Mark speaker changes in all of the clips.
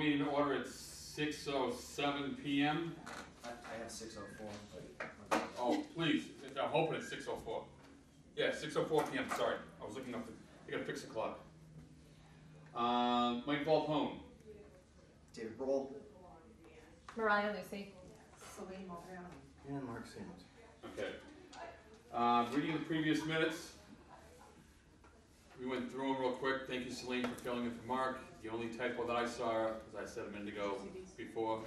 Speaker 1: meeting to order at six oh seven PM.
Speaker 2: I, I have six oh four, but.
Speaker 1: Oh, please, I'm hoping it's six oh four. Yeah, six oh four PM, sorry, I was looking up, the- I gotta fix the clock. Um, Mike Volpone,
Speaker 2: David Brohl.
Speaker 3: Mariah Lucy.
Speaker 4: Celine Mulvihill.
Speaker 5: And Mark Sims.
Speaker 1: okay. Uh, reading the previous minutes. We went through them real quick, thank you Celine for filling in for Mark. The only typo that I saw, as I said a minute ago before,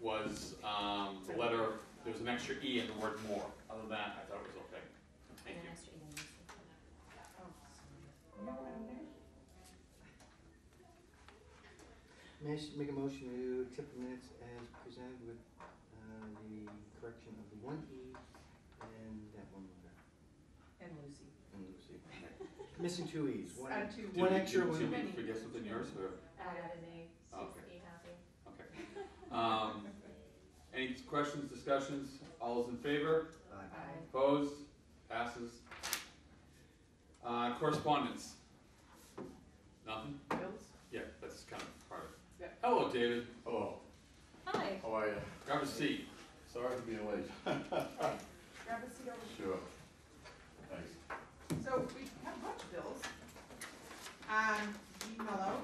Speaker 1: was, um, the letter, there was an extra E in the word more. Other than that, I thought it was okay. Thank you.
Speaker 5: May I make a motion to accept the minutes as presented with uh, the correction of the one E and that one letter,
Speaker 4: And Lucy.
Speaker 5: and Lucy. Missing two E's, one,
Speaker 4: Uh, two.
Speaker 5: one
Speaker 1: Did-
Speaker 5: extra,
Speaker 1: did-
Speaker 5: one.
Speaker 1: Did
Speaker 4: Many.
Speaker 1: we forget something yours, or,
Speaker 3: Add an A,
Speaker 1: Okay.
Speaker 3: she's E happy.
Speaker 1: okay. Um, any questions, discussions, all those in favor,
Speaker 2: Aye.
Speaker 4: Aye.
Speaker 1: opposed, passes. Uh, correspondence? Nothing?
Speaker 4: Bills?
Speaker 1: Yeah, that's kind of part of it.
Speaker 4: Yeah.
Speaker 1: Hello, David,
Speaker 6: Hello,
Speaker 3: Hi.
Speaker 6: how are you?
Speaker 1: grab a seat.
Speaker 6: Sorry for being late.
Speaker 4: Grab a seat over
Speaker 6: Sure. Thanks.
Speaker 4: So we have a bunch of bills. Um, G Mello.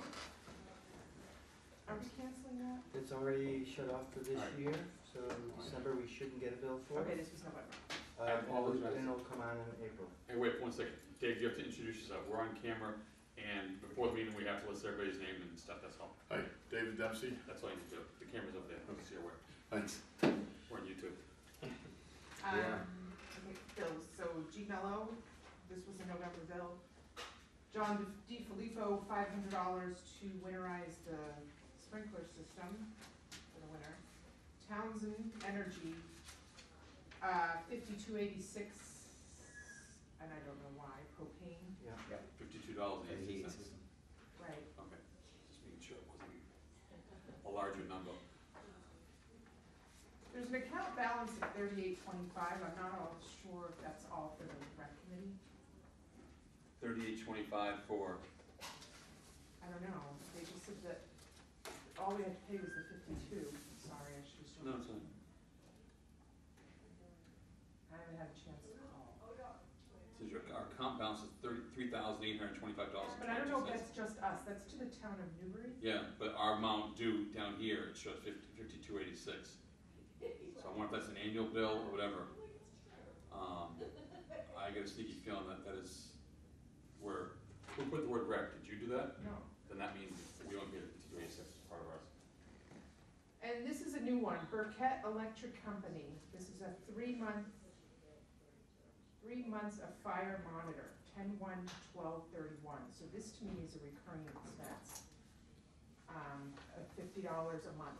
Speaker 4: Are we canceling that?
Speaker 5: It's already shut off for this
Speaker 1: Alright.
Speaker 5: year, so December we shouldn't get a bill for
Speaker 4: Okay,
Speaker 5: it.
Speaker 4: this was November.
Speaker 5: Uh,
Speaker 1: I
Speaker 5: and it'll-
Speaker 1: apologize.
Speaker 5: And it'll come on in April.
Speaker 1: Hey, wait one second. Dave, you have to introduce yourself. We're on camera, and before the meeting, we have to list everybody's name and stuff, that's all.
Speaker 6: Hi, David Dempsey.
Speaker 1: That's all you need to do. The camera's over there, so you're aware.
Speaker 6: Thanks.
Speaker 1: We're on YouTube.
Speaker 2: Yeah.
Speaker 4: Um, okay, bills, so G Mello, this was a November bill. John D Filippo, five hundred dollars to winterize the sprinkler system for the winter. Townsend Energy, uh, fifty-two eighty-six, and I don't know why, propane,
Speaker 5: Yeah.
Speaker 1: Fifty-two dollars and eighty
Speaker 2: Eighty-eight
Speaker 4: right.
Speaker 1: Okay, just making sure it wasn't a larger number.
Speaker 4: There's an account balance of thirty-eight twenty-five, I'm not all sure if that's all for the rec committee,
Speaker 1: Thirty-eight twenty-five for,
Speaker 4: I don't know, they just said that all we had to pay was the fifty-two, sorry, I should have
Speaker 1: no, it's not.
Speaker 4: I haven't had a chance to call.
Speaker 1: Says your, our account balance is thirty-three thousand eight hundred twenty-five dollars and
Speaker 4: But I don't know if
Speaker 1: twenty-two cents.
Speaker 4: that's just us, that's to the town of Newbury.
Speaker 1: Yeah, but our amount due down here, it shows fifty, fifty-two eighty-six. So I wonder if that's an annual bill or whatever. Um, I get a sneaky feeling that that is where, who put the word rec? Did you do that?
Speaker 4: No.
Speaker 1: Then that means we don't get a fifty-two eighty-six as part of ours.
Speaker 4: And this is a new one, Burkett Electric Company, this is a three-month, three months of fire monitor, ten one twelve thirty-one, so this to me is a recurring expense. Um, of fifty dollars a month,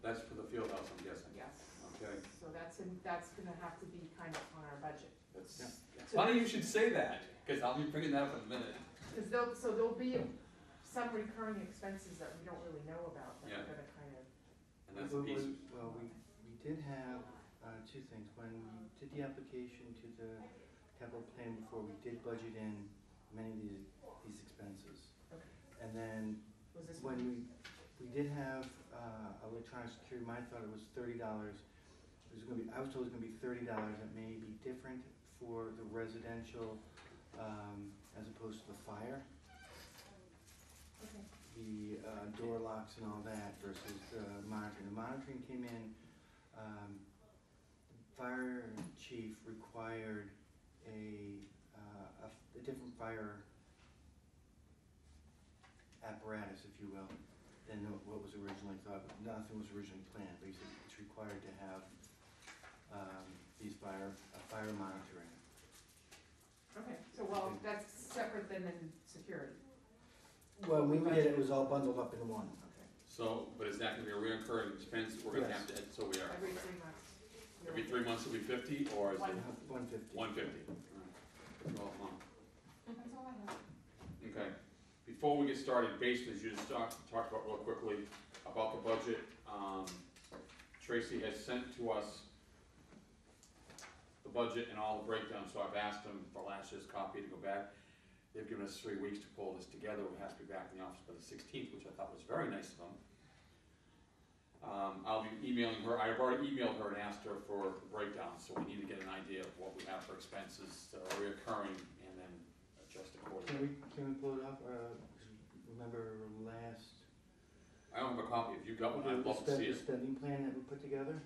Speaker 1: That's for the field house, I'm guessing.
Speaker 4: yes.
Speaker 1: Okay.
Speaker 4: So that's in, that's gonna have to be kind of on our budget,
Speaker 1: That's,
Speaker 5: Yeah.
Speaker 1: it's funny you should say that, because I'll be bringing that up in a minute.
Speaker 4: cause there'll, so there'll be some recurring expenses that we don't really know about, that
Speaker 1: Yeah.
Speaker 4: are gonna kind of,
Speaker 1: And that's the
Speaker 5: Well,
Speaker 1: piece,
Speaker 5: we- Well, we, we did have, uh, two things, when we did the application to the capital plan before, we did budget in many of these, these expenses.
Speaker 4: Okay.
Speaker 5: And then
Speaker 4: was this
Speaker 5: when we, we did have, uh, electronic security, mine thought it was thirty dollars. It was gonna be, I was told it was gonna be thirty dollars, it may be different for the residential, um, as opposed to the fire.
Speaker 4: Okay.
Speaker 5: The, uh, door locks and all that versus the monitoring. The monitoring came in, um, fire chief required a, uh, a, a different fire apparatus, if you will, than what was originally thought, nothing was originally planned, but he said it's required to have, um, these fire, uh, fire monitoring.
Speaker 4: Okay, so well, that's separate than in security,
Speaker 5: Well, when we did it, it was all bundled up into one.
Speaker 4: okay,
Speaker 1: so, but is that gonna be a recurring expense, we're gonna have to, so we are.
Speaker 4: every three months.
Speaker 1: Every three months it'll be fifty, or is it
Speaker 4: One.
Speaker 5: One fifty.
Speaker 1: one fifty? Well, huh.
Speaker 4: That's all I have.
Speaker 1: Okay, before we get started, basically, as you just talked, talked about real quickly, about the budget, um, Tracy has sent to us the budget and all the breakdowns, so I've asked them for last year's copy to go back. They've given us three weeks to pull this together, it has to be back in the office by the sixteenth, which I thought was very nice of them. Um, I'll be emailing her, I've already emailed her and asked her for the breakdown, so we need to get an idea of what we have for expenses that are reoccurring, and then adjust
Speaker 5: Can
Speaker 1: accordingly.
Speaker 5: we, can we pull it up, uh, remember last?
Speaker 1: I don't have a copy, if you've got one, I'd love to see
Speaker 5: the
Speaker 1: it.
Speaker 5: Spending plan that we put together?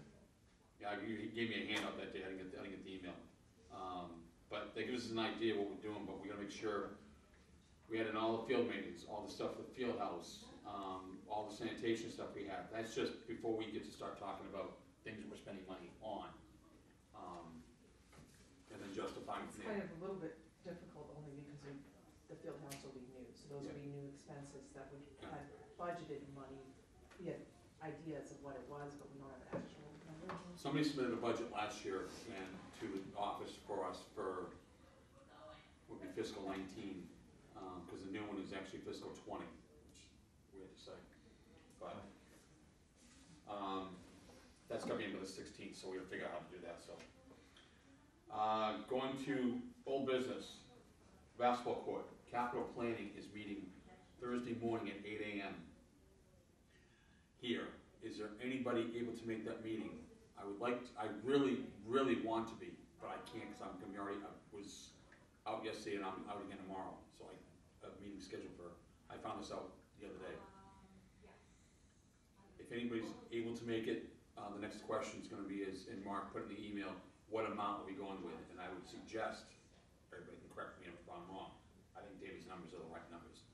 Speaker 1: Yeah, you, he gave me a handout that day, I didn't get, I didn't get the email. Um, but that gives us an idea of what we're doing, but we gotta make sure, we had in all the field meetings, all the stuff with field house, um, all the sanitation stuff we have, that's just before we get to start talking about things we're spending money on. Um, and then justifying
Speaker 4: It's
Speaker 1: from
Speaker 4: kind
Speaker 1: there.
Speaker 4: of a little bit difficult only because we, the field house will be new, so those will be new expenses that we had budgeted money. We had ideas of what it was, but we don't have an actual number.
Speaker 1: Somebody submitted a budget last year and to the office for us for, would be fiscal nineteen, um, cause the new one is actually fiscal twenty, which is weird to say, but, um, that's be into the sixteenth, so we gotta figure out how to do that, so. Uh, going to old business, basketball court, capital planning is meeting Thursday morning at eight AM. Here, is there anybody able to make that meeting? I would like, to- I really, really want to be, but I can't, cause I'm gonna be already, I was out yesterday and I'm out again tomorrow, so I, have a meeting scheduled for, I found this out the other day. If anybody's able to make it, uh, the next question is gonna be is, and Mark put in the email, what amount are we going with? And I would suggest, everybody can correct me if I'm wrong, I think David's numbers are the right numbers.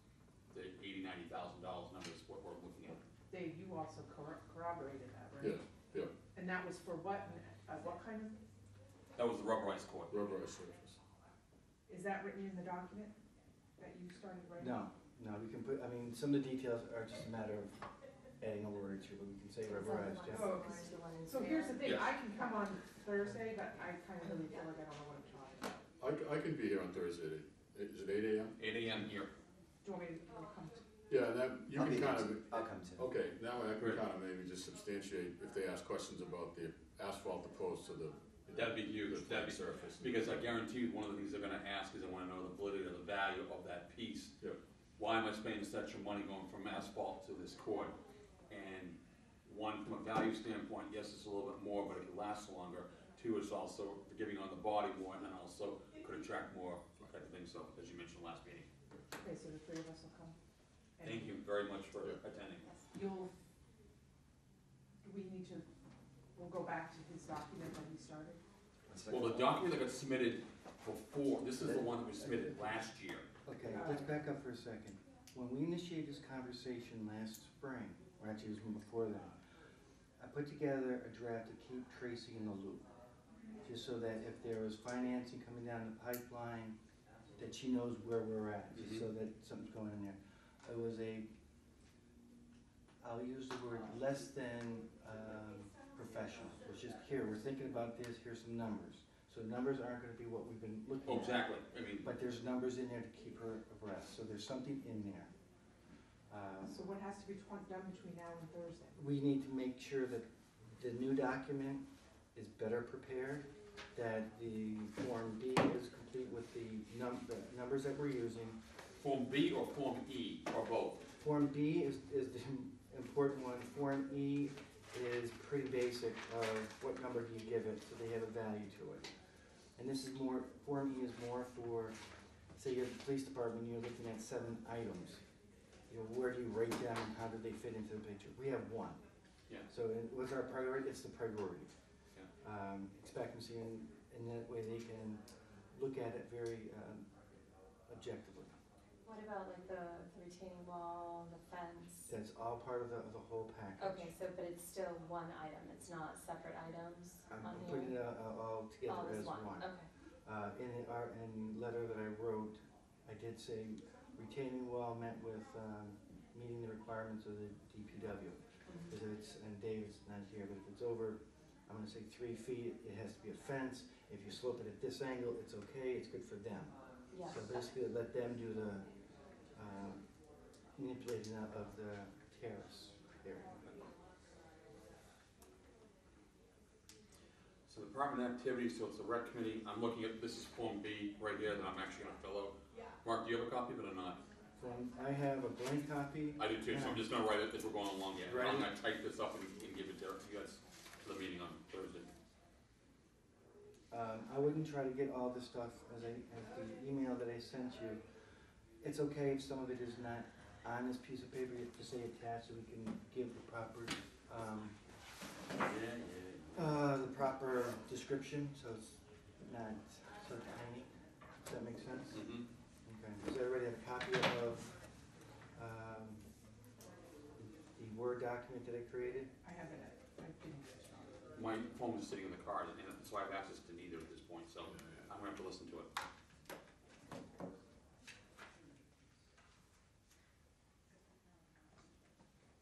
Speaker 1: The eighty, ninety thousand dollars number is what we're looking at.
Speaker 4: Dave, you also corroborated that, right?
Speaker 6: Yeah, yeah,
Speaker 4: And that was for what, uh, what kind of,
Speaker 1: That was the rubberized court.
Speaker 6: rubberized surface.
Speaker 4: is that written in the document that you started writing?
Speaker 5: No, no, we can put, I mean, some of the details are just a matter of adding a word or two, but we can say rubberized, yeah.
Speaker 4: Oh, 'cause- So here's the thing,
Speaker 1: Yes.
Speaker 4: I can come on Thursday, but I kind of really feel like I don't know what I'm talking about.
Speaker 6: I, c- I can be here on Thursday, at eight- is it eight AM?
Speaker 1: Eight AM here.
Speaker 4: Do you want me to I'll come to?
Speaker 6: Yeah, and that, you
Speaker 2: I'll
Speaker 6: can
Speaker 2: be
Speaker 6: kind of.
Speaker 2: I'll come too.
Speaker 6: okay, now I can
Speaker 1: Great.
Speaker 6: kind of maybe just substantiate if they ask questions about the asphalt opposed to the.
Speaker 1: That'd be huge,
Speaker 6: the
Speaker 1: that'd be,
Speaker 6: surface.
Speaker 1: because I guarantee you, one of the things they're gonna ask is they wanna know the validity or the value of that piece.
Speaker 6: Yep.
Speaker 1: Why am I spending such a money going from asphalt to this court? And one, from a value standpoint, yes, it's a little bit more, but it could last longer. Two, it's also giving on the body more, and then also could attract more type of things, so, as you mentioned last meeting.
Speaker 4: Okay, so the three of us will come. And
Speaker 1: Thank you very much for
Speaker 6: Yeah.
Speaker 1: attending.
Speaker 4: You'll, do we need to, we'll go back to his document that he started?
Speaker 1: Well, the document that got submitted before, this is the one that was submitted last year.
Speaker 5: Okay, let's back up for a second. When we initiated this conversation last spring, or actually it was before that, I put together a draft to keep Tracy in the loop. Just so that if there was financing coming down the pipeline, that she knows where we're at, just mm-hmm. so that something's going in there. It was a, I'll use the word less than, um, professional. It's just, here, we're thinking about this, here's some numbers. So numbers aren't gonna be what we've been looking
Speaker 1: Oh,
Speaker 5: at.
Speaker 1: exactly, I mean,
Speaker 5: But there's numbers in there to keep her abreast, so there's something in there. Um,
Speaker 4: So what has to be twen- done between now and Thursday?
Speaker 5: We need to make sure that the new document is better prepared, that the Form B is complete with the num, the numbers that we're using.
Speaker 1: Form B or Form E, or both?
Speaker 5: Form B is, is the important one, Form E is pretty basic of what number do you give it, so they have a value to it. And this is more, Form E is more for, say you're the police department, you're looking at seven items. You know, where do you rate them, and how do they fit into the picture? We have one.
Speaker 1: Yeah.
Speaker 5: So it- what's our priority? It's the priority.
Speaker 1: Yeah.
Speaker 5: Um, expectancy, and, and that way they can look at it very, um, objectively.
Speaker 3: What about like the the retaining wall, the fence?
Speaker 5: That's all part of the, of the whole package.
Speaker 3: Okay, so, but it's still one item, it's not separate items
Speaker 5: I'm
Speaker 3: on
Speaker 5: putting it
Speaker 3: here?
Speaker 5: uh, all
Speaker 3: All
Speaker 5: together
Speaker 3: as
Speaker 5: as
Speaker 3: one,
Speaker 5: one.
Speaker 3: okay.
Speaker 5: Uh, in the, in the letter that I wrote, I did say retaining wall met with, um, meeting the requirements of the DPW.
Speaker 3: Mhm.
Speaker 5: Because it's, and Dave's not here, but if it's over, I'm gonna say three feet, it has to be a fence. If you slope it at this angle, it's okay, it's good for them.
Speaker 3: Yeah,
Speaker 5: So basically, let them do the, um, manipulating of of the terrace area.
Speaker 1: So the Department of Activities, so it's the rec committee, I'm looking at, this is Form B right here that I'm actually gonna fill out. Mark, do you have a copy of it or not?
Speaker 5: Then I have a blank copy.
Speaker 1: I do too, so I'm just gonna write it as we're going along here.
Speaker 5: Right.
Speaker 1: I'm gonna type this up and, and give it to you guys for the meeting on Thursday.
Speaker 5: Um, I wouldn't try to get all the stuff as I, as the email that I sent you. It's okay if some of it is not on this piece of paper, you to say attached so we can give the proper, um,
Speaker 1: Yeah, yeah.
Speaker 5: uh, the proper description, so it's not so tiny. Does that make sense?
Speaker 1: Mm-hmm.
Speaker 5: Okay, does everybody have a copy of, um, the Word document that I created?
Speaker 4: I have it, I didn't get it.
Speaker 1: My phone is sitting in the car, and so I have access to neither at this point, so I'm gonna have to listen to it.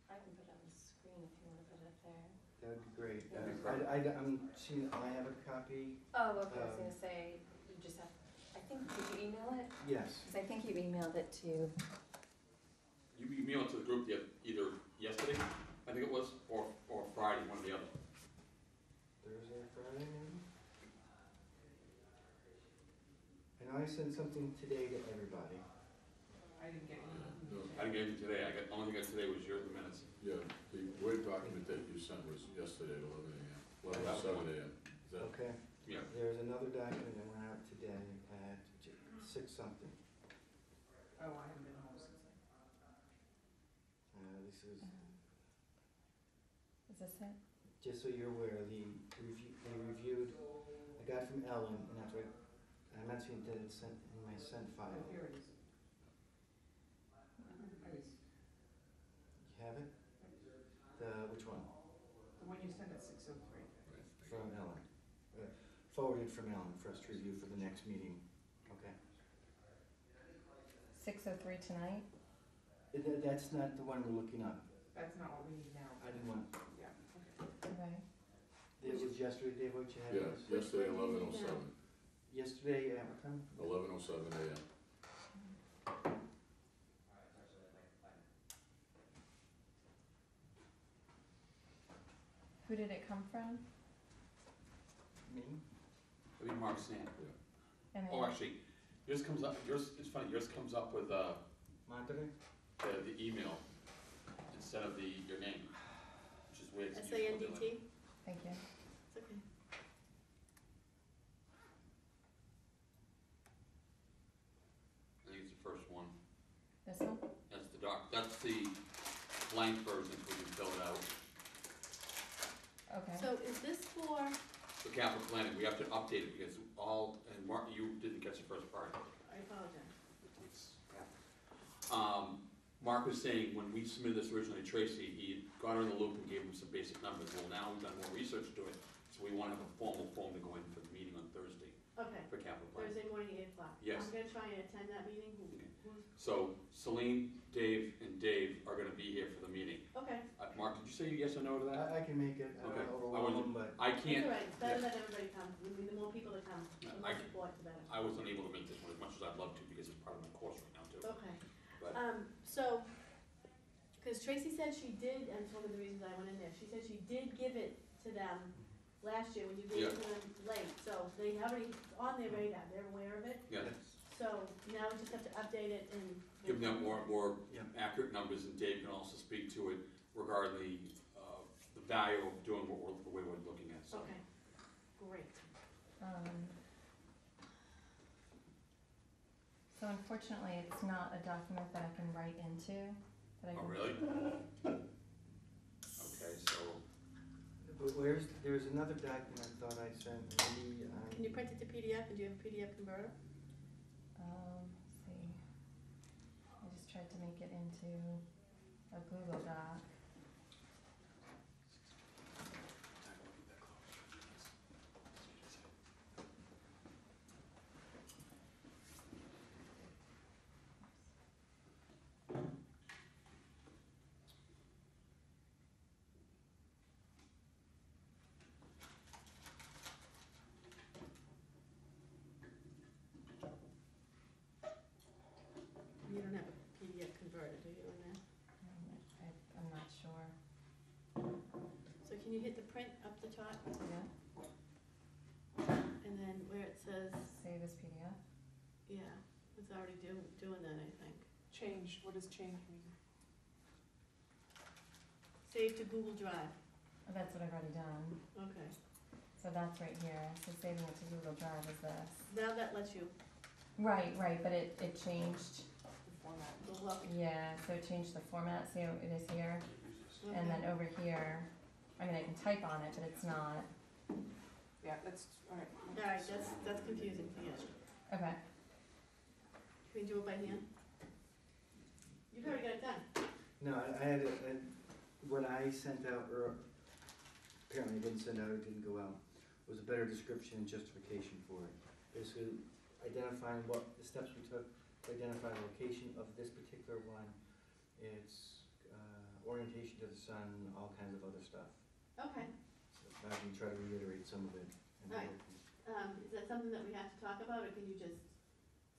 Speaker 3: I can put it on the screen if you wanna put it up there.
Speaker 5: That would be great.
Speaker 1: That'd be
Speaker 5: Uh, I, I, I'm seeing, I have a copy,
Speaker 3: Oh, okay, I was
Speaker 5: Um,
Speaker 3: gonna say, you just have, I think, did you email it?
Speaker 5: yes.
Speaker 3: Cause I think you emailed it to,
Speaker 1: You emailed it to the group the, either yesterday, I think it was, or, or Friday, one or the other.
Speaker 5: Thursday, Friday, maybe? I know I sent something today to everybody.
Speaker 4: I didn't get
Speaker 6: No.
Speaker 4: anything.
Speaker 1: I didn't get it today, I got, only thing I got today was your, the minutes.
Speaker 6: Yeah, the Word document that you sent was yesterday at eleven AM, eleven
Speaker 1: that
Speaker 6: oh seven
Speaker 1: one.
Speaker 6: AM. Is that,
Speaker 5: Okay,
Speaker 1: Yeah,
Speaker 5: there's another document that went out today at j- six something.
Speaker 4: Oh, I haven't been home since then.
Speaker 5: Uh, this is,
Speaker 3: is this it?
Speaker 5: just so you're aware, the review, they reviewed, I got from Ellen, and that's what, I'm not seeing that it's sent in my sent file.
Speaker 4: Oh, here it is. I was,
Speaker 5: You have it? The, which one?
Speaker 4: the one you sent at six oh three.
Speaker 5: From Ellen. Uh, Forwarded from Ellen for us to review for the next meeting. Okay.
Speaker 3: Six oh three tonight?
Speaker 5: Uh, tha- That's not the one we're looking up.
Speaker 4: That's not what we need now.
Speaker 5: I didn't want,
Speaker 4: Yeah, okay.
Speaker 3: Okay.
Speaker 5: it was yesterday, Dave, what you had?
Speaker 6: yeah,
Speaker 5: was-
Speaker 6: yesterday, eleven oh seven,
Speaker 5: Yesterday, at what time?
Speaker 6: eleven oh seven AM.
Speaker 3: Who did it come from?
Speaker 5: Me?
Speaker 1: I mean, Mark Sand.
Speaker 3: And
Speaker 1: Oh, actually, yours comes up, yours, it's funny, yours comes up with, uh,
Speaker 5: Monterey?
Speaker 1: the, the email instead of the, your name, which is weird. 'cause
Speaker 7: S
Speaker 1: you
Speaker 7: A
Speaker 1: usually
Speaker 7: N D
Speaker 1: do
Speaker 3: Thank you.
Speaker 7: it's okay.
Speaker 1: I think it's the first one.
Speaker 3: This one?
Speaker 1: That's the doc, that's the blank version, so we can fill it out.
Speaker 3: Okay.
Speaker 7: So is this for,
Speaker 1: The capital planning, we have to update it because all, and Mark, you didn't catch the first part.
Speaker 7: I apologize.
Speaker 1: Um, Mark was saying, when we submitted this originally to Tracy, he got her in the loop and gave him some basic numbers. Well, now we've done more research to it, so we wanna have a formal form to go in for the meeting on Thursday
Speaker 7: Okay,
Speaker 1: for capital planning.
Speaker 7: Thursday morning, eight o'clock.
Speaker 1: Yes.
Speaker 7: I'm gonna try and attend that meeting. Who-
Speaker 1: Okay.
Speaker 7: who's-
Speaker 1: So Celine, Dave, and Dave are gonna be here for the meeting.
Speaker 7: Okay,
Speaker 1: Uh, Mark, did you say yes or no to that?
Speaker 5: I, I can make it, uh,
Speaker 1: Okay. I
Speaker 5: overwhelm
Speaker 1: wasn't-
Speaker 5: them, but
Speaker 1: I
Speaker 7: it's
Speaker 1: can't,
Speaker 7: all right, it's better that everybody comes, the the more people that come, the
Speaker 1: I-
Speaker 7: more support, the better.
Speaker 1: I was unable to make this one as much as I'd love to because it's part of my course right now too.
Speaker 7: Okay.
Speaker 1: But-
Speaker 7: Um, so, cause Tracy said she did, and it's one of the reasons I went in there, she said she did give it to them last year when you gave it to them late, so they already, on their radar, they're aware of it.
Speaker 1: Yeah,
Speaker 7: So now we just have to update it and.
Speaker 1: give them more, more
Speaker 5: Yeah.
Speaker 1: accurate numbers and Dave can also speak to it regarding the, uh, the value of doing what we're, the way we're looking at, so.
Speaker 7: Okay, great.
Speaker 3: Um, so unfortunately, it's not a document that I can write into, that I
Speaker 1: Oh,
Speaker 3: can.
Speaker 1: really? Okay, so,
Speaker 5: But where's, there's another document I thought I sent, maybe, um.
Speaker 7: Can you print it to PDF, and do you have a PDF converter?
Speaker 3: Um, let's see. I just tried to make it into a Google Doc.
Speaker 7: You don't have a PDF converter, do you, in there?
Speaker 3: Um, I, I'm not sure.
Speaker 7: So can you hit the print up the top,
Speaker 3: Yeah,
Speaker 7: and then where it says,
Speaker 3: save as PDF.
Speaker 7: yeah, It's already do, doing that, I think.
Speaker 4: Change, what does change mean?
Speaker 7: Save to Google Drive,
Speaker 3: Oh, That's what I've already done.
Speaker 7: okay.
Speaker 3: So that's right here. So saving it to Google Drive is this.
Speaker 7: Now that lets you
Speaker 3: Right, right, but it, it changed,
Speaker 4: The format.
Speaker 7: go look.
Speaker 3: yeah, so it changed the format, see how it is here? And then over here, I mean, I can type on it, but it's not.
Speaker 4: Yeah, that's, all right.
Speaker 7: Alright, that's, that's confusing for you.
Speaker 3: Okay,
Speaker 7: Can we do it by hand? You've already got it done.
Speaker 5: No, I I had, a- a- what I sent out, or apparently I didn't send out, it didn't go out, was a better description and justification for it. Basically identifying what, the steps we took to identify the location of this particular one, its uh, orientation to the sun, all kinds of other stuff.
Speaker 7: Okay,
Speaker 5: So I can try to reiterate some of it. and
Speaker 7: Right.
Speaker 5: work-
Speaker 7: um, is that something that we have to talk about, or can you just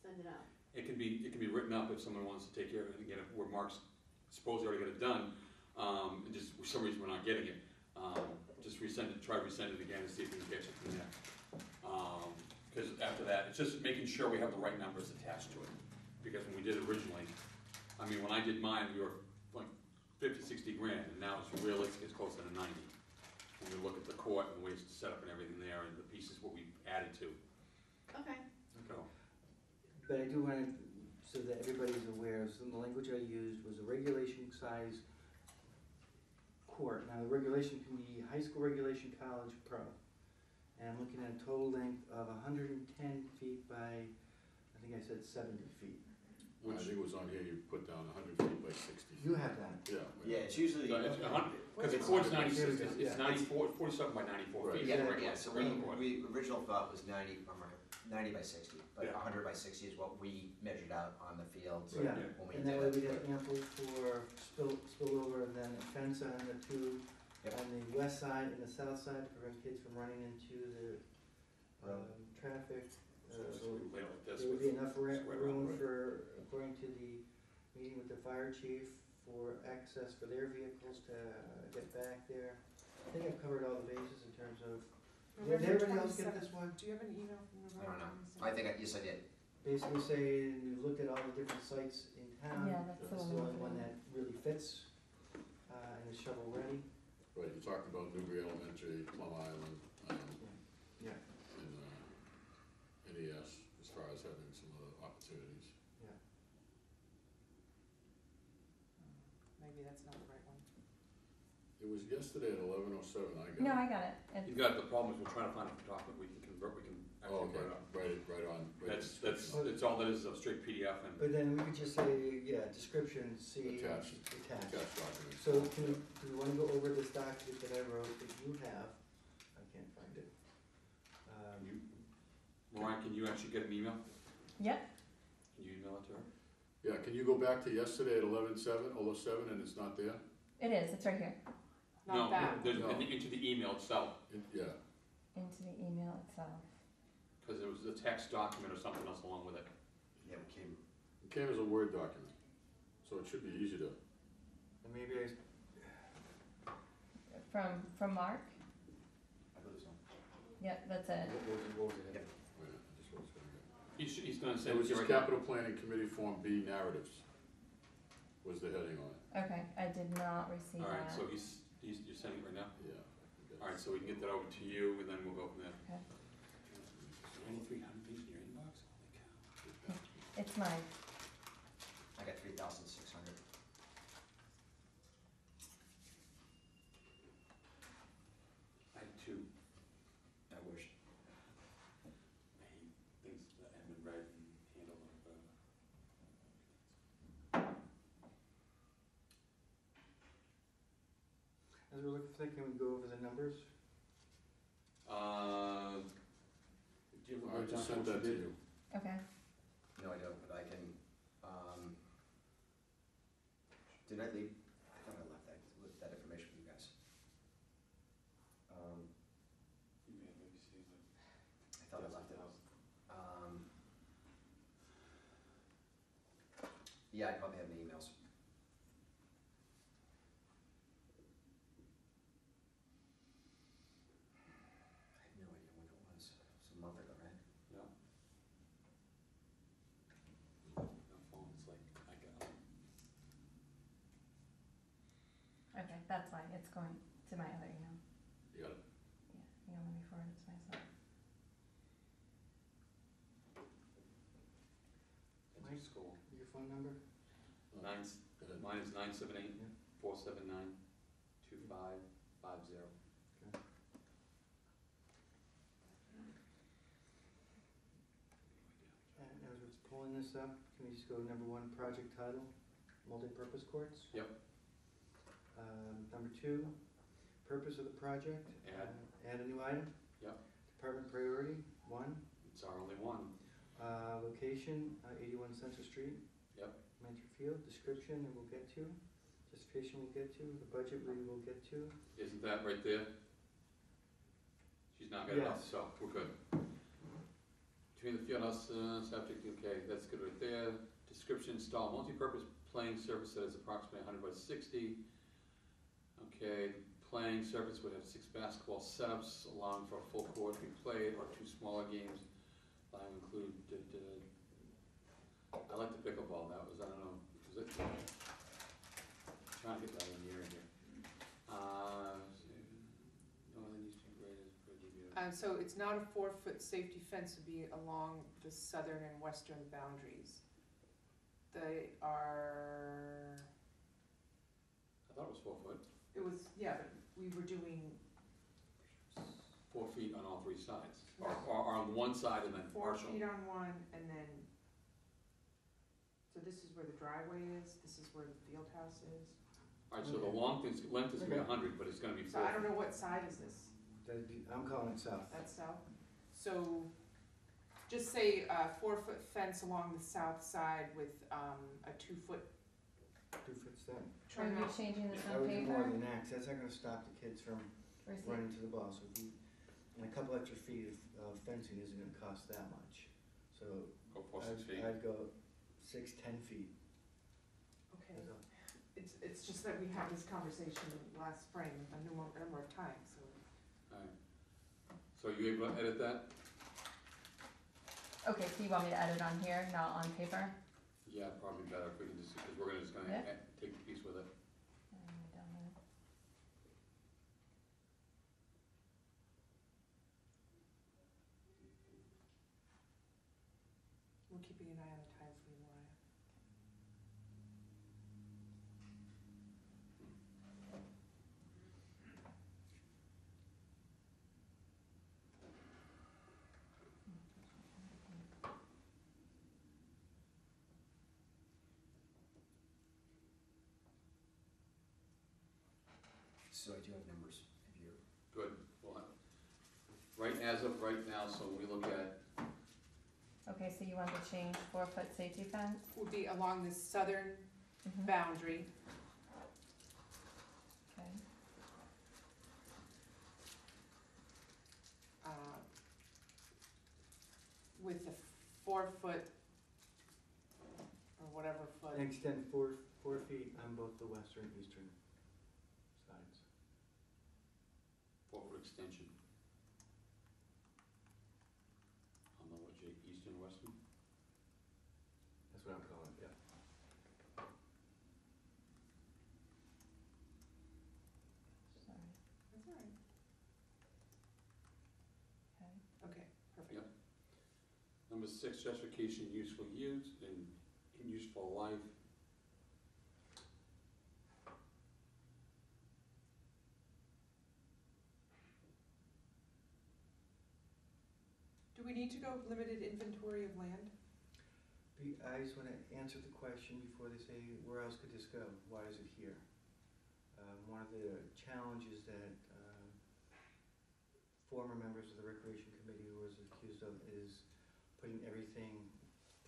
Speaker 7: send it out?
Speaker 1: It can be, it can be written up if someone wants to take care of it, and get it where Mark's supposed to already get it done, um, and just, for some reason, we're not getting it. Um, just resend it, try to resend it again and see if we can get it from there. Um, cause after that, it's just making sure we have the right numbers attached to it, because when we did it originally, I mean, when I did mine, we were like fifty, sixty grand, and now it's realistic, it's closer to ninety. When we look at the court and the way it's set up and everything there, and the pieces what we've added to,
Speaker 7: Okay,
Speaker 1: so.
Speaker 5: But I do want to, so that everybody's aware, some of the language I used was a regulation size court. Now, the regulation can be high school regulation, college, pro. And I'm looking at a total length of hundred and ten feet by, I think I said seventy feet.
Speaker 6: Which I think it was on here, you put down hundred feet by sixty.
Speaker 5: You have that.
Speaker 6: Yeah.
Speaker 2: Yeah, it's usually.
Speaker 1: So it's a hun- Cause the
Speaker 2: It's
Speaker 1: court's
Speaker 2: 100
Speaker 1: ninety-six,
Speaker 5: by
Speaker 1: it's,
Speaker 5: 60,
Speaker 1: it's
Speaker 5: yeah.
Speaker 1: ninety-four, forty-seven by ninety-four
Speaker 6: Right.
Speaker 1: feet.
Speaker 2: Yeah,
Speaker 1: It's a
Speaker 2: yeah,
Speaker 1: regular-
Speaker 2: so we,
Speaker 1: regular court.
Speaker 2: we, original thought was ninety, ninety by sixty, but
Speaker 1: Yeah.
Speaker 2: hundred by sixty is what we measured out on the field
Speaker 5: Yeah,
Speaker 2: when we
Speaker 5: and that way we
Speaker 2: it.
Speaker 5: got ample for spill, spillover, and then a fence on the two,
Speaker 2: Yep.
Speaker 5: on the west side and the south side to prevent kids from running into the, um, traffic.
Speaker 1: So
Speaker 5: Uh,
Speaker 1: it's laid this
Speaker 5: There would
Speaker 1: with-
Speaker 5: be enough ra-
Speaker 1: square
Speaker 5: room
Speaker 1: round, right.
Speaker 5: for, according to the meeting with the fire chief, for access for their vehicles to uh, get back there. I think I've covered all the bases in terms of, did
Speaker 4: November
Speaker 5: everybody else get
Speaker 4: 27th.
Speaker 5: this one?
Speaker 4: Do you have an email from
Speaker 2: I
Speaker 4: November
Speaker 2: don't know. I think, I yes, I did.
Speaker 5: Basically saying, we've looked at all the different sites in town.
Speaker 3: Yeah, that's the
Speaker 5: This is
Speaker 3: one
Speaker 5: the
Speaker 3: I'm
Speaker 5: only one that really fits, uh, and is shovel ready.
Speaker 6: Right, you talked about Newbury Elementary, Plum Island, um,
Speaker 5: Yeah.
Speaker 6: and, uh, NES, as far as having some other opportunities.
Speaker 4: Maybe that's not the right one.
Speaker 6: It was at eleven oh seven, I got.
Speaker 3: no,
Speaker 6: it.
Speaker 3: I got it. It's-
Speaker 1: You got, the problem is we're trying to find a photographer we can convert, we can
Speaker 6: Oh,
Speaker 1: actually
Speaker 6: okay,
Speaker 1: write up.
Speaker 6: right, right on. right
Speaker 1: That's, that's,
Speaker 6: description.
Speaker 1: it's all that is, is a straight PDF and,
Speaker 5: But then we could just say, yeah, description, see.
Speaker 6: Attached.
Speaker 5: Attached.
Speaker 6: Attached document.
Speaker 5: So can we, do we wanna go over this document that I wrote that you have? I can't find it. Um,
Speaker 1: you, Mariah, can you actually get an email?
Speaker 3: Yep,
Speaker 1: Can you email it to her?
Speaker 6: Yeah, can you go back to yesterday at eleven seven, oh seven, and it's not there?
Speaker 3: it is, it's right here,
Speaker 4: Not that.
Speaker 1: No, there's,
Speaker 6: No.
Speaker 1: in- into the email itself,
Speaker 6: It- Yeah,
Speaker 3: into the email itself.
Speaker 1: cause it was a text document or something else along with it.
Speaker 2: Yeah, we came,
Speaker 6: it came as a Word document, so it should be easy to,
Speaker 5: and maybe I,
Speaker 3: From, from Mark?
Speaker 2: I believe so.
Speaker 3: Yep, that's it.
Speaker 5: what was, what was it?
Speaker 2: Yep.
Speaker 6: wait I just was gonna.
Speaker 1: He's, he's gonna
Speaker 6: It
Speaker 1: send it
Speaker 6: was
Speaker 1: to you
Speaker 6: just
Speaker 1: right now.
Speaker 6: capital planning committee form B narratives, was the heading on it,
Speaker 3: Okay, I did not receive that.
Speaker 1: Alright, so he's, he's, you're sending it right now?
Speaker 6: yeah.
Speaker 1: Alright, so we can get that over to you and then we'll go from there.
Speaker 3: Okay.
Speaker 1: Ninety-three hundred things in your inbox? Holy cow.
Speaker 3: It's mine.
Speaker 2: I got three thousand six hundred.
Speaker 1: I had two,
Speaker 2: I wish.
Speaker 1: I hate things that haven't been read and handled in forever.
Speaker 5: As we're looking for that, can we go over the numbers?
Speaker 1: Uh, do you have a
Speaker 6: I
Speaker 1: breakdown
Speaker 6: just sent that to you.
Speaker 3: Okay,
Speaker 2: No, I don't, but I can, um, did I leave, I thought I left that, with that information with you guys. Um,
Speaker 1: You may have maybe seen it.
Speaker 2: I thought I left it. Um, yeah, I probably have the emails. I have no idea when it was, it was a month ago, right?
Speaker 1: Yeah.
Speaker 3: That's fine, it's going to my other email.
Speaker 6: You got it?
Speaker 3: Yeah, hang on, let me forward it to myself.
Speaker 1: That's school.
Speaker 5: Your phone number?
Speaker 1: Nine,
Speaker 6: Go ahead.
Speaker 1: Uh, mine is nine seven eight,
Speaker 5: Yeah.
Speaker 1: four seven nine, two five, five zero.
Speaker 5: And as I was pulling this up, can we just go number one, project title, multipurpose courts?
Speaker 1: Yep.
Speaker 5: Um, number two, purpose of the project?
Speaker 1: Add.
Speaker 5: Uh, Add a new item?
Speaker 1: Yep.
Speaker 5: Department priority, one.
Speaker 1: It's our only one.
Speaker 5: Uh, location, uh, eighty-one Central Street.
Speaker 1: Yep.
Speaker 5: Mansfield, description, and we'll get to. Justification we'll get to, the budget we will get to.
Speaker 1: Isn't that right there? She's not got
Speaker 5: Yes.
Speaker 1: so we're good. Between the field house, uh, septic, okay, that's good right there. Description, install multi-purpose playing surface that is approximately hundred by sixty. Okay, playing surface would have six basketball setups, allowing for a full court to be played, or two smaller games. Allowing include, d- I like the pickleball, that was, I don't know, was it? Trying to get that in the air here. Uh, northern eastern graded per DBO.
Speaker 4: Um, so it's not a four-foot safety fence to be along the southern and western boundaries. They are,
Speaker 1: I thought it was four foot,
Speaker 4: it was, yeah, but we were doing
Speaker 1: four feet on all three sides, or, or on one side and then
Speaker 4: four
Speaker 1: partial.
Speaker 4: feet on one and then, so this is where the driveway is, this is where the field house is.
Speaker 1: Alright, so the long thing's, length is gonna be a hundred, but it's gonna be
Speaker 4: So
Speaker 1: four.
Speaker 4: I don't know what side is this,
Speaker 5: That'd be, I'm calling it south.
Speaker 4: that's south? So, just say a four-foot fence along the south side with, um, a two-foot
Speaker 5: Two foot step.
Speaker 3: Are
Speaker 4: trim
Speaker 3: you
Speaker 4: out.
Speaker 3: changing this
Speaker 5: I
Speaker 3: on
Speaker 5: would do more
Speaker 3: paper?
Speaker 5: than that, 'cause that's not gonna stop the kids from
Speaker 3: Or is it,
Speaker 5: running to the ball, so if you, and a couple extra feet of uh, fencing isn't gonna cost that much. So
Speaker 1: Go four, six
Speaker 5: I'd,
Speaker 1: feet.
Speaker 5: I'd go six, ten feet.
Speaker 4: Okay.
Speaker 5: That's all.
Speaker 4: It's, it's just that we had this conversation last spring a number, a number of times, so.
Speaker 1: Alright. So you able to edit that?
Speaker 3: okay, so you want me to edit on here, not on paper?
Speaker 1: Yeah, probably better if we can just, because we're gonna just gonna
Speaker 3: Yeah.
Speaker 1: add- take the piece with it.
Speaker 3: Um, down there.
Speaker 4: We're keeping an eye on the time for you, Mariah.
Speaker 2: So I do have numbers, if you're,
Speaker 1: Good, well, right as of right now, so we look at,
Speaker 3: Okay, so you want to change four foot safety fence?
Speaker 4: Would be along the southern
Speaker 3: Mhm.
Speaker 4: boundary,
Speaker 3: Okay,
Speaker 4: uh, with the four-foot, or whatever foot.
Speaker 5: And extend four, four feet on both the western and eastern sides.
Speaker 1: Four foot extension. On the what, Jake, eastern, western?
Speaker 5: That's what I'm calling it, yeah.
Speaker 3: sorry,
Speaker 4: That's all right.
Speaker 3: okay.
Speaker 4: Okay, perfect.
Speaker 1: Yep. Number six, justification, useful use, and in useful life.
Speaker 4: Need to go with limited inventory of land?
Speaker 5: I just wanna answer the question before they say, where else could this go? Why is it here? Um, one of the challenges that, uh, former members of the Recreation Committee was accused of is putting everything,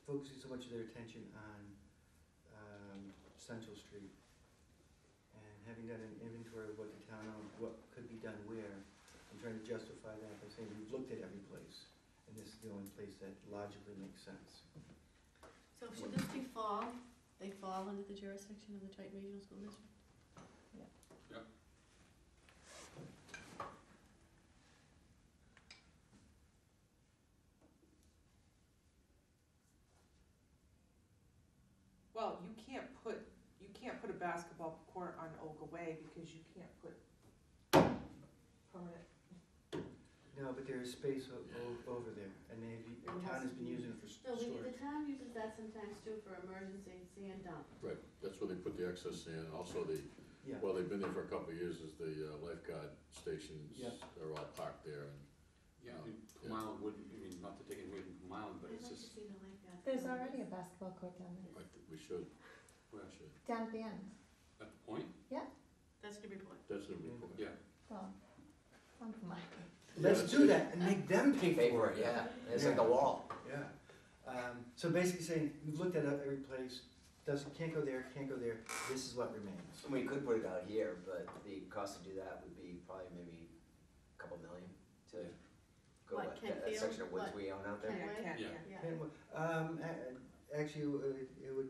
Speaker 5: focusing so much of their attention on, um, Central Street. And having done an inventory of what the town what could be done where, and trying to justify that by saying, we've looked at every place, and this is the only place that logically makes sense.
Speaker 7: So should this be fall, they fall under the jurisdiction of the Triton Regional School District? Yeah.
Speaker 4: Well, you can't put, you can't put a basketball court on Olga Way because you can't put permanent,
Speaker 5: No, but there is space o- o- over there, and they, the town has been using it for s-
Speaker 7: No, we, the
Speaker 5: storage.
Speaker 7: town uses that sometimes too for emergency sand dump.
Speaker 6: Right, that's where they put the excess sand, also the,
Speaker 5: Yeah,
Speaker 6: well, they've been there for a couple of years, is the uh, lifeguard stations
Speaker 5: Yeah.
Speaker 6: are all parked there, and
Speaker 1: Yeah, I mean,
Speaker 6: Yeah.
Speaker 1: Plum Island wouldn't, I mean, not to take it away from Plum Island, but
Speaker 7: I'd
Speaker 1: it's
Speaker 7: like to
Speaker 1: just,
Speaker 7: see the lifeguard.
Speaker 3: There's already a basketball court down there,
Speaker 6: I think we should,
Speaker 1: well,
Speaker 6: should,
Speaker 3: down at the end.
Speaker 1: at the point, Yeah.
Speaker 7: That's the point.
Speaker 6: that's the report.
Speaker 1: yeah.
Speaker 3: Well, I'm from my,
Speaker 5: let's do that and make them pay
Speaker 2: Pay
Speaker 5: for
Speaker 2: for
Speaker 5: it.
Speaker 2: it, yeah, it's like a wall.
Speaker 5: Yeah. Um, so basically saying, we've looked at every place, doesn't, can't go there, can't go there, this is what remains.
Speaker 2: We could put it out here, but the cost to do that would be probably maybe a couple million to go,
Speaker 7: What,
Speaker 2: that, that
Speaker 7: Kentfield?
Speaker 2: section of woods
Speaker 7: What?
Speaker 2: we own out there.
Speaker 7: Kent-
Speaker 4: yeah,
Speaker 1: Yeah.
Speaker 4: yeah.
Speaker 7: Yeah.
Speaker 5: And, um, a- actually, it would, it would,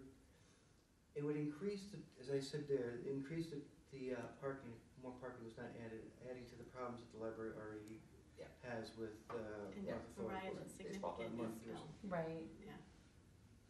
Speaker 5: it would increase the, as I said there, increase the, the, uh, parking, more parking was not added, adding to the problems that the library already
Speaker 2: Yeah.
Speaker 5: Has with, uh,
Speaker 7: And
Speaker 5: Martha Ford.
Speaker 7: Mariah's a
Speaker 2: baseball,
Speaker 7: significant
Speaker 5: month
Speaker 7: yes,
Speaker 5: years.
Speaker 7: no,
Speaker 3: right,
Speaker 7: yeah.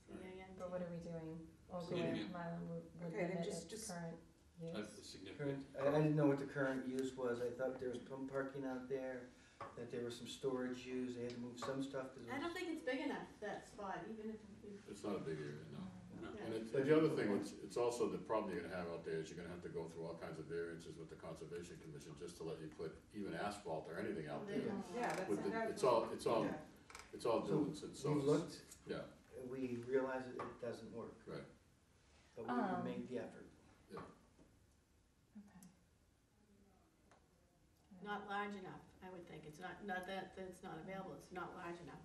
Speaker 7: So, yeah, yeah.
Speaker 3: but what are we doing? Olga
Speaker 1: Leaving
Speaker 3: Way,
Speaker 1: it.
Speaker 3: Plum Island would, would
Speaker 4: Okay, then
Speaker 3: limit
Speaker 4: just-
Speaker 3: its
Speaker 4: just-
Speaker 3: current use.
Speaker 1: That's significant.
Speaker 5: Current, I, I didn't know what the current use was, I thought there was some parking out there, that there was some storage used, they had to move some stuff, cause it
Speaker 7: I don't think it's big enough, that spot, even if, if,
Speaker 6: It's not a big area, no.
Speaker 1: No.
Speaker 7: yeah.
Speaker 6: And it, the other thing, it's, it's also the problem you're gonna have out there is you're gonna have to go through all kinds of variances with the Conservation Commission just to let you put even asphalt or anything out
Speaker 7: They
Speaker 6: there.
Speaker 7: don't
Speaker 4: Yeah, that's,
Speaker 6: With the,
Speaker 4: that's.
Speaker 6: it's all, it's all,
Speaker 4: yeah.
Speaker 6: it's all
Speaker 5: So,
Speaker 6: doing, it's, so
Speaker 5: we
Speaker 6: it's,
Speaker 5: looked,
Speaker 6: yeah,
Speaker 5: we realized that it doesn't work.
Speaker 6: Right.
Speaker 5: But we
Speaker 3: Um,
Speaker 5: made the effort.
Speaker 3: Okay.
Speaker 7: Not large enough, I would think, it's not, not that, that it's not available, it's not large enough.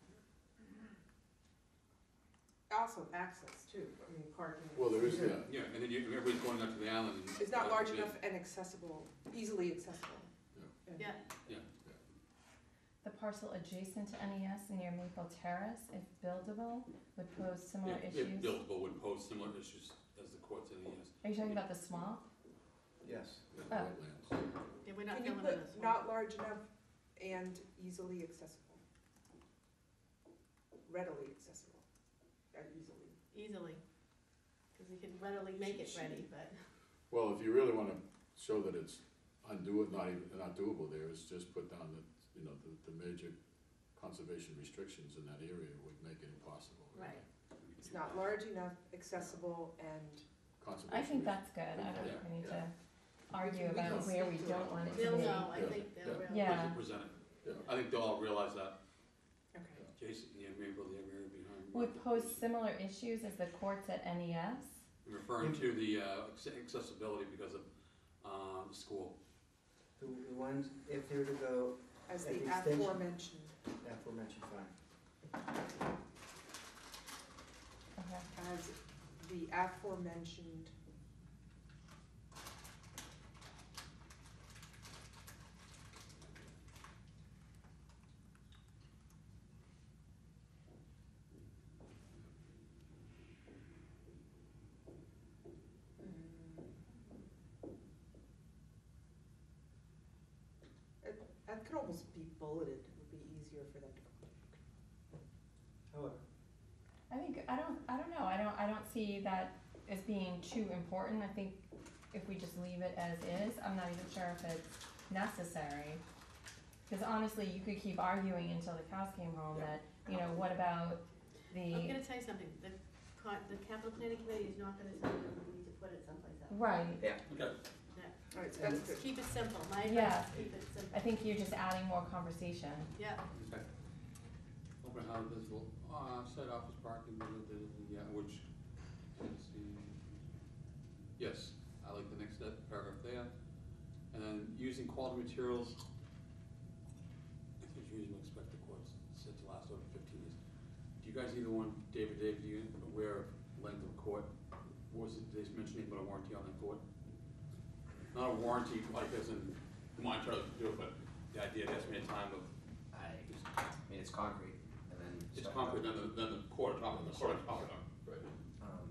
Speaker 4: Also access too, I mean, parking.
Speaker 6: well, there is, yeah,
Speaker 1: Yeah, and then you, everybody's going up to the island and.
Speaker 4: It's not large
Speaker 1: Yeah.
Speaker 4: enough and accessible, easily accessible.
Speaker 6: Yeah.
Speaker 4: And-
Speaker 7: Yeah,
Speaker 3: The parcel adjacent to NES near Maple Terrace, if buildable, would pose similar
Speaker 1: Yeah,
Speaker 3: issues.
Speaker 1: If buildable would pose similar issues as the courts in the ES.
Speaker 3: Are you talking about the swamp?
Speaker 5: Yes.
Speaker 6: yeah,
Speaker 3: Oh.
Speaker 6: wetlands.
Speaker 7: yeah, we're not
Speaker 4: Can you
Speaker 7: filling in
Speaker 4: put
Speaker 7: one.
Speaker 4: not large enough and easily accessible? Readily accessible, easily.
Speaker 7: Easily, cause we can readily make it ready, but,
Speaker 6: Well, if you really wanna show that it's undoable, not even, not doable there, is just put down the, you know, the, the major conservation restrictions in that area would make it impossible.
Speaker 7: right.
Speaker 4: It's not large enough, accessible, and
Speaker 6: Conservation.
Speaker 3: I think that's good, I don't think we need to argue about where we don't want it to be.
Speaker 7: They'll know, I
Speaker 6: Yeah.
Speaker 7: think they'll
Speaker 6: Yeah.
Speaker 7: realize.
Speaker 3: Yeah.
Speaker 1: Present it.
Speaker 6: Yeah.
Speaker 1: I think they'll all realize that.
Speaker 4: Okay.
Speaker 1: Jason, yeah, Maple, the area behind.
Speaker 3: Would pose similar issues as the courts at NES?
Speaker 1: Referring to the, uh, acce- accessibility because of, uh, the school.
Speaker 5: The, the ones, if they were to go
Speaker 4: As
Speaker 5: At
Speaker 4: the
Speaker 5: the extension.
Speaker 4: aforementioned,
Speaker 5: aforementioned fine.
Speaker 3: Okay.
Speaker 4: as the aforementioned. It, that could almost be bulleted, it would be easier for them to.
Speaker 5: However,
Speaker 3: I think, I don't, I don't know, I don't, I don't see that as being too important, I think if we just leave it as is, I'm not even sure if it's necessary. Cause honestly, you could keep arguing until the cows came home that, you know, what about the
Speaker 7: I'm
Speaker 3: the,
Speaker 7: gonna tell you something, the, co- the capital planning committee is not gonna tell you we need to put it someplace else.
Speaker 3: right, yeah,
Speaker 1: Okay.
Speaker 4: Alright, so that's good.
Speaker 7: Just keep it simple, my
Speaker 3: Yeah.
Speaker 7: advice, is keep it simple,
Speaker 3: I think you're just adding more conversation.
Speaker 7: yeah.
Speaker 1: Okay. Open house visible, uh, site office parking, blah, blah, blah, blah, yeah, which, let's see. Yes, I like the next step, paragraph there. And then using quality materials. I think usually expect the courts set to last over fifteen years. Do you guys either want, David, David, do you aware of length of court? Was it, they mentioned anything about a warranty on that court? Not a warranty, like as in, monitor to do it, but the idea, the estimated time of
Speaker 2: I, I mean, it's concrete, and then.
Speaker 1: It's
Speaker 2: stuff-
Speaker 1: concrete, then the, then the core top, the core top of it.
Speaker 6: Right,
Speaker 2: Um,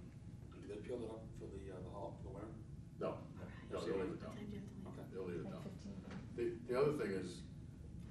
Speaker 1: Do they peel it up for the, uh, the hall, for the winter?
Speaker 6: no, no, they'll leave it down,
Speaker 7: time you have to leave?
Speaker 1: Okay.
Speaker 6: they'll leave it down. The, the other thing is,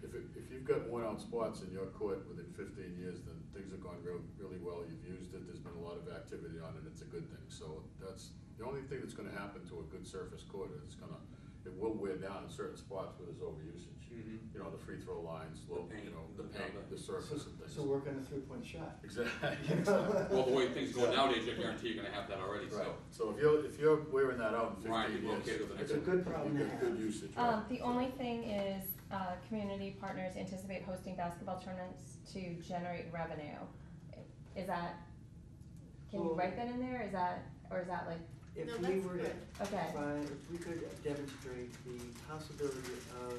Speaker 6: if it, if you've got worn out spots in your court within fifteen years, then things have gone real, really well, you've used it, there's been a lot of activity on it, it's a good thing, so that's, The only thing that's gonna happen to a good surface court is it's gonna, it will wear down in certain spots where there's overusage.
Speaker 1: Mhm.
Speaker 6: You know, the free throw lines, low,
Speaker 1: paint,
Speaker 6: you know, the
Speaker 1: the
Speaker 6: paint, the surface and things.
Speaker 5: So work on the three-point shot.
Speaker 6: Exactly.
Speaker 1: Well, the way things go nowadays, I guarantee you're gonna have that already,
Speaker 6: Right,
Speaker 1: so.
Speaker 6: so if you're, if you're wearing that out in
Speaker 1: Right,
Speaker 6: fifteen
Speaker 1: you're
Speaker 6: years.
Speaker 1: okay with the
Speaker 5: It's a good problem
Speaker 6: You
Speaker 5: to
Speaker 6: get
Speaker 5: have.
Speaker 6: good usage, right?
Speaker 3: Um, the only thing is, uh, community partners anticipate hosting basketball tournaments to generate revenue. Is that, can you
Speaker 5: Well-
Speaker 3: write that in there, is that, or is that like,
Speaker 5: If
Speaker 7: No,
Speaker 5: we
Speaker 7: that's
Speaker 5: were to,
Speaker 7: good.
Speaker 3: okay,
Speaker 5: find, if we could demonstrate the possibility of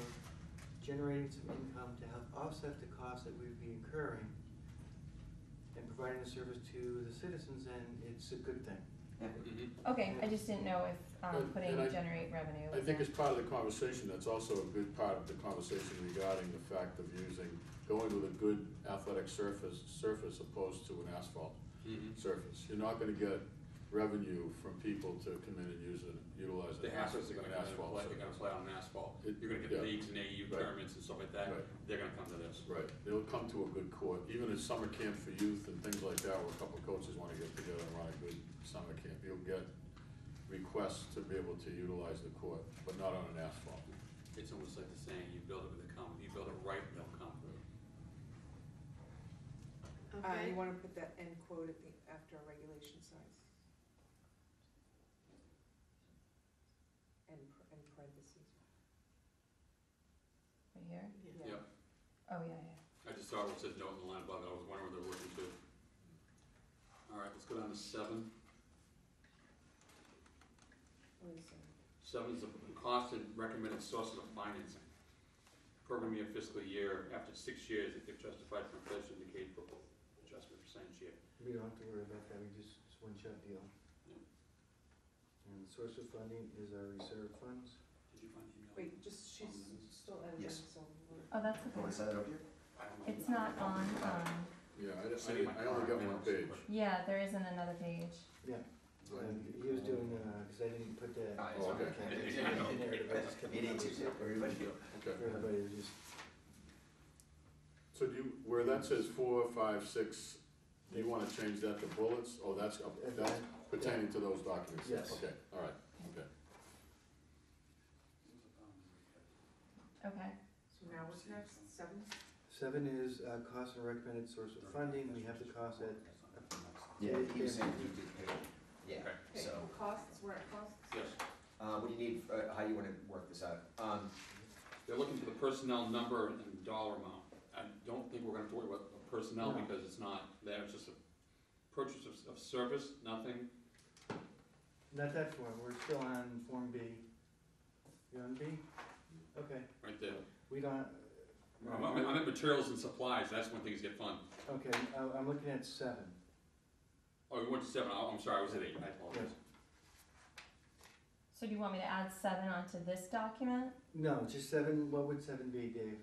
Speaker 5: generating some income to help offset the costs that we'd be incurring and providing a service to the citizens, then it's a good thing.
Speaker 1: Mhm.
Speaker 3: okay, I just didn't know if, um,
Speaker 6: And-
Speaker 3: putting
Speaker 6: and I-
Speaker 3: generate revenue.
Speaker 6: I
Speaker 3: was
Speaker 6: think
Speaker 3: a-
Speaker 6: as part of the conversation, that's also a good part of the conversation regarding the fact of using, going with a good athletic surface, surface opposed to an asphalt
Speaker 1: Mhm.
Speaker 6: surface. You're not gonna get revenue from people to come in and use it, utilize
Speaker 1: The
Speaker 6: an
Speaker 1: athletes are gonna
Speaker 6: an
Speaker 1: come in and
Speaker 6: asphalt
Speaker 1: play, they're gonna
Speaker 6: surface.
Speaker 1: play on asphalt.
Speaker 6: It-
Speaker 1: You're gonna
Speaker 6: yeah.
Speaker 1: get leagues and AU
Speaker 6: Right.
Speaker 1: tournaments and stuff like that,
Speaker 6: Right.
Speaker 1: they're gonna come to this.
Speaker 6: Right, they'll come to a good court, even at summer camp for youth and things like that, where a couple of coaches wanna get together and run a good summer camp, you'll get requests to be able to utilize the court, but not on an asphalt.
Speaker 1: It's almost like the saying, you build it with a come, you build it right, they'll come.
Speaker 4: Uh,
Speaker 7: Okay,
Speaker 4: you wanna put that end quote at the, after a regulation size? And, pr- and parentheses.
Speaker 3: Right here,
Speaker 7: yeah.
Speaker 1: Yep.
Speaker 3: oh, yeah, yeah.
Speaker 1: I just saw it said note in the line above it, I was wondering what they're looking to. All right, let's go down to seven.
Speaker 4: What is that?
Speaker 1: Seven is the cost and recommended sources of financing. Program year fiscal year, after six years, if they've justified for inflation, indicate for adjustment percentage year.
Speaker 5: We don't have to worry about that, we just, it's one shot deal.
Speaker 1: Yeah.
Speaker 5: And the source of funding is our reserve funds.
Speaker 1: Did you find the email?
Speaker 4: Wait, just, she's um, still editing,
Speaker 2: Yes.
Speaker 4: So. we're-
Speaker 3: Oh, that's
Speaker 2: Want
Speaker 3: okay.
Speaker 2: to send it over here?
Speaker 1: I.
Speaker 3: It's not on, um,
Speaker 6: Yeah, I,
Speaker 1: just, in my
Speaker 6: I, I only got one page.
Speaker 3: yeah, there isn't another page.
Speaker 5: Yeah, and he was doing, uh, cause I didn't put that.
Speaker 2: Ah,
Speaker 6: Oh, okay.
Speaker 5: In there, but I just kept
Speaker 2: You need to,
Speaker 5: notes.
Speaker 2: everybody.
Speaker 6: Okay,
Speaker 5: Everybody was just,
Speaker 6: so do you, where that says four, five, six, do you wanna change that to bullets? Oh, that's, that's pertaining to those documents?
Speaker 5: Yes.
Speaker 6: Okay, all right, okay.
Speaker 3: Okay,
Speaker 4: So now what's next, seven?
Speaker 5: seven is, uh, cost and recommended source of funding, we have the cost at,
Speaker 2: Yeah, he was saying he did pay. Yeah,
Speaker 1: Okay.
Speaker 4: Okay,
Speaker 2: so,
Speaker 4: costs, we're at costs?
Speaker 1: Yes,
Speaker 2: uh, what do you need, uh, how do you wanna work this out? Um,
Speaker 1: they're looking for the personnel number and dollar amount. I don't think we're gonna have to worry about the personnel
Speaker 5: No.
Speaker 1: because it's not, there, it's just a purchase of, of service, nothing.
Speaker 5: not that form, we're still on Form B. You're on B? Okay,
Speaker 1: Right there.
Speaker 5: We don't.
Speaker 1: I'm, I'm I'm at materials and supplies, that's when things get fun.
Speaker 5: Okay, I, I'm looking at seven.
Speaker 1: Oh, you went to seven, I'm sorry, I was at eight, I apologize.
Speaker 3: so do you want me to add seven onto this document?
Speaker 5: No, just seven, what would seven be, Dave?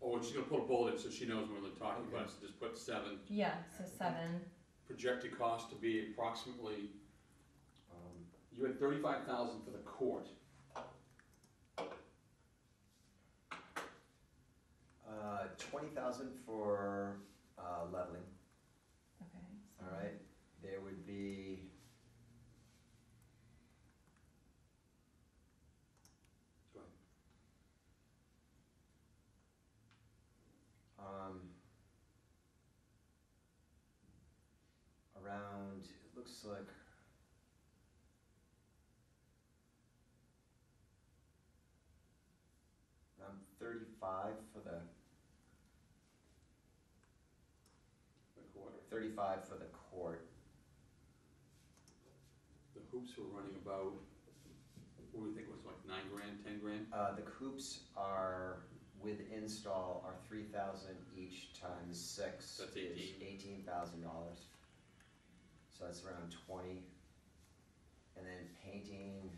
Speaker 1: Oh, and she's gonna put a bullet so she knows when we're talking about it, so just put seven.
Speaker 3: Yeah, so seven,
Speaker 1: Projected cost to be approximately,
Speaker 2: um,
Speaker 1: you had thirty-five thousand for the court.
Speaker 2: Uh, twenty thousand for, uh, leveling,
Speaker 3: okay. so-
Speaker 2: alright? There would be.
Speaker 1: Go ahead.
Speaker 2: Um, around, it looks like. Around thirty-five for the,
Speaker 1: The court.
Speaker 2: Thirty-five for the court,
Speaker 1: The hoops were running about, what do we think it was, like nine grand, ten grand?
Speaker 2: uh, the coops are, with install, are three thousand each times six.
Speaker 1: That's
Speaker 2: is
Speaker 1: 18.
Speaker 2: Eighteen thousand dollars. So that's around twenty. And then painting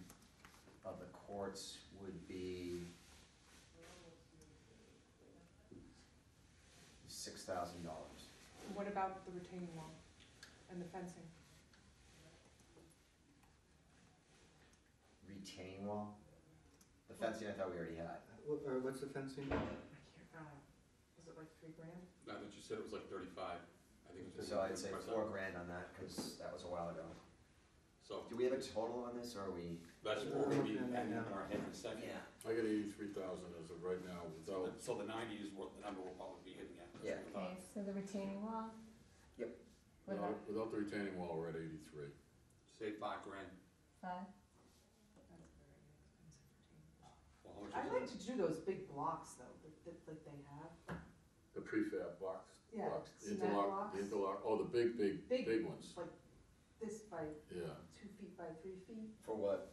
Speaker 2: of the courts would be six thousand.
Speaker 4: What about the retaining wall and the fencing?
Speaker 2: Retaining wall? The fencing I thought we already had.
Speaker 5: What, or what's the fencing?
Speaker 4: I can't, uh, was it like three grand?
Speaker 1: I thought you said it was like thirty-five, I think it was.
Speaker 2: So I'd say
Speaker 1: 35,000.
Speaker 2: four grand on that, cause that was a while ago.
Speaker 1: So
Speaker 2: Do we have a total on this, or are we?
Speaker 1: that's
Speaker 5: We're
Speaker 1: what we'll be
Speaker 5: looking
Speaker 1: in our head in a second.
Speaker 6: I got eighty-three thousand as of right now
Speaker 1: So,
Speaker 6: without,
Speaker 1: the- so the ninety is what the number we'll probably be hitting at. That's
Speaker 2: Yeah.
Speaker 1: what we thought.
Speaker 3: Okay, so the retaining wall?
Speaker 2: Yep.
Speaker 3: With
Speaker 6: without, without the retaining wall, we're at eighty-three.
Speaker 1: Say five grand.
Speaker 3: five?
Speaker 1: Well, how much
Speaker 4: I
Speaker 1: is
Speaker 4: like
Speaker 1: it?
Speaker 4: to do those big blocks though, that, that, like they have,
Speaker 6: The prefab box,
Speaker 4: Yeah,
Speaker 6: box,
Speaker 4: cement
Speaker 6: interlock,
Speaker 4: blocks.
Speaker 6: the interlock, oh, the big, big,
Speaker 4: Big-
Speaker 6: big ones,
Speaker 4: like this by
Speaker 6: yeah.
Speaker 4: two feet by three feet
Speaker 2: For what?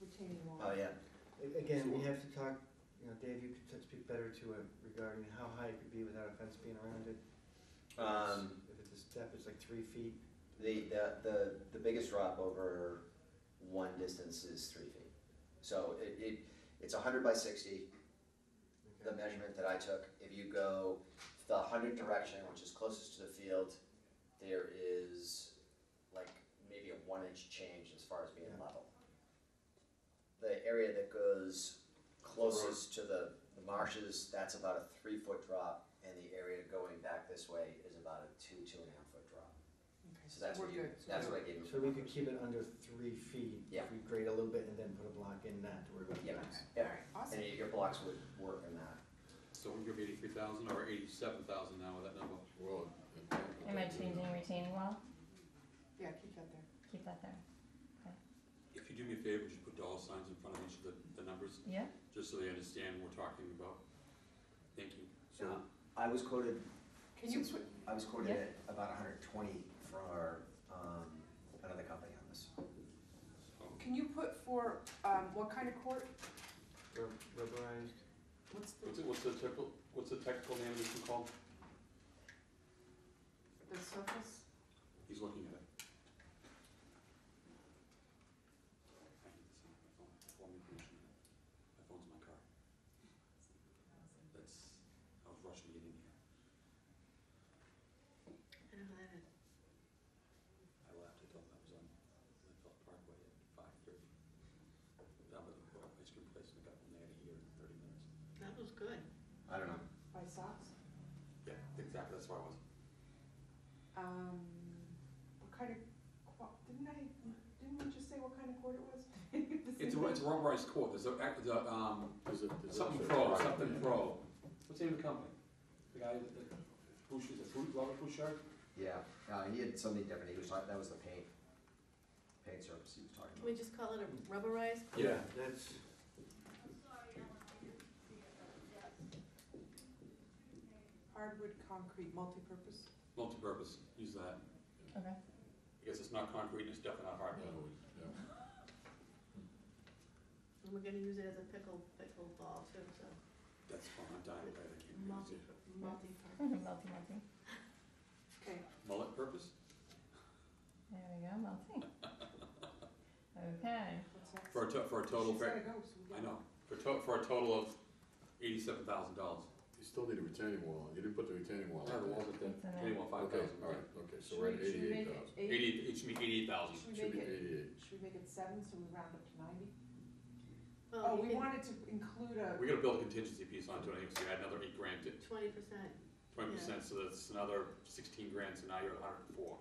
Speaker 4: retaining wall.
Speaker 2: Oh, yeah.
Speaker 5: A- Again, we have to talk, you know, Dave, you could speak better to it regarding how high it could be without a fence being around it.
Speaker 2: Um,
Speaker 5: If it's a step, it's like three feet.
Speaker 2: The, the, the, the biggest drop over one distance is three feet. So it, it, it's hundred by sixty, the
Speaker 5: Okay.
Speaker 2: measurement that I took. If you go the hundred direction, which is closest to the field, there is like maybe a one inch change as far as being
Speaker 5: Yeah.
Speaker 2: level. The area that goes closest to the, the marshes, that's about a three foot drop, and the area going back this way is about a two, two and a half foot drop.
Speaker 4: Okay,
Speaker 2: So that's
Speaker 4: we're
Speaker 2: what you,
Speaker 4: good. So
Speaker 2: that's
Speaker 4: we're-
Speaker 2: what I gave you.
Speaker 5: So we could keep it under three feet.
Speaker 2: Yeah.
Speaker 5: If we grade a little bit and then put a block in that to worry about the
Speaker 2: Yeah.
Speaker 5: fence.
Speaker 2: Yeah.
Speaker 4: Alright, awesome.
Speaker 2: And your blocks would work in that.
Speaker 1: So we're gonna give eighty-three thousand or eighty-seven thousand now with that number?
Speaker 6: Well.
Speaker 3: Am I changing retaining wall?
Speaker 4: Yeah, keep that there.
Speaker 3: Keep that there.
Speaker 1: If you do me a favor, just put dollar signs in front of each of the, the numbers,
Speaker 3: Yeah?
Speaker 1: Just so they understand what we're talking about. Thank you.
Speaker 2: So I was quoted,
Speaker 4: Can you
Speaker 2: Since-
Speaker 4: put,
Speaker 2: I was quoted
Speaker 3: Yeah.
Speaker 2: at about hundred and twenty for, um, another company on this.
Speaker 1: So,
Speaker 4: can you put for, um, what kind of court?
Speaker 5: Rub- Rubberized.
Speaker 4: What's the,
Speaker 1: What's it, what's the technical, what's the technical name of this one called?
Speaker 4: the surface?
Speaker 1: He's looking at it. My phone's in my car. That's, I was rushing to get in here.
Speaker 7: I know how that is.
Speaker 1: I left, I told him I was on Linfield Parkway at five thirty. Down by the ice cream place, and I got from there to here in thirty minutes.
Speaker 7: That was good.
Speaker 2: I don't know.
Speaker 4: By socks?
Speaker 1: Yeah, exactly, that's where I was.
Speaker 4: Um, what kind of, qua- didn't I, didn't we just say what kind of court it was?
Speaker 1: It's a, it's a rubberized court, there's a, the, um,
Speaker 6: Is it, is it-
Speaker 1: something pro, something pro. What's the name of the company? The guy, that, that, Boucher, is it Bou- Robert Bouchard?
Speaker 2: Yeah, uh, he had something different, he was talking, that was the paint, paint surface he was talking
Speaker 7: Can we
Speaker 2: about.
Speaker 7: just call it a rubberized?
Speaker 1: Yeah.
Speaker 5: That's,
Speaker 4: Hardwood concrete, multipurpose.
Speaker 1: Multi-purpose, use that.
Speaker 3: Okay.
Speaker 1: I guess it's not concrete, and it's definitely not hardwood.
Speaker 6: we- yeah.
Speaker 7: And we're gonna use it as a pickle, pickle ball too, so.
Speaker 1: That's fine, I'm dying, but I can't
Speaker 7: Multi,
Speaker 1: use
Speaker 7: multi-purpose.
Speaker 3: multi, multi.
Speaker 4: Okay,
Speaker 1: Mullet purpose?
Speaker 3: There we go, multi. Okay.
Speaker 1: For a to, for a total,
Speaker 4: She's
Speaker 1: for,
Speaker 4: gotta go, so
Speaker 1: I know, for to, for a total of eighty-seven thousand dollars.
Speaker 6: You still need a retaining wall, you didn't put the retaining wall
Speaker 1: I have the
Speaker 6: on
Speaker 1: walls
Speaker 6: there.
Speaker 1: at the,
Speaker 3: It's in there.
Speaker 1: twenty-one, five
Speaker 6: Okay,
Speaker 1: thousand.
Speaker 6: all right, okay, so
Speaker 4: Should
Speaker 6: we're at
Speaker 4: should we
Speaker 6: eighty-eight
Speaker 4: make it eight?
Speaker 1: Eighty, it should be eighty-eight thousand.
Speaker 4: Should we
Speaker 6: Should
Speaker 4: make
Speaker 6: be
Speaker 4: it,
Speaker 6: eighty-eight.
Speaker 4: should we make it seven, so we round up to ninety?
Speaker 7: Well,
Speaker 4: Oh, we wanted to include a,
Speaker 1: We gotta build a contingency piece onto it, so you add another eight grand to,
Speaker 7: Twenty percent.
Speaker 1: Twenty percent, so that's another sixteen grand, so now you're at hundred and four.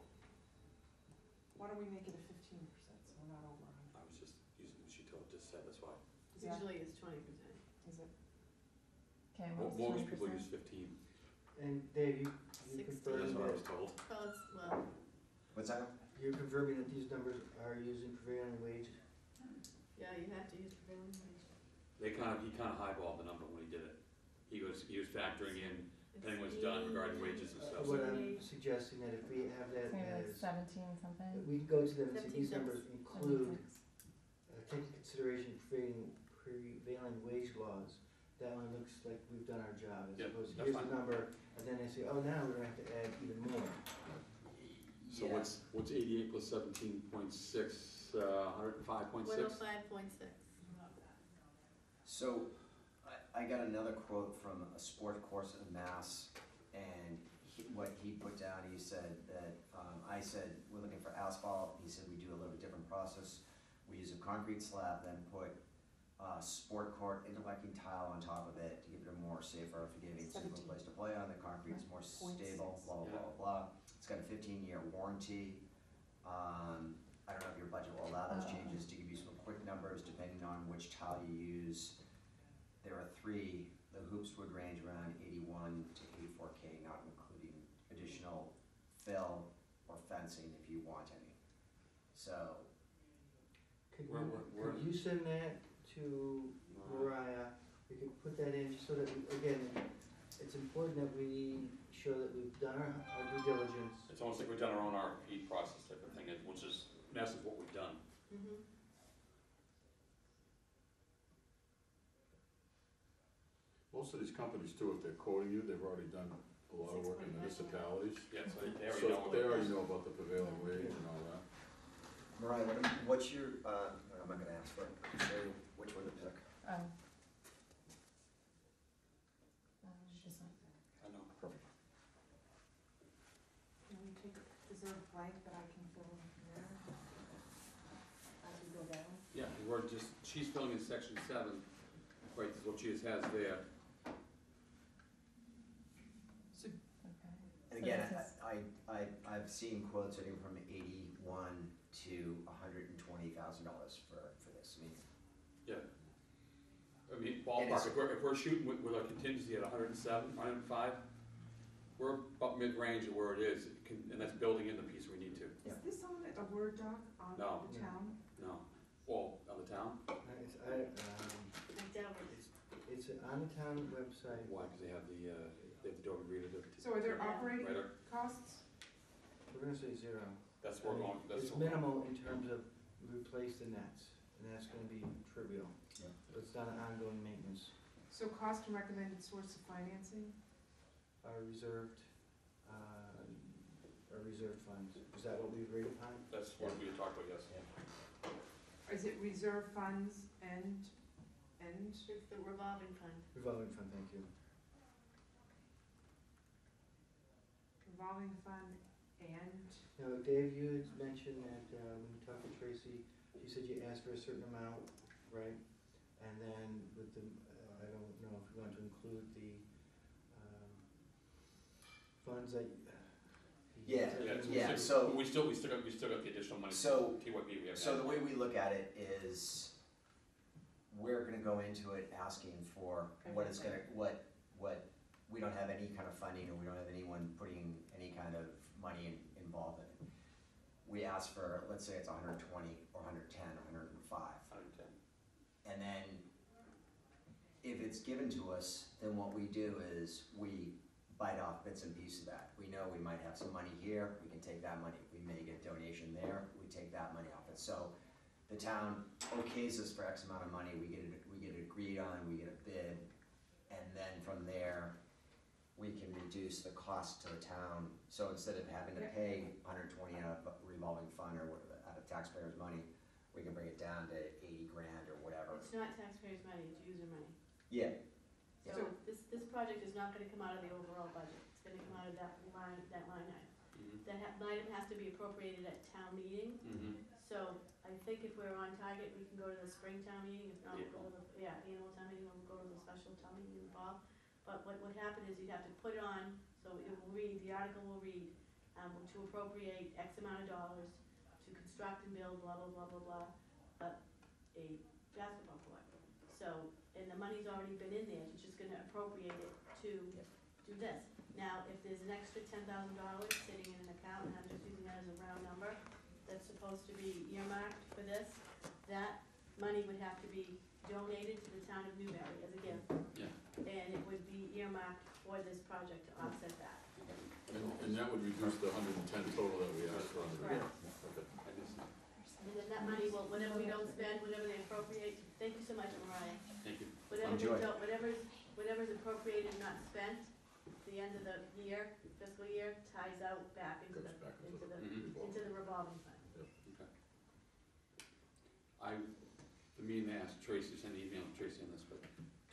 Speaker 4: why don't we make it a fifteen percent, so we're not over a hundred?
Speaker 1: I was just using what she told, just said, that's why.
Speaker 4: Is that,
Speaker 7: Usually it's twenty percent.
Speaker 4: is it?
Speaker 3: Okay,
Speaker 1: Mo-
Speaker 3: what's
Speaker 1: Mortgage
Speaker 3: twenty
Speaker 1: people use fifteen,
Speaker 5: and Dave, you, you
Speaker 7: Sixteen.
Speaker 1: that's
Speaker 5: confirming
Speaker 1: what I
Speaker 5: that,
Speaker 1: was told.
Speaker 7: Well, it's, well,
Speaker 2: What's that?
Speaker 5: you're confirming that these numbers are using prevailing wage?
Speaker 7: yeah, you have to use prevailing wage.
Speaker 1: They kind of, he kind of highballed the number when he did it. He was, he was factoring in, depending what's done regarding wages and stuff.
Speaker 5: What I'm suggesting that if we have that
Speaker 3: maybe like
Speaker 5: as,
Speaker 3: seventeen something.
Speaker 5: we can go to them and say these
Speaker 7: 17
Speaker 5: numbers include, uh, taking consideration prevailing, prevailing wage laws. That one looks like we've done our job, as
Speaker 1: Yeah,
Speaker 5: opposed to
Speaker 1: that's
Speaker 5: here's the
Speaker 1: fine.
Speaker 5: number, and then they say, oh, now we're gonna have to add even more.
Speaker 1: So
Speaker 2: Yeah.
Speaker 1: what's, what's eighty-eight plus seventeen point six, uh, hundred and five point
Speaker 7: One oh
Speaker 1: six?
Speaker 7: five point six.
Speaker 2: So, I, I got another quote from a sport course in Mass, and he, what he put down, he said that, um, I said, we're looking for asphalt, he said we do a little bit different process. We use a concrete slab, then put, uh, sport court interlocking tile on top of it to give it a more safer, forgiving, simple
Speaker 4: Seventeen.
Speaker 2: place to play on, the concrete is more
Speaker 4: Point
Speaker 2: stable,
Speaker 4: six.
Speaker 2: blah, blah, blah, blah. It's got a fifteen year warranty, um, I don't know if your budget will allow those
Speaker 3: Oh.
Speaker 2: changes, to give you some quick numbers depending on which tile you use. There are three, the hoops would range around eighty-one to eighty-four K, not including additional fill or fencing if you want any. So,
Speaker 5: Could
Speaker 1: We're-
Speaker 5: you,
Speaker 1: we're- we're-
Speaker 5: could you send that to Mariah? We could put that in just so that, we- again, it's important that we show that we've done our, our due diligence.
Speaker 1: It's almost like we've done our own RFP process type of thing, which is, in essence, what we've done.
Speaker 7: Mhm.
Speaker 6: Most of these companies too, if they're quoting you, they've already done a lot of work in
Speaker 7: 6.5.
Speaker 6: municipalities.
Speaker 1: Yeah, so they they already know what
Speaker 6: they already know about the prevailing wage and all that.
Speaker 2: Mariah, what, what's your, uh, I'm not gonna ask for it, say which one to pick.
Speaker 3: Um. um, just like-
Speaker 1: I know.
Speaker 2: Perfect.
Speaker 4: Can we take, is there a blank that I can fill in there? As we go down?
Speaker 1: Yeah, we're just, she's filling in section seven, right, that's what she just has there.
Speaker 4: So
Speaker 3: Okay.
Speaker 2: And again,
Speaker 3: this is-
Speaker 2: I, I, I've seen quotes anywhere from eighty-one to hundred and twenty thousand dollars for, for this, I mean,
Speaker 1: I mean, ballpark, if we're, if we're shooting with, with a contingency at hundred and seven, hundred and five, we're about mid-range of where it is, it can- and that's building in the piece we need to.
Speaker 4: is this on a Word doc on
Speaker 1: No.
Speaker 4: the town?
Speaker 1: No, well, on the town,
Speaker 5: Uh, It's, I, um,
Speaker 7: I doubt it.
Speaker 5: it's, it's on the town website.
Speaker 1: why, cause they have the, uh, they have the Adobe Reader, the,
Speaker 4: So are there
Speaker 7: Yeah.
Speaker 4: operating
Speaker 1: right,
Speaker 4: costs?
Speaker 5: We're gonna say zero.
Speaker 1: that's where we're going, that's.
Speaker 5: It's
Speaker 1: where we're going.
Speaker 5: minimal in terms of replace the nets, and that's gonna be trivial.
Speaker 2: Yeah.
Speaker 5: It's not an ongoing maintenance,
Speaker 4: So cost and recommended source of financing?
Speaker 5: our reserved, uh, our reserved funds, is that what we agreed upon?
Speaker 1: That's what we talked about, yes.
Speaker 4: Is it reserve funds and, and,
Speaker 7: It's the revolving fund.
Speaker 5: Revolving fund, thank you.
Speaker 4: Revolving fund and,
Speaker 5: Now, Dave, you had mentioned that, uh, when you talked to Tracy, she said you asked for a certain amount, right? And then with the, uh, I don't know if you want to include the, um, funds that. uh,
Speaker 2: Yeah,
Speaker 1: Yeah, so we
Speaker 2: Yeah,
Speaker 1: still-
Speaker 2: so-
Speaker 1: We still, we still got, we still got the additional money.
Speaker 2: So-
Speaker 1: TYB we have.
Speaker 2: So the way we look at it is, we're gonna go into it asking for what it's gonna, what, what, we don't have any kind of funding, or we don't have anyone putting any kind of money in- involved in it. We ask for, let's say it's hundred and twenty, or hundred and ten, or hundred and five.
Speaker 1: Hundred and ten.
Speaker 2: And then, if it's given to us, then what we do is we bite off bits and pieces of that. We know we might have some money here, we can take that money, we may get donation there, we take that money off it. So, the town okays us for X amount of money, we get it, we get it agreed on, we get a bid, and then from there, we can reduce the cost to the town. So instead of having to
Speaker 4: Yeah.
Speaker 2: pay hundred twenty out of revolving fund or whatever, out of taxpayers' money, we can bring it down to eighty grand or whatever.
Speaker 7: It's not taxpayers' money, it's user money.
Speaker 2: Yeah,
Speaker 7: So
Speaker 4: So-
Speaker 7: this, this project is not gonna come out of the overall budget, it's gonna come out of that line, that line item.
Speaker 1: Mhm.
Speaker 7: That ha- line item has to be appropriated at town meeting,
Speaker 1: Mhm.
Speaker 7: so I think if we're on target, we can go to the spring town meeting, if not, we'll go to the, yeah, annual town meeting, we'll go to the special town meeting in the fall. But what would happen is you'd have to put it on, so it will read, the article will read, um, to appropriate X amount of dollars to construct and build blah, blah, blah, blah, blah, but a basketball court. So, and the money's already been in there, you're just gonna appropriate it to do this. Now, if there's an extra ten thousand dollars sitting in an account, and I'm just using that as a round number, that's supposed to be earmarked for this, that money would have to be donated to the town of Newbury as a gift.
Speaker 1: Yeah.
Speaker 7: And it would be earmarked for this project to offset that.
Speaker 6: And, and that would reduce the hundred and ten total that we asked for.
Speaker 7: Correct.
Speaker 6: Okay.
Speaker 7: And then that money will, whatever we don't spend, whatever they appropriate, thank you so much, Mariah.
Speaker 1: Thank you.
Speaker 7: Whatever they
Speaker 2: Enjoy.
Speaker 7: don't, whatever's, whatever's appropriated, not spent, the end of the year, fiscal year, ties out back into the,
Speaker 6: Goes back into
Speaker 7: into the,
Speaker 1: Mhm.
Speaker 7: into the revolving fund.
Speaker 1: Okay. I, the meeting to ask Tracy, send an email to Tracy on this, but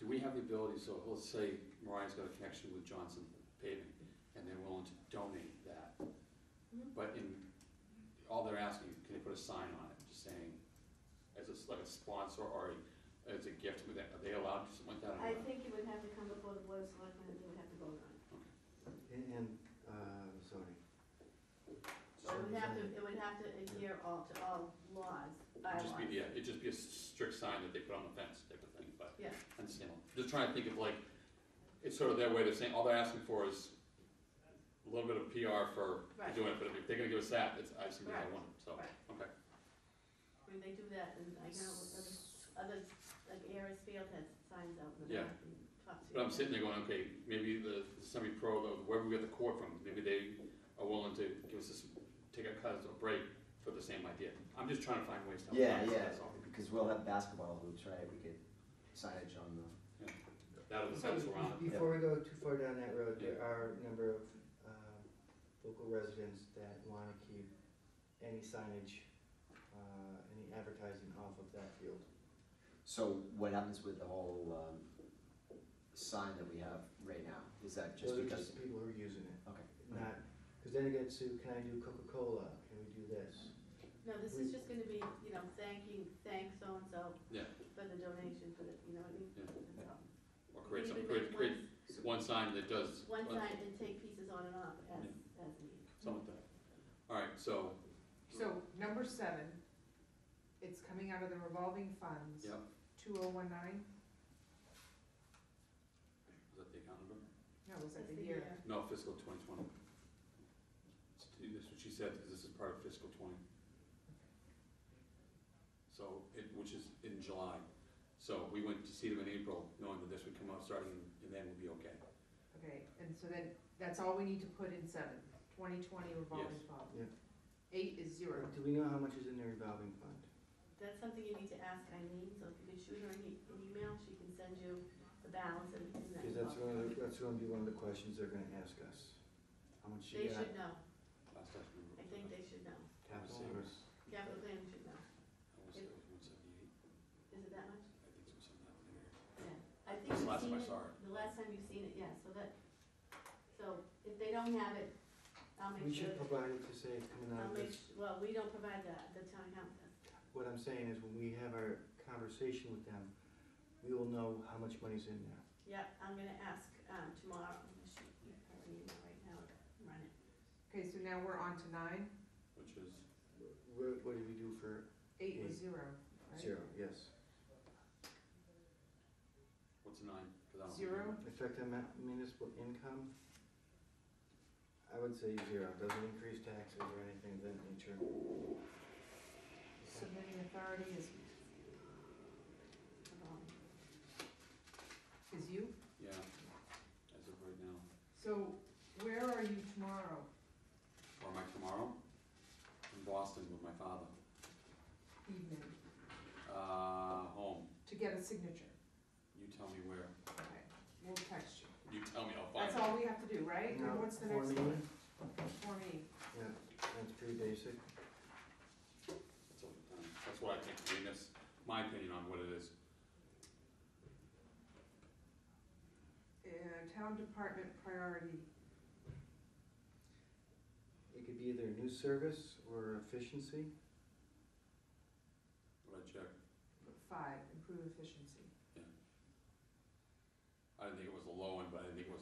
Speaker 1: do we have the ability, so let's say Mariah's got a connection with Johnson paving, and they're willing to donate that,
Speaker 7: Mhm.
Speaker 1: but in, all they're asking, can they put a sign on it, just saying, as a, like a sponsor or as a gift, would that, are they allowed to do something like that? or
Speaker 7: I
Speaker 1: not?
Speaker 7: think it would have to come before the board of selectmen and they would have to vote on it.
Speaker 5: And, and, uh, zoning.
Speaker 7: So it would have to, it would have to adhere all to all laws just be the it just be a
Speaker 1: strict sign that they put on the fence type of thing, but.
Speaker 7: Yeah.
Speaker 1: Understandable, just trying to think of like, it's sort of their way of saying, all they're asking for is a little bit of PR for
Speaker 7: Right.
Speaker 1: doing it, but if they're gonna give us that, it's, I see the
Speaker 7: Right.
Speaker 1: other one, so,
Speaker 7: Right.
Speaker 1: okay.
Speaker 7: When they do that, and I know other, other, like Aris Field has signs out in the
Speaker 1: Yeah.
Speaker 7: back and Topsy.
Speaker 1: But I'm sitting there going, okay, maybe the the semi-pro, the- wherever we get the court from, maybe they are willing to give us this, take a cut, a break for the same idea. I'm just trying to find ways to.
Speaker 2: Yeah,
Speaker 1: apply it,
Speaker 2: yeah,
Speaker 1: that's all.
Speaker 2: because we'll have basketball hoops, right, we could signage on the,
Speaker 1: That is the fence around it.
Speaker 5: Before we go too far down that road, there are a number of, uh, local residents that wanna keep any signage, uh, any advertising off of that field.
Speaker 2: so what happens with the whole, um, sign that we have right now? Is that just
Speaker 5: Those are
Speaker 2: because,
Speaker 5: just people who are using it,
Speaker 2: okay,
Speaker 5: not, cause then it gets to, can I do Coca-Cola, can we do this?
Speaker 7: No, this is just gonna be, you know, thanking, thank so-and-so
Speaker 1: Yeah.
Speaker 7: for the donation, for the, you know what I mean?
Speaker 1: Yeah.
Speaker 7: That's all.
Speaker 1: Or create some, create, create one sign that does.
Speaker 7: One
Speaker 1: one-
Speaker 7: sign and take pieces on and off as, as needed.
Speaker 1: Something like that. Alright, so,
Speaker 4: So, number seven, it's coming out of the revolving funds.
Speaker 1: Yep.
Speaker 4: Two oh one nine,
Speaker 1: is that the account number?
Speaker 4: no, was that
Speaker 7: That's
Speaker 4: the year?
Speaker 1: No, fiscal twenty twenty. That's what she said, because this is part of fiscal twenty. So, it, which is in July. So we went to see them in April, knowing that this would come out starting, and then we'll be okay.
Speaker 4: Okay, and so then, that's all we need to put in seven, twenty twenty revolving
Speaker 1: Yes.
Speaker 4: fund.
Speaker 5: Yeah.
Speaker 4: Eight is zero.
Speaker 5: Do we know how much is in the revolving fund?
Speaker 7: That's something you need to ask Eileen, so if you could shoot her an e- an email, she can send you the balance and, and that.
Speaker 5: Cause that's one of the, that's gonna be one of the questions they're gonna ask us. How much
Speaker 7: They
Speaker 5: you got?
Speaker 7: should know,
Speaker 1: Last time we were-
Speaker 7: I think they should know,
Speaker 5: Capital or?
Speaker 7: capital planning should know,
Speaker 1: I wanna say it was one seventy-eight,
Speaker 7: is it that much?
Speaker 1: I think so, something like that.
Speaker 7: Yeah, I think
Speaker 1: That's the
Speaker 7: you've
Speaker 1: last time
Speaker 7: seen
Speaker 1: I
Speaker 7: it,
Speaker 1: saw it.
Speaker 7: the last time you've seen it, yeah, so that, so if they don't have it, I'll
Speaker 5: We
Speaker 7: make sure,
Speaker 5: should provide it to say it's coming out
Speaker 7: I'll
Speaker 5: of
Speaker 7: make,
Speaker 5: this.
Speaker 7: su- well, we don't provide that, the town council does.
Speaker 5: What I'm saying is when we have our conversation with them, we will know how much money's in there.
Speaker 7: Yeah, I'm gonna ask, um, tomorrow, I'm gonna shoot you her an email right now, run it.
Speaker 4: Okay, so now we're on to nine,
Speaker 1: Which is,
Speaker 5: What, what did we do for
Speaker 4: eight was zero, right?
Speaker 5: zero, yes.
Speaker 1: what's nine? 'Cause I don't
Speaker 4: Zero?
Speaker 1: remember.
Speaker 5: Effect on mu- municipal income? I would say zero, doesn't increase taxes or anything of that nature.
Speaker 4: Submitting authority is,
Speaker 7: Um,
Speaker 4: is you?
Speaker 1: Yeah, as of right now.
Speaker 4: So, where are you tomorrow?
Speaker 1: Or am I tomorrow? In Boston with my father.
Speaker 4: Evening,
Speaker 1: Uh, home.
Speaker 4: to get a signature,
Speaker 1: You tell me where.
Speaker 4: okay, we'll text you.
Speaker 1: You tell me, I'll find
Speaker 4: That's
Speaker 1: it.
Speaker 4: All we have to do, right? Or what's the next one? For me,
Speaker 5: Yeah, that's pretty basic.
Speaker 1: That's all the time. That's what I think, I mean, that's my opinion on what it is.
Speaker 4: uh, town department priority,
Speaker 5: It could be either new service or efficiency.
Speaker 1: What I checked.
Speaker 4: five, improve efficiency.
Speaker 1: I didn't think it was the low end, but I didn't think it was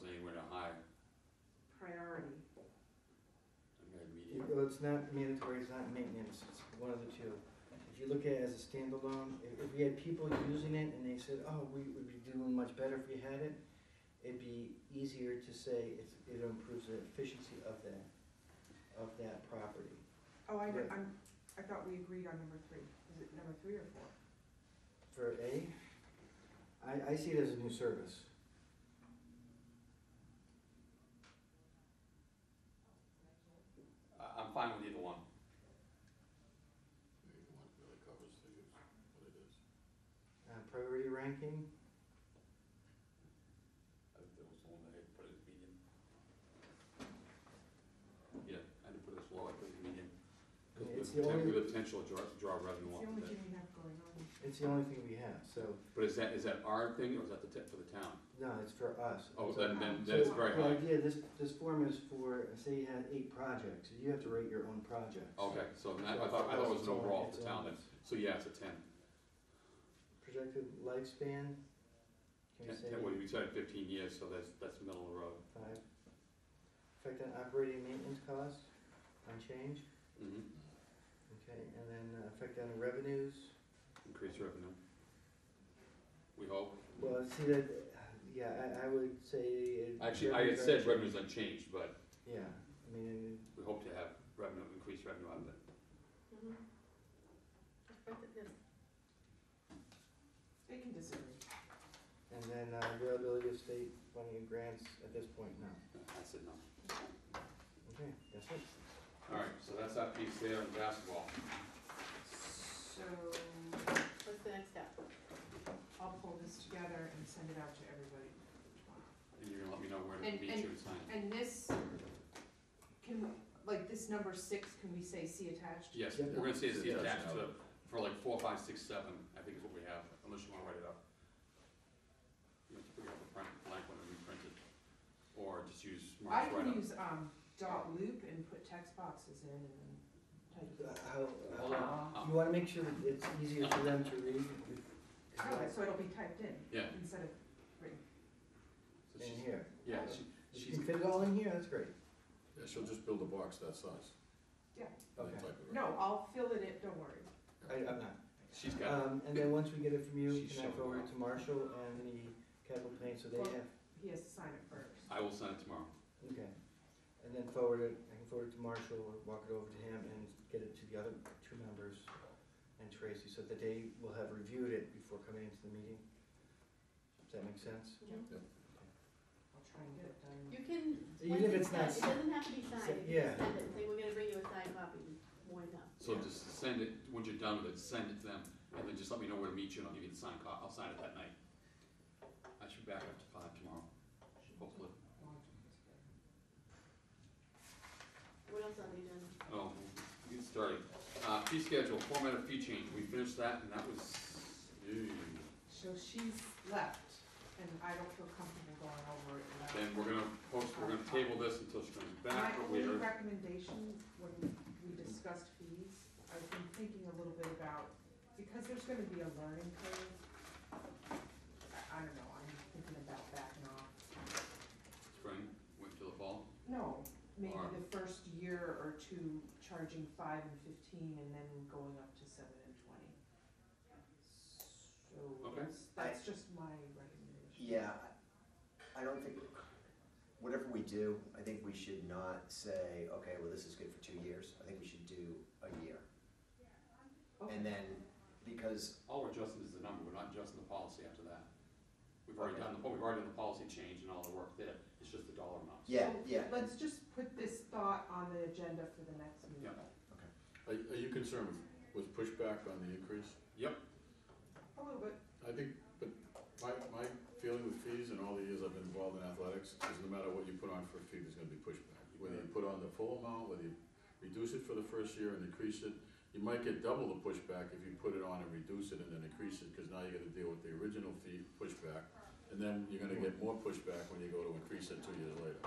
Speaker 1: anywhere near high.
Speaker 4: Priority,
Speaker 1: I think I had medium.
Speaker 5: Well, it's not mandatory, it's not maintenance, it's one of the two. If you look at it as a standalone, if, if we had people using it and they said, oh, we would be doing much better if we had it, it'd be easier to say it's, it improves the efficiency of that, of that property.
Speaker 4: oh, I, know- I'm, I thought we agreed on number three, is it number three or four?
Speaker 5: For A, I, I see it as a new service.
Speaker 1: I, I'm fine with either one.
Speaker 6: Maybe one really covers the use, what it is.
Speaker 5: Uh, priority ranking,
Speaker 1: I think that was the one that I had put as medium. Yeah, I didn't put it as low, I put it as medium. Cause
Speaker 5: Yeah, it's
Speaker 1: with
Speaker 5: the
Speaker 1: poten-
Speaker 5: only-
Speaker 1: with the potential to draw, draw revenue
Speaker 4: It's
Speaker 1: off
Speaker 4: the
Speaker 1: of
Speaker 4: only
Speaker 1: that.
Speaker 4: thing we have going on.
Speaker 5: it's the only thing we have, so,
Speaker 1: But is that, is that our thing, or is that the tip for the town?
Speaker 5: No, it's for us.
Speaker 1: Oh,
Speaker 5: So-
Speaker 1: then, then,
Speaker 5: So
Speaker 1: then it's very
Speaker 5: The
Speaker 1: high.
Speaker 5: idea, this, this form is for, say you had eight projects, you have to rate your own projects.
Speaker 1: Okay, so then that, I thought, I thought it was an overall for the town then, so yeah, it's a ten.
Speaker 5: Projected lifespan, can we
Speaker 1: Ten,
Speaker 5: say
Speaker 1: ten, what, we said fifteen years, so that's, that's middle of the road.
Speaker 5: five? Effect on operating maintenance costs, unchanged,
Speaker 1: Mm-hmm.
Speaker 5: okay, and then uh, effect on revenues,
Speaker 1: Increase revenue. We hope.
Speaker 5: well, see that, yeah, I, I would say. it-
Speaker 1: Actually, I had said revenue's unchanged, but
Speaker 5: Yeah, I mean,
Speaker 1: we hope to have revenue, increased revenue out of it.
Speaker 7: Mhm. Yes.
Speaker 4: They can disagree.
Speaker 5: and then uh, availability of state funding and grants at this point, no.
Speaker 1: That's it, no.
Speaker 5: Okay, that's it.
Speaker 1: All right, so that's that piece there in basketball.
Speaker 4: So
Speaker 7: What's the next step?
Speaker 4: I'll pull this together and send it out to everybody tomorrow.
Speaker 1: And you're gonna let me know where to
Speaker 4: And-
Speaker 1: meet
Speaker 4: and-
Speaker 1: you and sign.
Speaker 4: And this, can, like this number six, can we say see attached?
Speaker 1: Yes,
Speaker 5: Yep.
Speaker 1: we're gonna say it's the attached to, for like four, five, six, seven, I think is what we have, unless you wanna write it up. You have to figure out the print, blank one and reprint it, or just use
Speaker 4: I
Speaker 1: Mark's
Speaker 4: can
Speaker 1: write-up.
Speaker 4: use, um, dotloop and put text boxes in and then type it
Speaker 5: Uh. How,
Speaker 1: Hold on.
Speaker 5: you wanna make sure that it's easier for them to read,
Speaker 4: Oh, so it'll be typed in
Speaker 1: Yeah,
Speaker 4: instead of written.
Speaker 1: so
Speaker 5: in
Speaker 1: she's,
Speaker 5: here.
Speaker 1: Yeah, she,
Speaker 5: If
Speaker 1: she's,
Speaker 5: you can fit it all in here, that's great.
Speaker 6: Yeah, she'll just build a box that size.
Speaker 4: Yeah.
Speaker 6: And
Speaker 5: Okay.
Speaker 6: type it.
Speaker 4: No, I'll fill it in, don't worry.
Speaker 5: I, I'm not.
Speaker 1: she's got.
Speaker 5: Um, and then once we get it from you,
Speaker 1: She's
Speaker 5: can I
Speaker 1: showing
Speaker 5: forward
Speaker 1: well.
Speaker 5: it to Marshall and the capital plan, so they
Speaker 4: Well-
Speaker 5: have,
Speaker 4: He has to sign it first.
Speaker 1: I will sign it tomorrow.
Speaker 5: okay. And then forward it, I can forward it to Marshall, or walk it over to him and get it to the other two members and Tracy, so that they will have reviewed it before coming into the meeting. Does that make sense?
Speaker 7: Mhm.
Speaker 4: I'll try and get it done.
Speaker 7: You can,
Speaker 5: Even
Speaker 7: once
Speaker 5: if
Speaker 7: it's
Speaker 5: it's not
Speaker 7: done, it doesn't have to be signed, you
Speaker 5: yeah.
Speaker 7: can send it, and say, we're gonna bring you a signed copy, more enough.
Speaker 1: So just send it, once you're done with it, send it to them, and then just let me know where to meet you, and I'll give you the signed copy, I'll sign it that night. I should be back up to five tomorrow, hopefully.
Speaker 7: What else on the agenda?
Speaker 1: Oh, we get started. Uh, fee schedule, format of fee change, we finished that, and that was, ew.
Speaker 4: So she's left and I don't feel comfortable going over it without.
Speaker 1: then we're gonna post, we're gonna table this until she comes
Speaker 4: My
Speaker 1: back, but we
Speaker 4: only
Speaker 1: are,
Speaker 4: recommendation when we discussed fees, I've been thinking a little bit about, because there's gonna be a learning curve. I, I don't know, I'm thinking about backing off.
Speaker 1: spring, wait till the fall.
Speaker 4: No, maybe
Speaker 1: Or-
Speaker 4: the first year or two charging five and fifteen and then going up to seven and twenty. So
Speaker 1: Okay.
Speaker 4: that's, that's just my recommendation.
Speaker 2: Yeah, I I don't think, whatever we do, I think we should not say, okay, well, this is good for two years. I think we should do a year.
Speaker 4: Okay.
Speaker 2: And then, because,
Speaker 1: All we're adjusting is the number, we're not adjusting the policy after that. We've already
Speaker 2: Okay.
Speaker 1: done, the we've already done the policy change and all the work there, it's just the dollar amount.
Speaker 2: yeah,
Speaker 4: So
Speaker 2: yeah,
Speaker 4: Let's just put this thought on the agenda for the next meeting.
Speaker 1: Yeah.
Speaker 6: Are, are you concerned with, with pushback on the increase?
Speaker 1: Yep,
Speaker 4: A little bit.
Speaker 6: I think, but my, my feeling with fees and all the years I've been involved in athletics is no matter what you put on for a fee, there's gonna be pushback. Whether you put on the full amount, whether you reduce it for the first year and increase it, you might get double the pushback if you put it on and reduce it and then increase it, cause now you gotta deal with the original fee pushback. And then you're gonna get more pushback when you go to increase it two years later.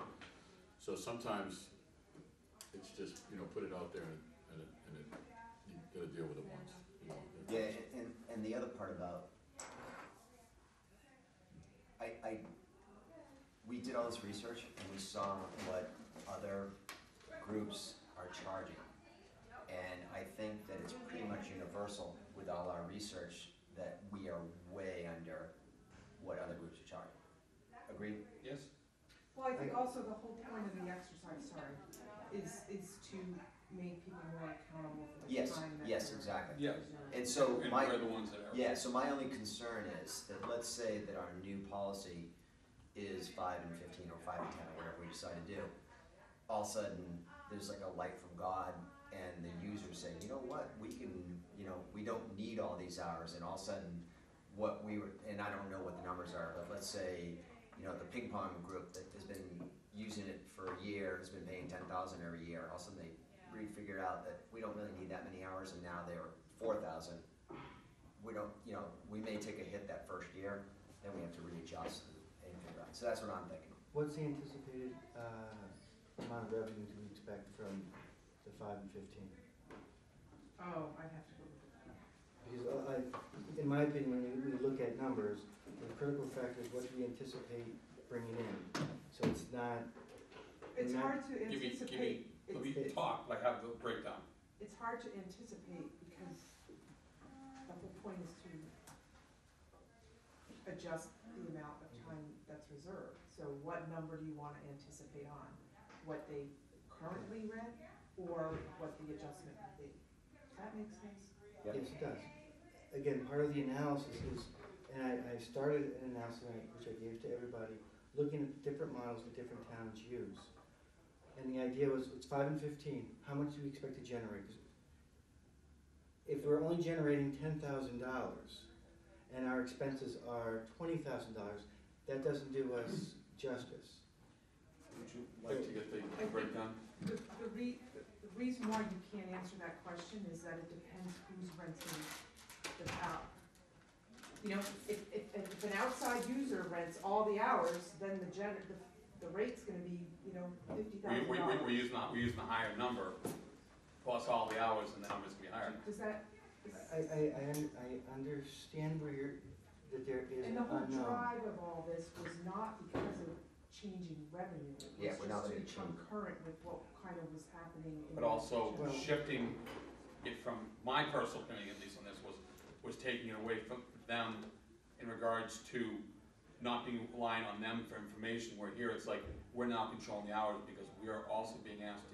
Speaker 6: So sometimes, it's just, you know, put it out there and, and it, and it, you gotta deal with it once, you know.
Speaker 2: yeah, and, and the other part about, I, I, we did all this research and we saw what other groups are charging. And I think that it's pretty much universal with all our research that we are way under what other groups are charging. Agree?
Speaker 1: yes,
Speaker 4: Well, I think also the whole point of the exercise, sorry, is, is to make people more accountable for the
Speaker 2: Yes,
Speaker 4: time that
Speaker 2: yes,
Speaker 4: they're-
Speaker 2: exactly.
Speaker 1: yeah,
Speaker 2: And so
Speaker 1: and
Speaker 2: my,
Speaker 1: we're the ones that are.
Speaker 2: yeah, so my only concern is that let's say that our new policy is five and fifteen or five and ten or whatever we decide to do. All of a sudden, there's like a light from God and the user's saying, you know what, we can, you know, we don't need all these hours and all of a sudden what we were, and I don't know what the numbers are, but let's say, you know, the ping pong group that has been using it for a year, has been paying ten thousand every year, all of a sudden they re-figured out that we don't really need that many hours and now they're four thousand. We don't, you know, we may take a hit that first year, then we have to readjust and figure out, so that's what I'm thinking.
Speaker 5: What's the anticipated, uh, amount of revenue do we expect from the five and fifteen?
Speaker 4: Oh, I'd have to go look at that.
Speaker 5: Because uh, I, in my opinion, when we, we look at numbers, the critical factor is what do we anticipate bringing in? So it's not,
Speaker 4: It's
Speaker 5: Not-
Speaker 4: hard to
Speaker 1: Give me- give me-
Speaker 4: anticipate,
Speaker 1: Let
Speaker 4: it's,
Speaker 1: me talk, like have the breakdown.
Speaker 4: it's hard to anticipate because the whole point is to adjust the amount of mm-hmm. time that's reserved. So what number do you wanna anticipate on? What they currently rent or what the adjustment would be? Does that make sense?
Speaker 2: Yep.
Speaker 5: Yes, it does. Again, part of the analysis is, and I, I started an analysis, which I gave to everybody, looking at different models that different towns use. And the idea was, it's five and fifteen, how much do we expect to generate? 'Cause If we're only generating ten thousand dollars, and our expenses are twenty thousand dollars, that doesn't do us justice.
Speaker 1: Would you like to get the breakdown?
Speaker 4: The, the re, the reason why you can't answer that question is that it depends who's renting the power. You know, if, if, if an outside user rents all the hours, then the gen, the, the rate's gonna be, you know, fifty
Speaker 1: We, we, we-
Speaker 4: dollars.
Speaker 1: we're using, a- we're using a higher number, plus all the hours, and the number's gonna be higher.
Speaker 4: Does that,
Speaker 5: I, I, I, un- I understand where you're, that there is
Speaker 4: and the whole
Speaker 5: unknown.
Speaker 4: drive of all this was not because of changing revenue.
Speaker 2: Yeah, we're not
Speaker 4: It
Speaker 2: gonna
Speaker 4: was just to become
Speaker 2: change.
Speaker 4: current with what kind of was happening in.
Speaker 1: But also
Speaker 5: Well-
Speaker 1: shifting it from, my personal opinion at least on this was, was taking it away from them in regards to not being relying on them for information, where here it's like, we're now controlling the hours because we are also being asked to get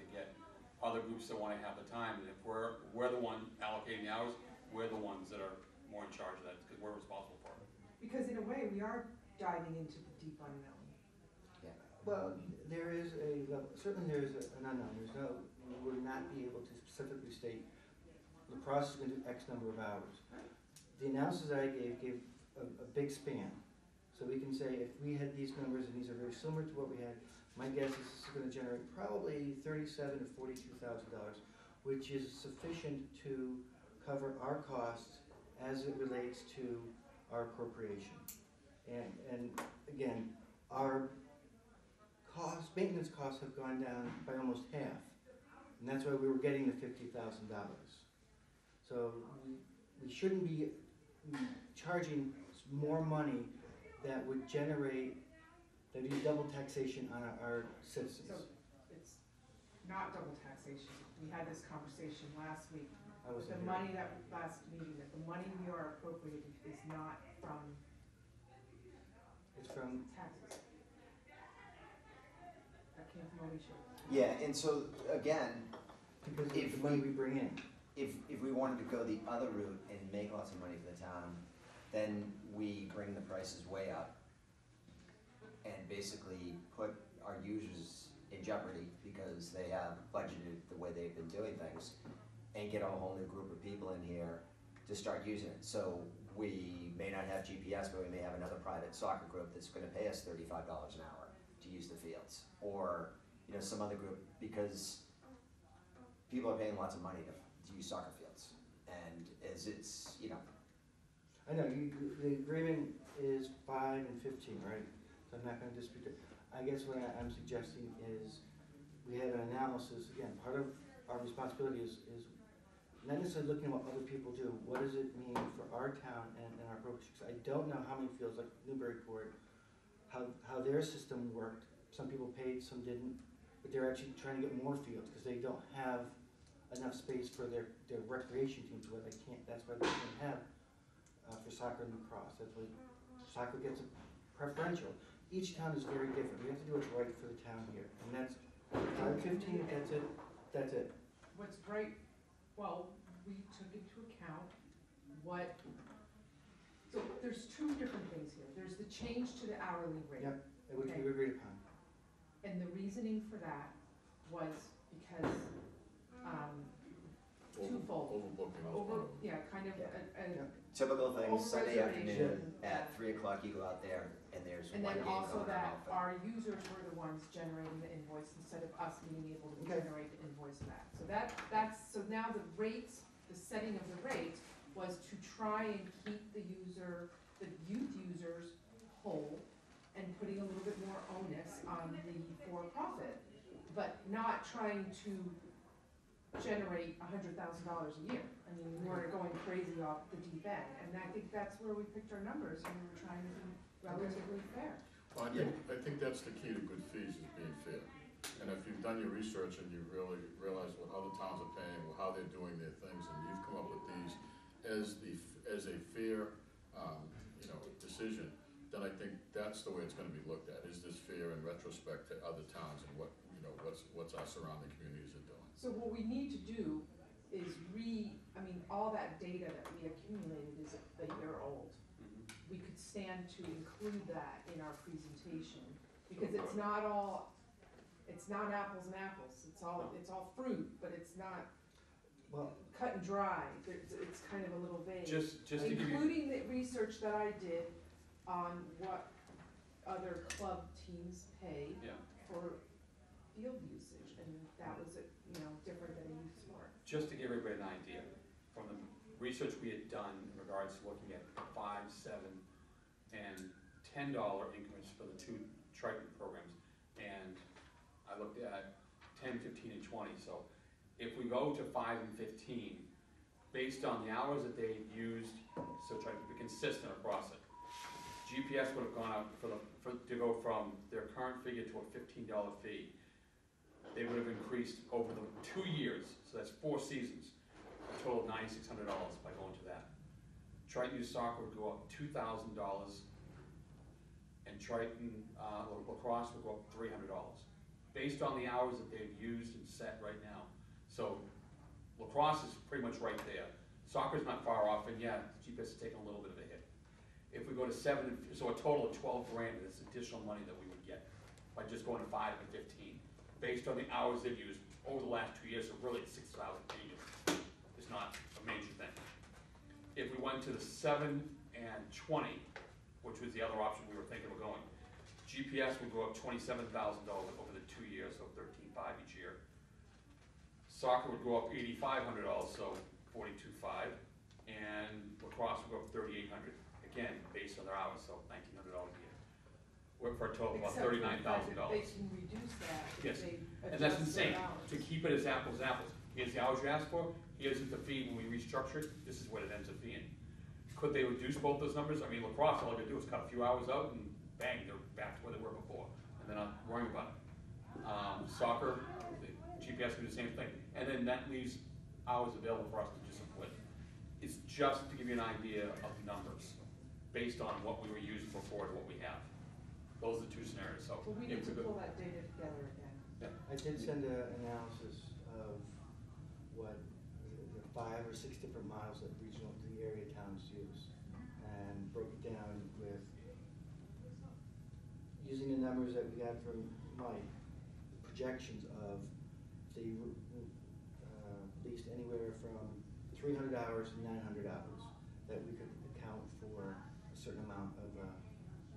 Speaker 1: other groups that wanna have the time, and if we're, we're the one allocating the hours, we're the ones that are more in charge of that, because we're responsible for it.
Speaker 4: Because in a way, we are diving into the deep unknown.
Speaker 5: Well, there is a, level- certainly there is an unknown, there's no, we would not be able to specifically state lacrosse is gonna do X number of hours. The analysis I gave, gave a, a big span, so we can say if we had these numbers and these are very similar to what we had, my guess is this is gonna generate probably thirty-seven to forty-two thousand dollars, which is sufficient to cover our costs as it relates to our appropriation. And, and again, our costs, maintenance costs have gone down by almost half. And that's why we were getting the fifty thousand dollars. So we, shouldn't be charging more money that would generate, that would be double taxation on our, our citizens.
Speaker 4: So it's not double taxation. We had this conversation last week.
Speaker 5: I was
Speaker 4: The money that, last meeting, that the money we are appropriating is not from
Speaker 5: It's from,
Speaker 4: taxes. That came from Alicia.
Speaker 2: Yeah, and so, again,
Speaker 5: because of
Speaker 2: If
Speaker 5: the money
Speaker 2: we-
Speaker 5: we bring in.
Speaker 2: if, if we wanted to go the other route and make lots of money for the town, then we bring the prices way up and basically put our users in jeopardy because they have budgeted the way they've been doing things and get a whole new group of people in here to start using it. So we may not have GPS, but we may have another private soccer group that's gonna pay us thirty-five dollars an hour to use the fields. Or, you know, some other group, because people are paying lots of money to, to use soccer fields. And as it's, you know,
Speaker 5: I know, you, the agreement is five and fifteen, right? So I'm not gonna dispute it. I guess what I- I'm suggesting is, we had an analysis, again, part of our responsibility is, is not necessarily looking at what other people do, what does it mean for our town and, and our? 'Cause I don't know how many fields, like Newburyport, how, how their system worked. Some people paid, some didn't, but they're actually trying to get more fields, because they don't have enough space for their, their recreation teams, where they can't, that's why they can't have uh, for soccer and lacrosse. That's why soccer gets a preferential. Each town is very different. We have to do what's right for the town here, and that's five fifteen. That's it. That's it.
Speaker 4: What's right, well, we took into account what, so there's two different things here. There's the change to the hourly rate.
Speaker 5: Yep. Which we agreed upon.
Speaker 4: And the reasoning for that was because, um,
Speaker 6: Over-
Speaker 4: twofold.
Speaker 6: Overbooking
Speaker 4: Over, yeah, kind of,
Speaker 2: Yeah.
Speaker 4: a, a,
Speaker 5: Yeah.
Speaker 2: typical things, Sunday afternoon at three o'clock, you go out there and there's
Speaker 4: and
Speaker 2: game
Speaker 4: then
Speaker 2: going on.
Speaker 4: also that
Speaker 2: off it.
Speaker 4: our users were the ones generating the invoice instead of us being able to
Speaker 5: Okay.
Speaker 4: generate the invoice back. So that, that's, so now the rates, the setting of the rates was to try and keep the user, the youth users whole and putting a little bit more onus on the for-profit, but not trying to generate a hundred thousand dollars a year. I mean, we weren't going crazy off the deep end, and I think that's where we picked our numbers, and we were trying to be relatively fair.
Speaker 6: Well, I think, I think that's the key to good fees, is being fair. And if you've done your research and you've really realized what other towns are paying, how they're doing their things, and you've come up with these as the, as a fair, um, you know, decision, then I think that's the way it's gonna be looked at. Is this fair in retrospect to other towns and what, you know, what's, what's our surrounding communities are doing?
Speaker 4: So what we need to do is re, I mean, all that data that we accumulated is a year old. We could stand to include that in our presentation, because it's not all, it's not apples and apples, it's all, it's all fruit, but it's not
Speaker 5: Well,
Speaker 4: cut and dry, it's, it's kind of a little vague.
Speaker 1: Just, just to give you,
Speaker 4: Including the research that I did on what other club teams pay
Speaker 1: yeah,
Speaker 4: for field usage, and that was, you know, different than a youth sport.
Speaker 1: just to give everybody an idea, from the research we had done in regards to looking at five, seven, and ten dollar increments for the two Triton programs, and I looked at 10, 15, and twenty, so if we go to five and fifteen, based on the hours that they used, so try to be consistent across it. GPS would have gone up for the, for, to go from their current figure to a fifteen dollar fee. They would have increased over the two years, so that's four seasons, a total of ninety-six hundred dollars by going to that. Triton Soccer would go up two thousand dollars, and Triton, uh, lacrosse would go up three hundred dollars, based on the hours that they've used and set right now. So lacrosse is pretty much right there. Soccer's not far off, and yeah, GPS is taking a little bit of a hit. If we go to seven, so a total of twelve grand, that's additional money that we would get by just going to five and fifteen, based on the hours they've used over the last two years, so really it's six thousand pages. It's not a major thing. If we went to the seven and twenty, which was the other option we were thinking of going, GPS would go up twenty-seven thousand dollars over the two years, so thirteen-five each year. Soccer would go up eighty-five hundred dollars, so forty-two-five, and lacrosse would go up thirty-eight hundred, again, based on their hours, so nineteen hundred dollars a year. Work for a total of about
Speaker 4: Except for the
Speaker 1: thirty-nine
Speaker 4: fact
Speaker 1: thousand
Speaker 4: that
Speaker 1: dollars.
Speaker 4: They can reduce that
Speaker 1: Yes,
Speaker 4: if they
Speaker 1: And that's
Speaker 4: adjust their
Speaker 1: insane,
Speaker 4: hours.
Speaker 1: to keep it as apples to apples. Here's the hours you asked for, here's the fee when we restructure it, this is what it ends up being. Could they reduce both those numbers? I mean, lacrosse, all they could do is cut a few hours out and bang, they're back to where they were before, and they're not worrying about it. Um, soccer, the GPS can do the same thing, and then that leaves hours available for us to just split. It's just to give you an idea of the numbers, based on what we were using before to what we have. Those are the two scenarios, so.
Speaker 4: But we
Speaker 1: if
Speaker 4: need to
Speaker 1: go-
Speaker 4: pull that data together again.
Speaker 5: I did send an analysis of what, the the five or six different miles that regional, the area towns use, and broke it down with, using the numbers that we got from Mike, projections of the, uh, least anywhere from three hundred hours to nine hundred hours, that we could account for a certain amount of, uh,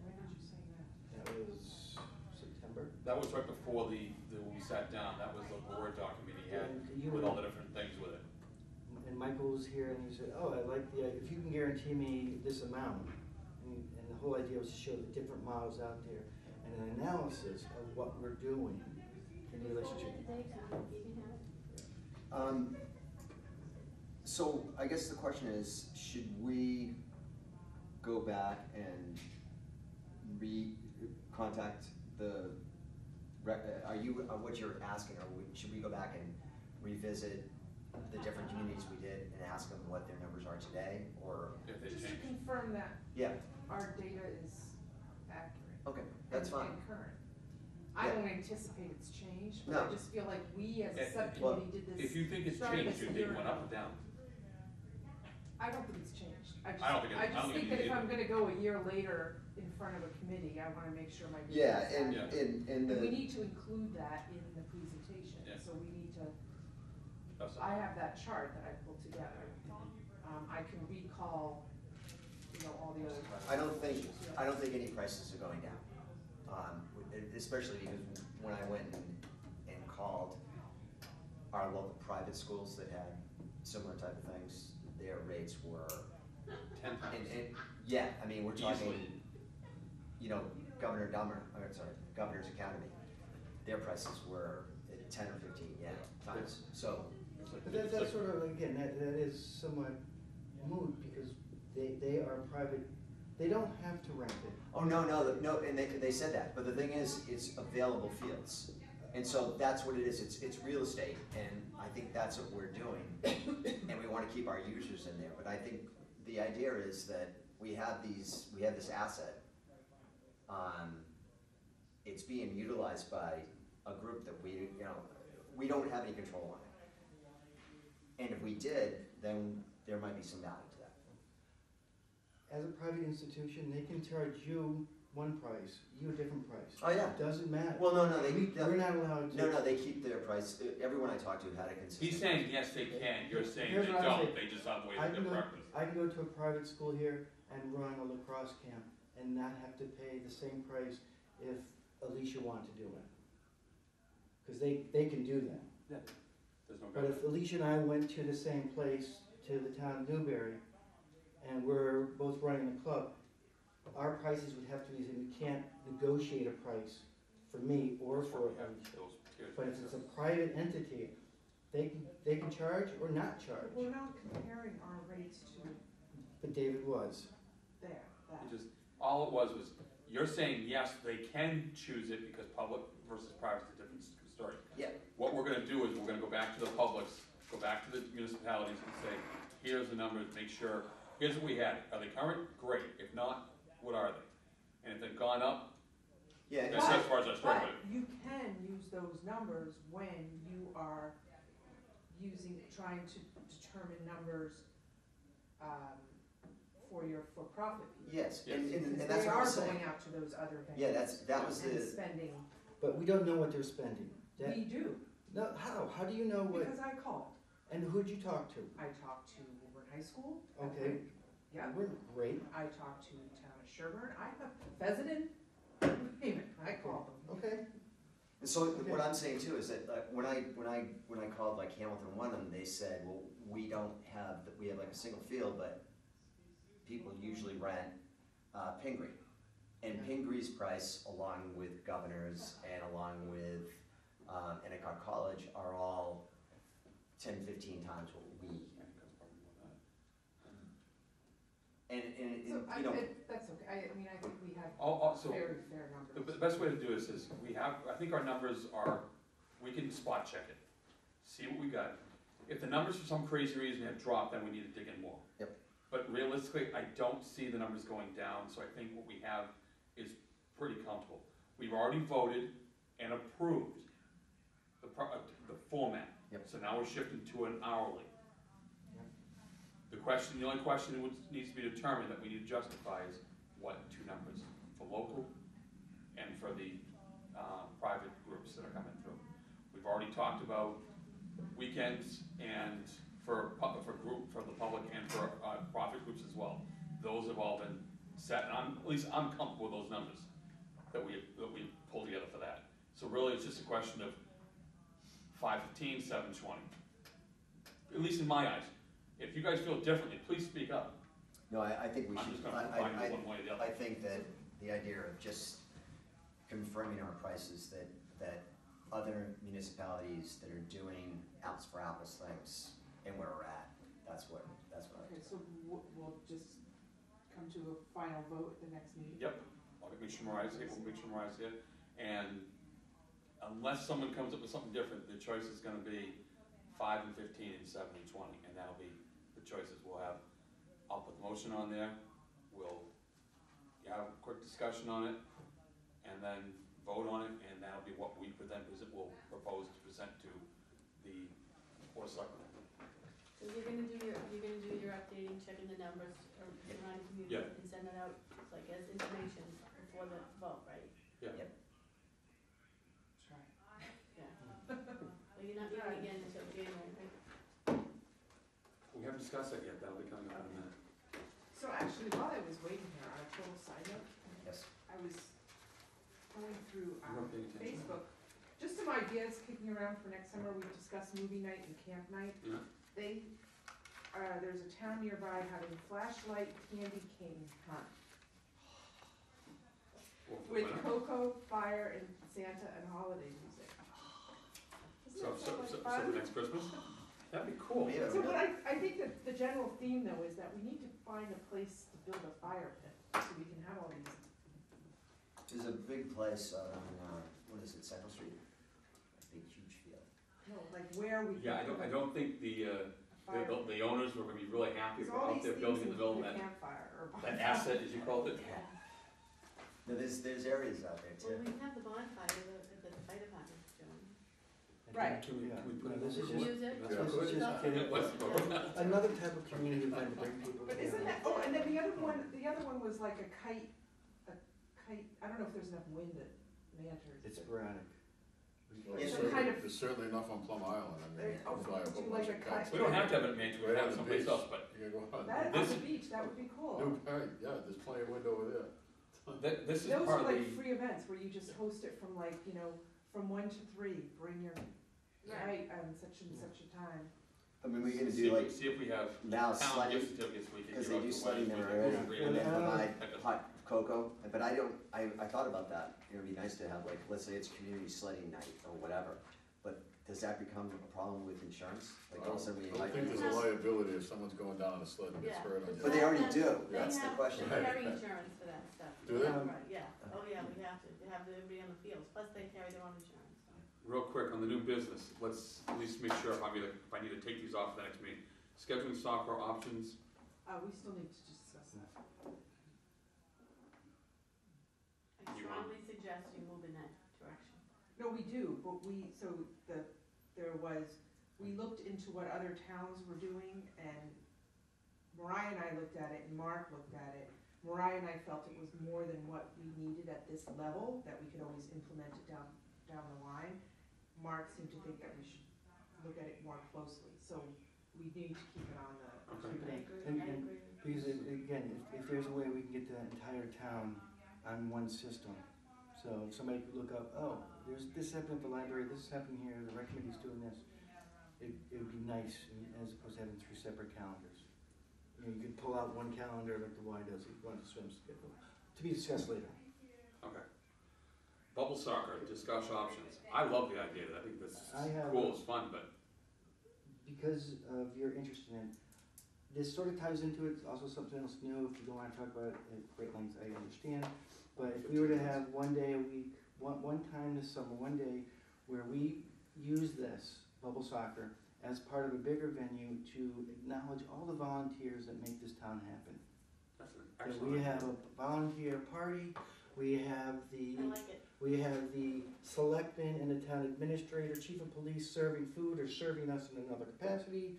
Speaker 4: When did you say that?
Speaker 5: that was September?
Speaker 1: That was right before the, the, we sat down, that was the board document he had with all the different things with it.
Speaker 5: And Michael was here and he said, oh, I like the, if you can guarantee me this amount. And, and the whole idea was to show the different models out there and an analysis of what we're doing in
Speaker 7: Can we
Speaker 5: relationship.
Speaker 7: it to Dave so he can have it?
Speaker 2: Um, so I guess the question is, should we go back and re, contact the uh, are you, uh, what you're asking, are we, should we go back and revisit the different communities we did and ask them what their numbers are today, or,
Speaker 1: If they
Speaker 4: Just to
Speaker 1: change.
Speaker 4: confirm that
Speaker 2: yeah,
Speaker 4: our data is accurate.
Speaker 2: okay, that's
Speaker 4: and-
Speaker 2: fine.
Speaker 4: And current. I
Speaker 2: Yeah.
Speaker 4: don't anticipate it's changed, but I just feel like we as
Speaker 1: Eh,
Speaker 4: a subcommittee did this.
Speaker 1: If you think it's
Speaker 4: started
Speaker 1: changed,
Speaker 4: this
Speaker 1: you
Speaker 4: a year
Speaker 1: think it went
Speaker 4: ago.
Speaker 1: up or down?
Speaker 4: I don't think it's changed. I just,
Speaker 1: I don't think it-
Speaker 4: I
Speaker 1: I don't
Speaker 4: just
Speaker 1: think
Speaker 4: think
Speaker 1: it
Speaker 4: that if I'm gonna go a year later in front of a committee, I wanna make sure my data is
Speaker 2: Yeah,
Speaker 4: accurate.
Speaker 2: and,
Speaker 1: Yeah.
Speaker 2: and, and
Speaker 4: And we
Speaker 2: the,
Speaker 4: need to include that in the presentation,
Speaker 1: Yeah.
Speaker 4: so we need to,
Speaker 1: That's-
Speaker 4: I have that chart that I pulled together. Um, I can recall, you know, all the other.
Speaker 2: I don't think. I don't think any prices are going down. Um, especially because when I went and, and called our local private schools that had similar type of things, their rates were,
Speaker 1: Ten
Speaker 2: and,
Speaker 1: times.
Speaker 2: and, yeah, I mean, we're talking,
Speaker 1: Easily.
Speaker 2: you know, Governor Dummer, or sorry, Governor's Academy, their prices were at ten or fifteen, yeah, times, so,
Speaker 1: It's like-
Speaker 5: But that,
Speaker 1: it's
Speaker 5: that's sort of, again, that, that is somewhat moot because they, they are private, they don't have to rent it.
Speaker 2: oh, no, no, no, and they, they said that, but the thing is, it's available fields. And so that's what it is, it's, it's real estate, and I think that's what we're doing, and we wanna keep our users in there, but I think the idea is that we have these, we have this asset um, it's being utilized by a group that we, you know, we don't have any control on it. And if we did, then there might be some value to that.
Speaker 5: As a private institution, they can charge you one price, you a different price.
Speaker 2: Oh, yeah.
Speaker 5: It Doesn't matter.
Speaker 2: Well, no, no, they,
Speaker 5: We- We're not allowed to.
Speaker 2: no, no, they keep their price, everyone I talked to had a consistent.
Speaker 1: He's saying, yes, they can, you're saying
Speaker 5: Here's
Speaker 1: they
Speaker 5: what I'm
Speaker 1: don't,
Speaker 5: saying.
Speaker 1: they just have ways
Speaker 5: I
Speaker 1: to
Speaker 5: can go,
Speaker 1: practice.
Speaker 5: I can go to a private school here and run a lacrosse camp and not have to pay the same price if Alicia wanted to do it. Cause they, they can do that.
Speaker 1: There's no
Speaker 5: But
Speaker 1: government.
Speaker 5: if Alicia and I went to the same place, to the town of Newbury, and we're both running the club, our prices would have to be, we can't negotiate a price for me or
Speaker 1: That's
Speaker 5: for
Speaker 1: we have
Speaker 5: Alicia.
Speaker 1: those tiers.
Speaker 5: But if it's a private entity, they can, they can charge or not charge,
Speaker 4: We're not comparing our rates to
Speaker 5: but David was.
Speaker 4: there, that.
Speaker 1: It just, all it was was, you're saying, yes, they can choose it because public versus private is a different s- story.
Speaker 2: Yeah.
Speaker 1: What we're gonna do is, we're gonna go back to the publics, go back to the municipalities and say, here's the numbers, make sure, here's what we had, are they current? Great, if not, what are they? And if they've gone up,
Speaker 2: Yeah,
Speaker 1: that's as far as our story,
Speaker 4: But
Speaker 1: but
Speaker 4: you can use those numbers when you are using, trying to determine numbers, um, for your for-profit people.
Speaker 2: yes, and, and, and
Speaker 4: Because
Speaker 2: that's
Speaker 4: they
Speaker 2: what
Speaker 4: are
Speaker 2: I'm saying.
Speaker 4: going out to those other venues.
Speaker 2: Yeah, that's, that was
Speaker 4: And
Speaker 2: the,
Speaker 4: spending,
Speaker 5: But we don't know what they're spending. That,
Speaker 4: we do,
Speaker 5: no, how? How do you know what,
Speaker 4: because I called,
Speaker 5: and who'd you talk to?
Speaker 4: I talked to Woburn High School.
Speaker 5: Okay.
Speaker 4: Yeah,
Speaker 5: We're great,
Speaker 4: I talked to town of Sherburne, I have Pheasant payment, I called them.
Speaker 5: okay.
Speaker 2: And so what I'm saying too is that, like, when I, when I, when I called like Hamilton Wenham, they said, well, we don't have, we have like a single field, but people usually rent, uh, Pingree. And Pingree's price, along with Governor's and along with, um, Endicott College, are all 10, 15 times what we,
Speaker 1: I think that's probably more than that.
Speaker 2: and, and, and,
Speaker 4: So I,
Speaker 2: you know,
Speaker 4: it- that's okay, I, I mean, I think we have
Speaker 1: Oh, oh, so,
Speaker 4: very fair
Speaker 1: the
Speaker 4: numbers.
Speaker 1: b- best way to do this is, we have, I think our numbers are, we can spot check it, see what we got. If the numbers for some crazy reason have dropped, then we need to dig in more.
Speaker 2: Yep.
Speaker 1: But realistically, I don't see the numbers going down, so I think what we have is pretty comfortable. We've already voted and approved the pro, uh, the format.
Speaker 2: Yep.
Speaker 1: So now we're shifting to an hourly.
Speaker 5: Yep.
Speaker 1: The question, the only question which needs to be determined that we need to justify is what two numbers, for local and for the, um, private groups that are coming through. We've already talked about weekends and for, pu- for group, for the public and for, uh, profit groups as well. Those have all been set, and I'm, at least I'm comfortable with those numbers that we, that we pulled together for that. So really, it's just a question of five fifteen, seven twenty. At least in my eyes. If you guys feel differently, please speak up.
Speaker 2: no, I, I think we
Speaker 1: I'm
Speaker 2: should,
Speaker 1: just
Speaker 2: I,
Speaker 1: gonna
Speaker 2: I,
Speaker 1: combine
Speaker 2: I,
Speaker 1: one way or the other.
Speaker 2: I think that the idea of just confirming our prices, that, that other municipalities that are doing apples for apples things and where we're at, that's what, that's what.
Speaker 4: Okay, so we'll, we'll just come to a final vote at the next meeting?
Speaker 1: Yep, I'll make sure Mariah's here, we'll make sure Mariah's here, and unless someone comes up with something different, the choice is gonna be five and fifteen and seven and twenty, and that'll be the choices we'll have. I'll put the motion on there, we'll have a quick discussion on it, and then vote on it, and that'll be what we present, will propose to present to the board of selectmen.
Speaker 7: So you're gonna do your, you're gonna do your updating, checking the numbers, remind the community,
Speaker 1: Yeah.
Speaker 7: and send it out, like, as information before the vote, right?
Speaker 4: Try.
Speaker 7: Yeah. Well, you're not meeting again until January, right?
Speaker 1: We haven't discussed that yet, that'll be coming up in a minute.
Speaker 4: So actually, while I was waiting here, on a total side note,
Speaker 2: Yes,
Speaker 4: I was going through
Speaker 1: You
Speaker 4: our
Speaker 1: weren't paying attention?
Speaker 4: Facebook, just some ideas kicking around for next summer, we discussed movie night and camp night.
Speaker 1: Yeah.
Speaker 4: They, uh, there's a town nearby having flashlight candy cane hunt
Speaker 1: Well, for the
Speaker 4: with cocoa, fire, and Santa and holiday music.
Speaker 1: So,
Speaker 4: Doesn't
Speaker 1: so,
Speaker 4: that
Speaker 1: so,
Speaker 4: sound
Speaker 1: so
Speaker 4: like
Speaker 1: for
Speaker 4: fun?
Speaker 1: next Christmas? That'd be cool.
Speaker 2: Yeah.
Speaker 4: So, what I, I think that the general theme though is that we need to find a place to build a fire pit, so we can have all these
Speaker 2: there's a big place on, uh, what is it, Central Street? A big huge field.
Speaker 4: No, like where we.
Speaker 1: Yeah, I don't, I don't think the, uh,
Speaker 4: a fire-
Speaker 1: the, the owners were gonna be really happy
Speaker 4: Cause
Speaker 1: if we're
Speaker 4: all
Speaker 1: out
Speaker 4: these
Speaker 1: there
Speaker 4: things
Speaker 1: building in the middle of
Speaker 4: include a
Speaker 1: that,
Speaker 4: campfire or.
Speaker 1: that asset, as you called it. Yeah.
Speaker 2: No, there's, there's areas out there
Speaker 7: Well,
Speaker 2: too.
Speaker 7: we have the bonfire at the, at the fire department, Joan.
Speaker 5: I think-
Speaker 4: Right.
Speaker 1: Can we, can we put it
Speaker 5: this is just-
Speaker 7: Music.
Speaker 6: Yeah.
Speaker 5: This is just getting,
Speaker 1: Let's
Speaker 5: another type of community event to bring people
Speaker 4: But isn't that, oh, and then the other one, the other one was like a kite, a kite, I don't know if there's enough wind at Manters.
Speaker 5: It's
Speaker 4: but-
Speaker 5: sporadic.
Speaker 6: Well,
Speaker 2: It's
Speaker 6: there's
Speaker 4: a kind
Speaker 6: certainly-
Speaker 4: of-
Speaker 6: There's certainly enough on Plum Island, I mean,
Speaker 4: There- oh,
Speaker 6: fly a
Speaker 4: do
Speaker 6: whole
Speaker 4: like
Speaker 6: bunch
Speaker 4: a
Speaker 6: of kites.
Speaker 1: We don't have to have it in Mantua, we
Speaker 6: Right
Speaker 1: have
Speaker 6: on
Speaker 1: it
Speaker 6: the
Speaker 1: someplace
Speaker 6: beach.
Speaker 1: else, but
Speaker 6: You go.
Speaker 4: That, on
Speaker 1: This-
Speaker 4: the beach, that would be cool.
Speaker 6: New, right, yeah, there's plenty of wind over there.
Speaker 1: Th- this is
Speaker 4: Those are
Speaker 1: partly,
Speaker 4: like free events where you just host it from like, you know, from one to three, bring your
Speaker 7: Right.
Speaker 4: kite on such and such a time.
Speaker 2: I mean, we're gonna
Speaker 1: see,
Speaker 2: do like
Speaker 1: see if we have
Speaker 2: now
Speaker 1: town
Speaker 2: sledding,
Speaker 1: certificates we can
Speaker 2: because they do
Speaker 1: to
Speaker 2: sledding
Speaker 1: weddings,
Speaker 2: there
Speaker 1: we can
Speaker 2: already,
Speaker 1: agree on
Speaker 2: and they provide hot cocoa, but I don't, I, I thought about that. It would be nice to have like, let's say it's community sledding night or whatever, but does that become a problem with insurance? Like all of a sudden we
Speaker 6: I don't think
Speaker 2: people.
Speaker 6: there's a liability if someone's going down on a sled and gets
Speaker 7: Yeah.
Speaker 6: hurt on
Speaker 2: But they already do,
Speaker 7: They
Speaker 2: that's the
Speaker 7: have-
Speaker 2: question.
Speaker 7: They carry insurance for that stuff.
Speaker 6: Do they?
Speaker 5: Um,
Speaker 7: Right, yeah, oh yeah, we have to, they have everybody on the fields, plus they carry their own insurance, so.
Speaker 1: Real quick, on the new business, let's at least make sure if I need to, if I need to take these off for the next meeting. Scheduling software options,
Speaker 4: Uh, we still need to discuss that.
Speaker 7: I
Speaker 1: You want-
Speaker 7: strongly suggest you move in that direction.
Speaker 4: No, we do, but we, so the, there was, we looked into what other towns were doing and Mariah and I looked at it and Mark looked at it. Mariah and I felt it was more than what we needed at this level, that we could always implement it down, down the line. Mark seemed to think that we should look at it more closely, so we need to keep it on the,
Speaker 1: Okay.
Speaker 4: keep
Speaker 7: I
Speaker 4: it
Speaker 7: agree,
Speaker 5: And- and- Because it- again, if, if there's a way we can get the entire town on one system, so if somebody could look up, oh, there's this happening at the library, this is happening here, the rec committee's doing this, it, it would be nice, as opposed to having three separate calendars. You know, you could pull out one calendar like the Y does, if you want the swim schedule, to be discussed later.
Speaker 1: Okay. Bubble soccer, discuss options. I love the idea, I think this is
Speaker 5: have
Speaker 1: cool,
Speaker 5: a-
Speaker 1: it's fun, but
Speaker 5: because of your interest in it, this sort of ties into it, it's also something else new, if you don't wanna talk about it at great lengths, I understand. But if we were to have one day a week, one, one time this summer, one day, where we use this, bubble soccer, as part of a bigger venue to acknowledge all the volunteers that make this town happen.
Speaker 1: that's an
Speaker 5: That
Speaker 1: excellent
Speaker 5: we
Speaker 1: idea.
Speaker 5: have a volunteer party, we have the
Speaker 7: I like it.
Speaker 5: We have the selectman and the town administrator, chief of police serving food or serving us in another capacity.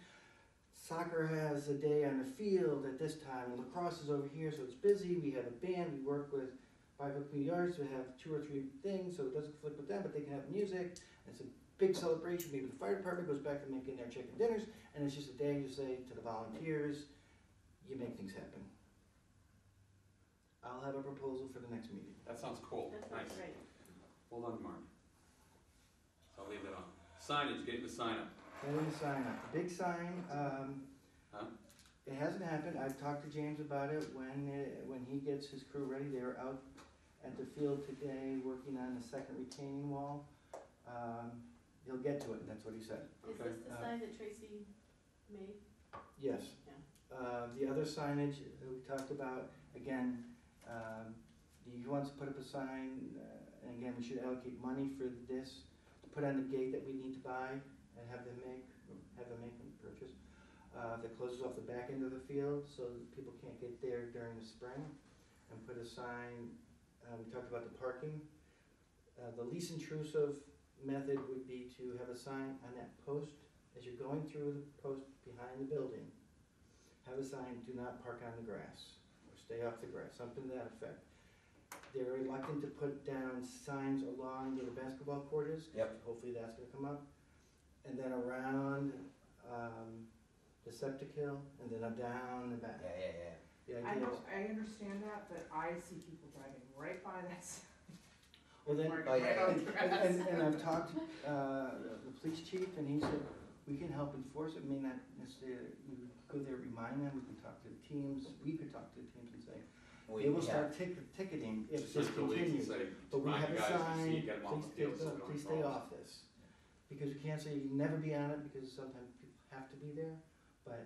Speaker 5: Soccer has a day on the field at this time, lacrosse is over here, so it's busy, we have a band, we work with Five Oak Community Arts to have two or three things, so it doesn't conflict with them, but they can have music, it's a big celebration, maybe the fire department goes back to making their chicken dinners, and it's just a day you say to the volunteers, you make things happen. I'll have a proposal for the next meeting.
Speaker 1: That sounds cool,
Speaker 7: That
Speaker 1: nice.
Speaker 7: great.
Speaker 1: Hold on, Mark. I'll leave that on. Signage, getting the sign up.
Speaker 5: Getting the sign up, the big sign, um,
Speaker 1: Huh?
Speaker 5: it hasn't happened, I've talked to James about it, when, it- when he gets his crew ready, they were out at the field today working on the second retaining wall. Um, he'll get to it, that's what he said.
Speaker 7: Is this the
Speaker 5: Uh,
Speaker 7: sign that Tracy made?
Speaker 5: Yes.
Speaker 7: Yeah.
Speaker 5: Uh, the other signage that we talked about, again, um, he wants to put up a sign, uh, and again, we should allocate money for this, to put on the gate that we need to buy and have them make, have them make them purchase. Uh, that closes off the back end of the field, so that people can't get there during the spring. And put a sign, uh, we talked about the parking. Uh, the least intrusive method would be to have a sign on that post, as you're going through the post behind the building have a sign, do not park on the grass, or stay off the grass, something to that effect. They're reluctant to put down signs along where the basketball court is.
Speaker 2: Yep.
Speaker 5: Hopefully that's gonna come up. And then around, um, the septic hill, and then up down the back.
Speaker 2: Yeah, yeah, yeah.
Speaker 5: The
Speaker 4: I
Speaker 5: idea
Speaker 4: know, I understand that, but I see people driving right by that sign.
Speaker 5: well then,
Speaker 4: Parking
Speaker 2: Oh, yeah,
Speaker 4: right
Speaker 2: yeah.
Speaker 4: on the
Speaker 5: and,
Speaker 4: grass.
Speaker 5: and, and I've talked, uh, the police chief, and he said, we can help enforce it, may not necessarily, we would go there, remind them, we can talk to the teams, we could talk to the teams and say,
Speaker 2: We-
Speaker 5: They will
Speaker 2: yeah.
Speaker 5: start tick- ticketing if
Speaker 1: Just
Speaker 5: this
Speaker 1: send the leads and
Speaker 5: continues.
Speaker 1: say,
Speaker 5: But we have a sign,
Speaker 1: see, get them off
Speaker 5: please
Speaker 1: the
Speaker 5: stay,
Speaker 1: so
Speaker 5: please stay off this. Because you can't say you can never be on it, because sometimes people have to be there, but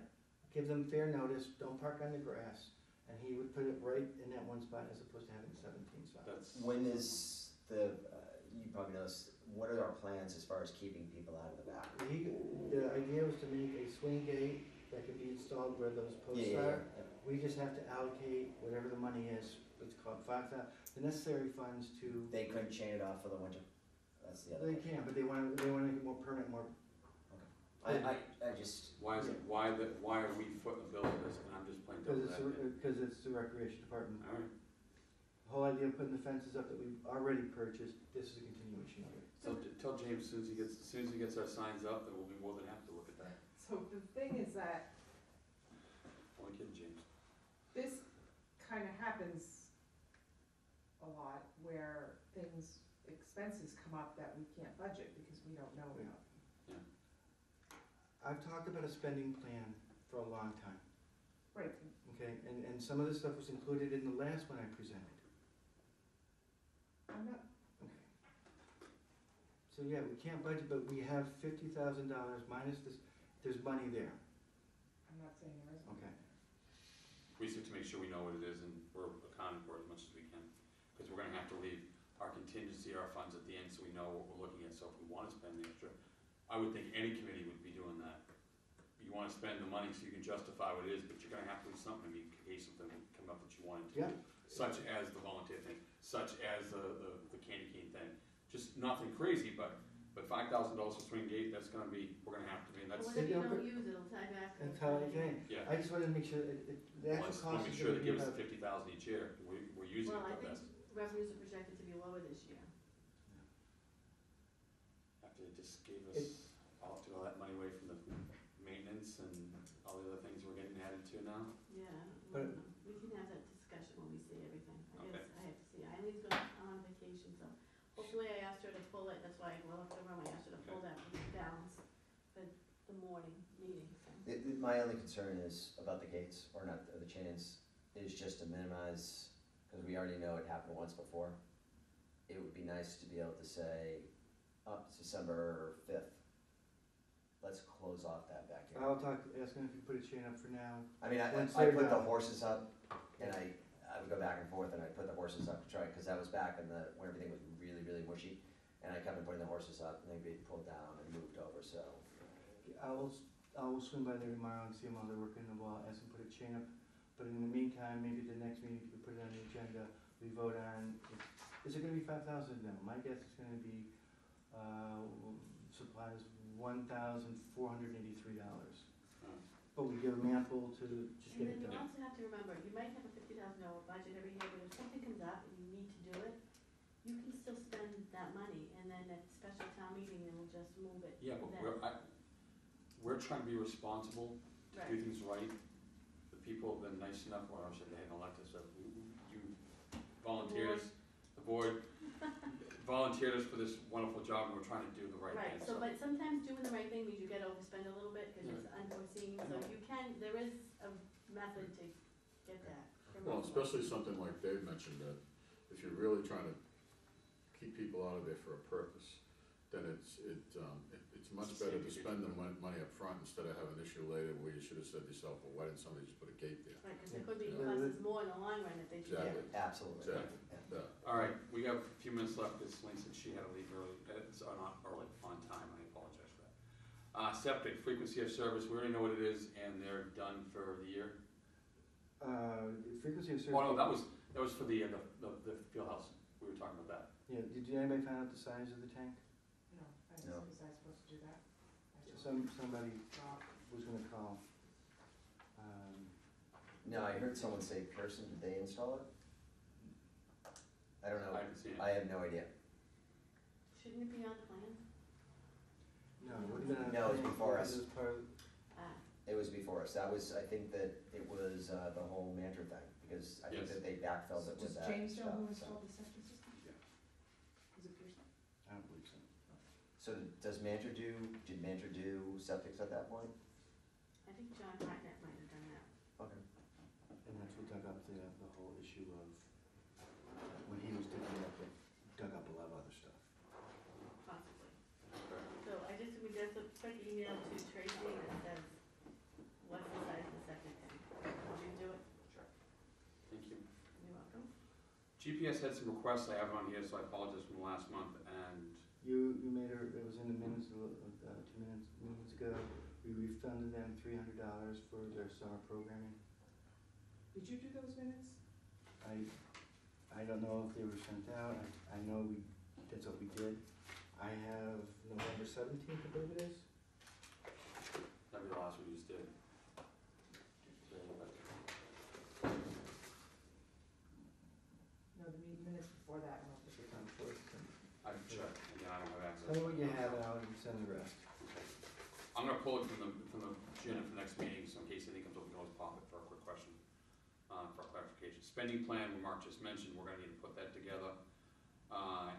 Speaker 5: give them fair notice, don't park on the grass. And he would put it right in that one spot as opposed to having seventeen spots.
Speaker 1: That's,
Speaker 2: When is the, uh, you probably know this, what are our plans as far as keeping people out of the back?
Speaker 5: He, the idea was to make a swing gate that can be installed where those
Speaker 2: Yeah,
Speaker 5: posts
Speaker 2: yeah,
Speaker 5: are.
Speaker 2: yeah.
Speaker 5: We just have to allocate whatever the money is, it's called five thou, the necessary funds to,
Speaker 2: They couldn't chain it off for the winter? That's the other
Speaker 5: they
Speaker 2: question.
Speaker 5: can, but they wanna, they wanna make it more permanent, more,
Speaker 2: I, I, I just,
Speaker 1: Why is it, why the, why are we footing the bill for this, and I'm just playing
Speaker 5: cause
Speaker 1: devil's
Speaker 5: it's,
Speaker 1: advocate?
Speaker 5: a- cause it's the recreation department.
Speaker 1: Alright,
Speaker 5: The Whole idea of putting the fences up that we've already purchased, this is a continuation of it.
Speaker 1: so j- tell James, as soon as he gets, as soon as he gets our signs up, then we'll be more than happy to look at that.
Speaker 4: So the thing is that
Speaker 1: Only kidding, James.
Speaker 4: this kind of happens a lot where things, expenses come up that we can't budget because we don't know about.
Speaker 5: I've talked about a spending plan for a long time,
Speaker 4: Right,
Speaker 5: okay, and, and some of this stuff was included in the last one I presented.
Speaker 4: I'm not,
Speaker 5: Okay. So yeah, we can't budget, but we have fifty thousand dollars minus this, there's money there,
Speaker 4: I'm not saying there isn't.
Speaker 5: okay?
Speaker 1: We just have to make sure we know what it is and we're accounting for it as much as we can. Because we're gonna have to leave our contingency, our funds at the end, so we know what we're looking at, so if we wanna spend the extra. I would think any committee would be doing that. You wanna spend the money so you can justify what it is, but you're gonna have to do something in case something would come up that you wanted to.
Speaker 5: Yeah.
Speaker 1: Such as the volunteer thing, such as the, the, the candy cane thing, just nothing crazy, but, but five thousand dollars for swing gate, that's gonna be, we're gonna have to, I mean,
Speaker 7: But
Speaker 1: that's,
Speaker 7: whatever you
Speaker 5: Yeah, but-
Speaker 7: don't use, it'll tie back. to
Speaker 5: That's
Speaker 7: the
Speaker 5: how
Speaker 7: plan.
Speaker 5: it came.
Speaker 1: yeah.
Speaker 5: I just wanted to make sure, it, it, the
Speaker 1: Well,
Speaker 5: actual
Speaker 1: let's-
Speaker 5: cost
Speaker 1: We'll
Speaker 5: is
Speaker 1: make sure
Speaker 5: gonna
Speaker 1: to
Speaker 5: be
Speaker 1: give us
Speaker 5: about,
Speaker 1: the fifty thousand each year, we, we're using it
Speaker 7: Well, I
Speaker 1: for
Speaker 7: think
Speaker 1: that.
Speaker 7: revenues are projected to be lower this year.
Speaker 1: After they just gave us, all took all that money away from the maintenance and all the other things we're getting added to now.
Speaker 7: Yeah,
Speaker 5: But-
Speaker 7: well, we can have that discussion when we see everything. I
Speaker 1: Okay.
Speaker 7: guess, I have to see, Eileen's going on vacation, so hopefully I asked her to pull it, that's why I left the room, I asked her to pull that balance for the morning meeting, so.
Speaker 2: it, it- my only concern is about the gates, or not, the chains, is just to minimize, because we already know it happened once before. It would be nice to be able to say, up to December fifth, let's close off that backyard.
Speaker 5: I'll talk, ask him if you put a chain up for now.
Speaker 2: I mean, I,
Speaker 5: Once
Speaker 2: I
Speaker 5: they're
Speaker 2: put the
Speaker 5: done.
Speaker 2: horses up, and I, I would go back and forth, and I put the horses up to try, cause that was back in the, when everything was really, really mushy. And I kept on putting the horses up, and they'd be pulled down and moved over, so,
Speaker 5: I will, s- I will swing by there tomorrow and see them while they're working the wall, ask them to put a chain up. But in the meantime, maybe the next meeting, if we put it on the agenda, we vote on, is it gonna be five thousand? No, my guess is gonna be, uh, supplies one thousand four hundred eighty-three dollars. But we give them ample to just
Speaker 7: And
Speaker 5: get
Speaker 7: then
Speaker 5: it
Speaker 7: you
Speaker 5: done.
Speaker 7: also have to remember, you might have a fifty thousand dollar budget every year, but if something comes up and you need to do it, you can still spend that money, and then at special town meeting, they will just move it.
Speaker 1: Yeah, but
Speaker 7: then.
Speaker 1: we're, I, we're trying to be responsible, to
Speaker 7: do
Speaker 1: things right. The people have been nice enough, or I should they haven't elected us, but we- we- you volunteers, the board volunteered us for this wonderful job, and we're trying to do the right
Speaker 7: Right,
Speaker 1: thing,
Speaker 7: so,
Speaker 1: so.
Speaker 7: but sometimes doing the right thing means you get overspend a little bit, cause it's unforeseen, so
Speaker 1: know.
Speaker 7: you can, there is a method to get that.
Speaker 6: Well,
Speaker 7: removal.
Speaker 6: especially something like Dave mentioned, that if you're really trying to keep people out of there for a purpose, then it's, it, um, it, it's much
Speaker 1: It's
Speaker 6: better to spend the
Speaker 1: feature.
Speaker 6: mon- money up front instead of have an issue later where you should have said to yourself, well, why didn't somebody just put a gate there?
Speaker 7: Right, cause it could be
Speaker 5: Yeah.
Speaker 7: cost us more in the long run if they do
Speaker 2: yeah,
Speaker 6: Exactly.
Speaker 2: absolutely.
Speaker 6: Exactly.
Speaker 2: Yeah.
Speaker 6: Yeah.
Speaker 1: All right, we have a few minutes left, because Lynn said she had to leave early, uh, it's not early, on time, I apologize for that. Uh, septic, frequency of service, we already know what it is, and they're done for the year.
Speaker 5: Uh, the frequency of service.
Speaker 1: Oh, no, that was, that was for the, uh, the, the, the field house, we were talking about that.
Speaker 5: Yeah, did anybody find out the size of the tank?
Speaker 4: No, I
Speaker 2: No.
Speaker 4: was I supposed to do that?
Speaker 5: Some, somebody
Speaker 4: thought-
Speaker 5: was gonna call. Um,
Speaker 2: No, I heard someone say Pearson, did they install it? I don't know,
Speaker 1: I haven't seen it.
Speaker 2: I have no idea.
Speaker 7: Shouldn't it be on the plan?
Speaker 5: No, it would've been. on
Speaker 2: No, it was
Speaker 5: the-
Speaker 2: before
Speaker 5: it
Speaker 2: us.
Speaker 5: was part of-
Speaker 7: Ah,
Speaker 2: It was before us, that was, I think that it was, uh, the whole Mantra thing, because I think
Speaker 1: Yes.
Speaker 2: that they backfilled it with
Speaker 4: Does
Speaker 2: that
Speaker 4: James know who
Speaker 2: stuff, so.
Speaker 4: installed the septic system?
Speaker 1: Yeah.
Speaker 4: Was it Pearson?
Speaker 5: I don't believe so.
Speaker 2: So does Mantra do, did Mantra do septics at that point?
Speaker 7: I think John Hartnett might have done that.
Speaker 2: Okay.
Speaker 5: And that's what dug up the, the whole issue of, when he was digging up, it dug up a lot of other stuff.
Speaker 7: Possibly. So I just, we just a quick email to Tracy that says, what's the size of the septic tank? Would you do it? Sure.
Speaker 1: Thank you.
Speaker 7: You're welcome.
Speaker 1: GPS had some requests, I have on here, so I apologize from last month, and
Speaker 5: You, you made her, it was in the minutes, uh, two minutes, minutes ago, we refunded refunded them three hundred dollars for their summer programming.
Speaker 4: Did you do those minutes?
Speaker 5: I, I don't know if they were sent out, I, I know we, that's what we did. I have November seventeenth, I believe it is.
Speaker 1: That'd be the last we just did.
Speaker 4: No, the meeting minutes before that, I don't think
Speaker 5: I'm sure it's in-
Speaker 1: I can check, again, I don't have access.
Speaker 5: Tell me what you have and I'll send the rest.
Speaker 1: I'm gonna pull it from the, from the agenda for next meeting, so in case anything comes up, we can always pop it for a quick question, uh, for clarification. Spending plan, what Mark just mentioned, we're gonna need to put that together. Uh,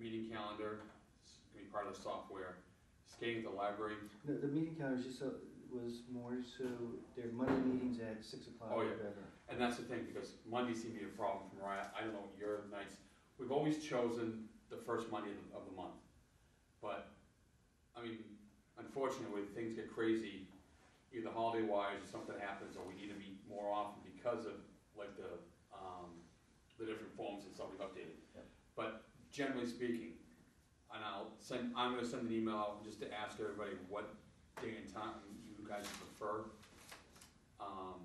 Speaker 1: Meeting calendar, it's gonna be part of the software. Skating at the library,
Speaker 5: The, the meeting calendar just so, was more so, their Monday meetings at six o'clock
Speaker 1: Oh,
Speaker 5: or
Speaker 1: yeah.
Speaker 5: whatever.
Speaker 1: and that's the thing, because Monday seemed to be a problem for Mariah, I don't know your nights, we've always chosen the first Monday of the, of the month. But, I mean, unfortunately, when things get crazy, either holiday wise or something happens, or we need to meet more often because of like the, um, the different forms and stuff we've updated.
Speaker 2: Yep.
Speaker 1: But generally speaking, and I'll send, I'm gonna send an email out just to ask everybody what day and time you guys prefer. Um,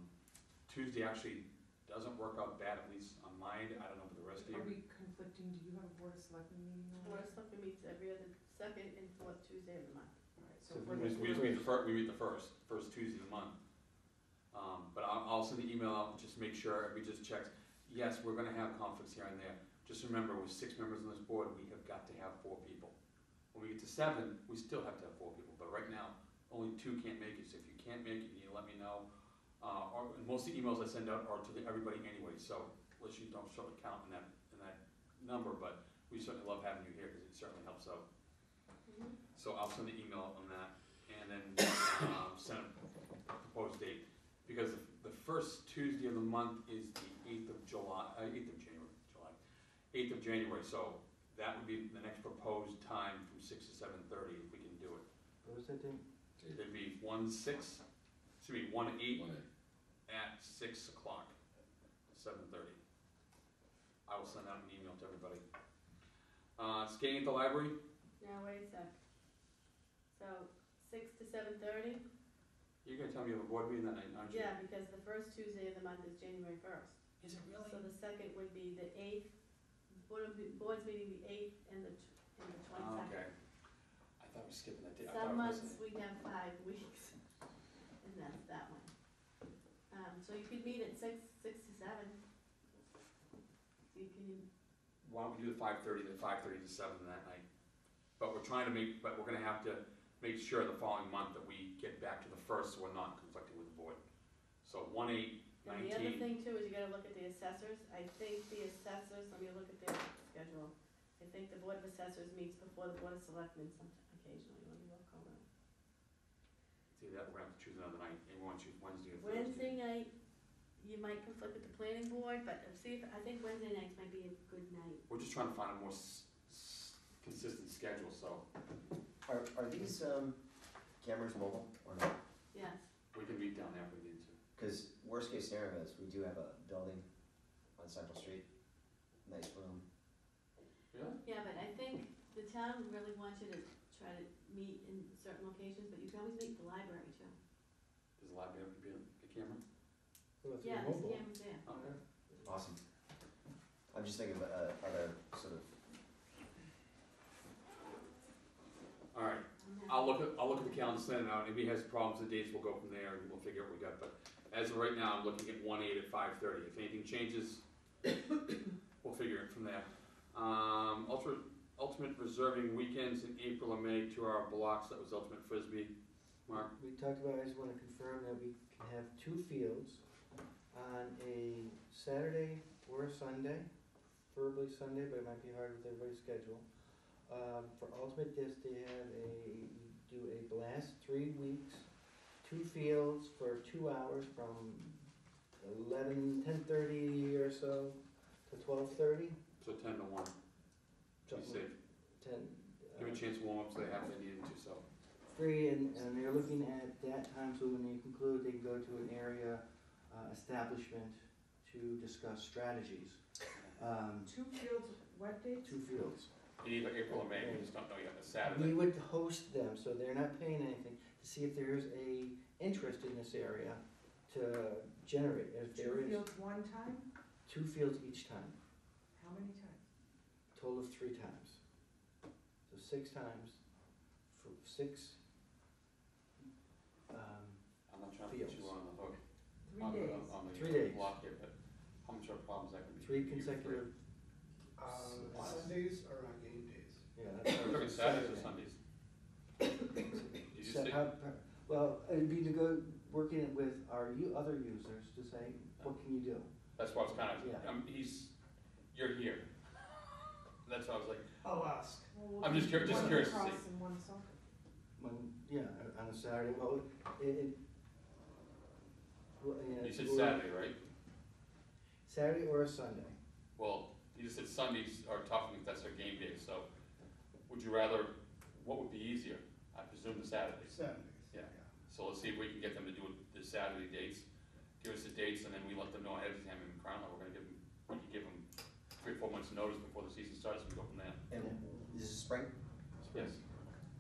Speaker 1: Tuesday actually doesn't work out bad, at least on mine, I don't know for the rest of
Speaker 4: Are
Speaker 1: you.
Speaker 4: we conflicting, do you have a board of selectmen meeting on
Speaker 7: Board
Speaker 4: that?
Speaker 7: of Selectmen meets every other second and fourth Tuesday of the month.
Speaker 4: Alright,
Speaker 5: So
Speaker 4: so for
Speaker 1: We
Speaker 4: the.
Speaker 1: just, we just meet the fir, we meet the first, first Tuesday of the month. Um, but I'll, I'll send the email out, just make sure, everybody just checks, yes, we're gonna have conflicts here and there. Just remember, with six members on this board, we have got to have four people. When we get to seven, we still have to have four people, but right now, only two can't make it, so if you can't make it, you need to let me know. Uh, or, and most of the emails I send out are to the, everybody anyway, so, unless you don't certainly count in that, in that number, but we certainly love having you here, cause it certainly helps out.
Speaker 7: Mhm.
Speaker 1: So I'll send the email on that, and then, um, send a proposed date. Because the first Tuesday of the month is the eighth of July, uh, eighth of January, July, eighth of January, so that would be the next proposed time from six to seven thirty, if we can do it.
Speaker 5: What was that date?
Speaker 1: It'd be one six, excuse me, one eight
Speaker 6: One A.
Speaker 1: at six o'clock, seven thirty. I will send out an email to everybody. Uh, skating at the library,
Speaker 7: Now, wait a sec. So, six to seven thirty?
Speaker 1: you're gonna tell me you have a board meeting that night, aren't you?
Speaker 7: Yeah, because the first Tuesday of the month is January first.
Speaker 1: Is it really?
Speaker 7: So the second would be the eighth, board of, board's meeting the eighth and the, tw- and the
Speaker 1: Oh,
Speaker 7: twenty-second.
Speaker 1: okay. I thought we were skipping that day. I thought
Speaker 7: Some
Speaker 1: we were
Speaker 7: months
Speaker 1: missing
Speaker 7: we have five weeks, and that's that one. Um, so you could meet at six, six to seven. So you can,
Speaker 1: it. Why don't we do the five thirty, the five thirty to seven that night? But we're trying to make, but we're gonna have to make sure the following month that we get back to the first, so we're not conflicting with the board. So one eight
Speaker 7: and the other
Speaker 1: nineteen,
Speaker 7: thing too is you gotta look at the assessors. I think the assessors, let me look at their schedule. I think the board of assessors meets before the board of selectmen sometime occasionally, let me look, hold on.
Speaker 1: see that, we're gonna have to choose another night, and we want to choose Wednesday or Thursday.
Speaker 7: Wednesday night, you might conflict with the planning board, but see if, I think Wednesday nights might be a good night.
Speaker 1: We're just trying to find a more s- s- consistent schedule, so
Speaker 2: Are, are these, um, cameras mobile or not?
Speaker 7: Yes,
Speaker 1: we can meet down there if we need to.
Speaker 2: Cause worst case scenario is, we do have a building on Central Street, nice room.
Speaker 1: Yeah?
Speaker 7: yeah, but I think the town really wants you to try to meet in certain locations, but you can always meet at the library too.
Speaker 1: Does the library have to be on the camera?
Speaker 5: Well, if
Speaker 7: Yeah,
Speaker 5: you're
Speaker 7: there's
Speaker 5: mobile.
Speaker 7: cameras there.
Speaker 1: Okay.
Speaker 2: Awesome. I'm just thinking of, uh, other sort of,
Speaker 1: All right,
Speaker 7: I'm happy.
Speaker 1: I'll look at, I'll look at the calendar, send it out, if he has problems with dates, we'll go from there, and we'll figure out what we got, but as of right now, I'm looking at one eight at five thirty, if anything changes, we'll figure it from there. Um, ultimate, ultimate reserving weekends in April and May, two hour blocks, that was ultimate frisbee, Mark,
Speaker 5: We talked about, I just wanna confirm that we can have two fields on a Saturday or a Sunday, preferably Sunday, but it might be hard with everybody's schedule. Um, for Ultimate Disc, they have a, do a blast, three weeks, two fields for two hours from eleven, ten thirty or so to twelve thirty.
Speaker 1: so ten to one, be safe,
Speaker 5: Ten.
Speaker 1: give
Speaker 5: uh,
Speaker 1: a chance to warm up so they have, they needed to, so.
Speaker 5: free and, and they're looking at that time, so when they conclude, they can go to an area uh, establishment to discuss strategies. Um,
Speaker 4: Two fields, what dates?
Speaker 5: two fields.
Speaker 1: You need like April or May, we just don't know yet, a
Speaker 5: We
Speaker 1: Saturday,
Speaker 5: would host them, so they're not paying anything. to see if there's a interest in this area to generate, if there
Speaker 4: Two
Speaker 5: is,
Speaker 4: fields one time,
Speaker 5: two fields each time,
Speaker 4: how many times?
Speaker 5: total of three times. So six times, for six, um,
Speaker 1: I'm not trying to put you
Speaker 5: Fields.
Speaker 1: on the hook.
Speaker 4: Three
Speaker 1: on the-
Speaker 4: days.
Speaker 1: On the
Speaker 5: Three days.
Speaker 1: block here, but how much of a problem is that gonna be?
Speaker 5: three consecutive,
Speaker 8: Uh,
Speaker 1: Wow.
Speaker 8: Sundays are on game days.
Speaker 5: yeah, that's.
Speaker 1: We're talking Saturdays or Sundays? Did you
Speaker 5: Set
Speaker 1: say,
Speaker 5: up- Well, it'd be to go, working it with our u- other users to say, what can you do?
Speaker 1: that's what I was kind of,
Speaker 5: Yeah.
Speaker 1: um, he's, you're here. That's why I was like,
Speaker 8: I'll ask.
Speaker 4: Well, we'll
Speaker 1: I'm just
Speaker 4: do
Speaker 1: curi- just curious to
Speaker 4: lacrosse
Speaker 1: see.
Speaker 4: and one soccer.
Speaker 5: When, yeah, on a Saturday, well, it, it. Well,
Speaker 1: you said
Speaker 5: we're-
Speaker 1: Saturday, right?
Speaker 5: Saturday or a Sunday.
Speaker 1: Well, you just said Sundays are tough if that's their game day, so would you rather, what would be easier? I presume the Saturdays.
Speaker 8: Saturdays.
Speaker 1: Yeah. So let's see if we can get them to do it the Saturday dates. Give us the dates and then we let them know ahead of time in Crown, we're gonna give them, we can give them three, or four months' notice before the season starts, we go from there.
Speaker 2: And this is spring?
Speaker 1: Yes.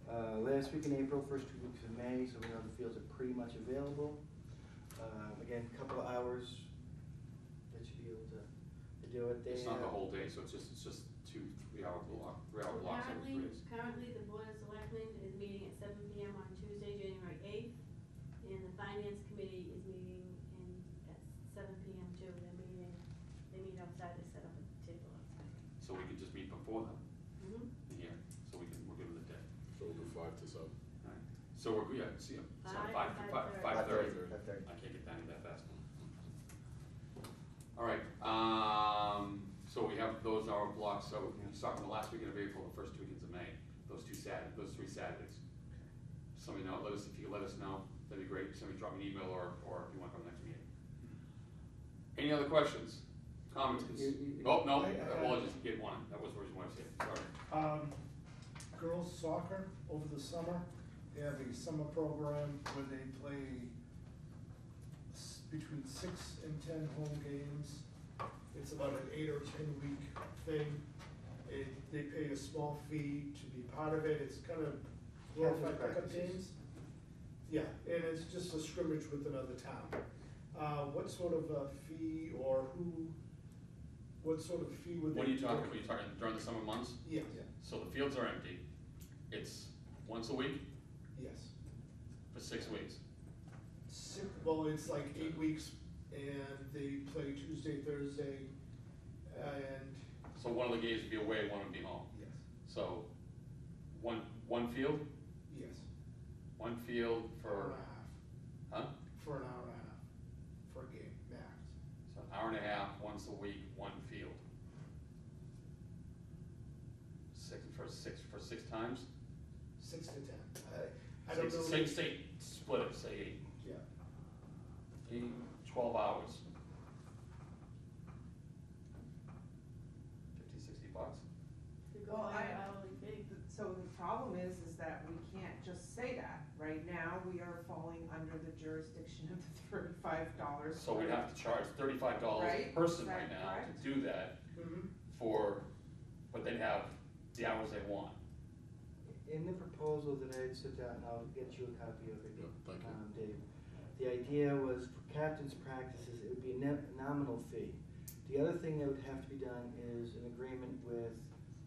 Speaker 5: Uh, last week in April, first two weeks of May, so we know the fields are pretty much available. Um, again, a couple of hours that you'd be able to, to do it. They
Speaker 1: It's not the
Speaker 5: have-
Speaker 1: whole day, so it's just, it's just two, three hour block, three hour blocks every three
Speaker 7: Currently,
Speaker 1: days.
Speaker 7: currently, the Board of Selectmen is meeting at seven P M on Tuesday, January eighth, and the Finance Committee is meeting in, at seven P M too, they're meeting, they meet outside, they set up a table outside.
Speaker 1: So we can just meet before them
Speaker 7: Mm-hmm.
Speaker 1: in here, so we can, we're good with the day.
Speaker 6: So we'll do five to seven. Alright.
Speaker 1: So we're, yeah, see, you. so
Speaker 7: Five,
Speaker 1: five, five,
Speaker 7: five-thirty.
Speaker 1: five thirty.
Speaker 2: Five thirty.
Speaker 1: I can't get down that fast. All right, um, so we have those hour blocks, so we start from the last weekend of April, the first two weekends of May, those two Sat, those three Saturdays. Somebody know, let us, if you could let us know, that'd be great, somebody drop me an email or, or if you want to come next meeting. Any other questions, comments,
Speaker 5: You- you-
Speaker 1: oh, no,
Speaker 8: I- I-
Speaker 1: well, I just get one, that was the reason why I said, sorry.
Speaker 8: Um, girls soccer over the summer, they have a summer program where they play s- between six and ten home games. It's about an eight or ten week thing. It, they pay a small fee to be part of it, it's kind of glorified pickup
Speaker 5: practices.
Speaker 8: games. Yeah, and it's just a scrimmage with another town. Uh, what sort of a fee or who, what sort of fee would they?
Speaker 1: What are you talking, about? you talking during the summer months?
Speaker 8: Yes,
Speaker 1: So the fields are empty, it's once a week
Speaker 8: yes.
Speaker 1: for six weeks.
Speaker 8: Six, well, it's like eight weeks, and they play Tuesday, Thursday, and,
Speaker 1: So one of the games would be away, one would be home.
Speaker 8: yes,
Speaker 1: So, one, one field,
Speaker 8: yes.
Speaker 1: one field
Speaker 8: Hour
Speaker 1: for,
Speaker 8: and a half,
Speaker 1: huh?
Speaker 8: for an hour and a half, for a game, max.
Speaker 1: So an hour and a half, once a week, one field. Six, for six, for six times?
Speaker 8: Six to ten. Uh, I, I don't know.
Speaker 1: Say, say, split it, say eight,
Speaker 8: Yeah,
Speaker 1: eight, twelve hours. Fifty, sixty bucks?
Speaker 4: Well, I- So the problem is, is that we can't just say that. Right now, we are falling under the jurisdiction of the thirty-five dollars.
Speaker 1: So we'd have to charge thirty-five dollars a person
Speaker 4: is
Speaker 1: right
Speaker 4: that
Speaker 1: now to do that
Speaker 8: mm-hmm,
Speaker 1: for, but they'd have the hours they want.
Speaker 5: In the proposal that I had sent out, and I'll get you a copy of it,
Speaker 6: Yeah, thank you.
Speaker 5: um, Dave. The idea was for captain's practices, it would be a nominal fee. The other thing that would have to be done is an agreement with,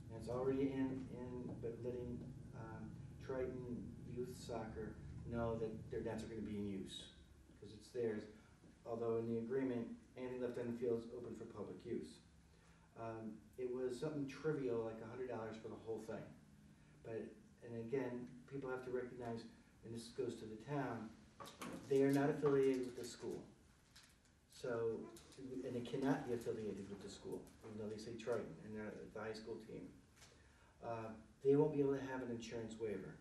Speaker 5: and it's already in, in, but letting, um, Triton Youth Soccer know that their nets are gonna be in use, cause it's theirs. Although in the agreement, anything left on the field is open for public use. Um, it was something trivial, like a hundred dollars for the whole thing. But, and again, people have to recognize, and this goes to the town, they are not affiliated with the school. So, and it cannot be affiliated with the school, even though they say Triton, and they're the high school team. Uh, they won't be able to have an insurance waiver.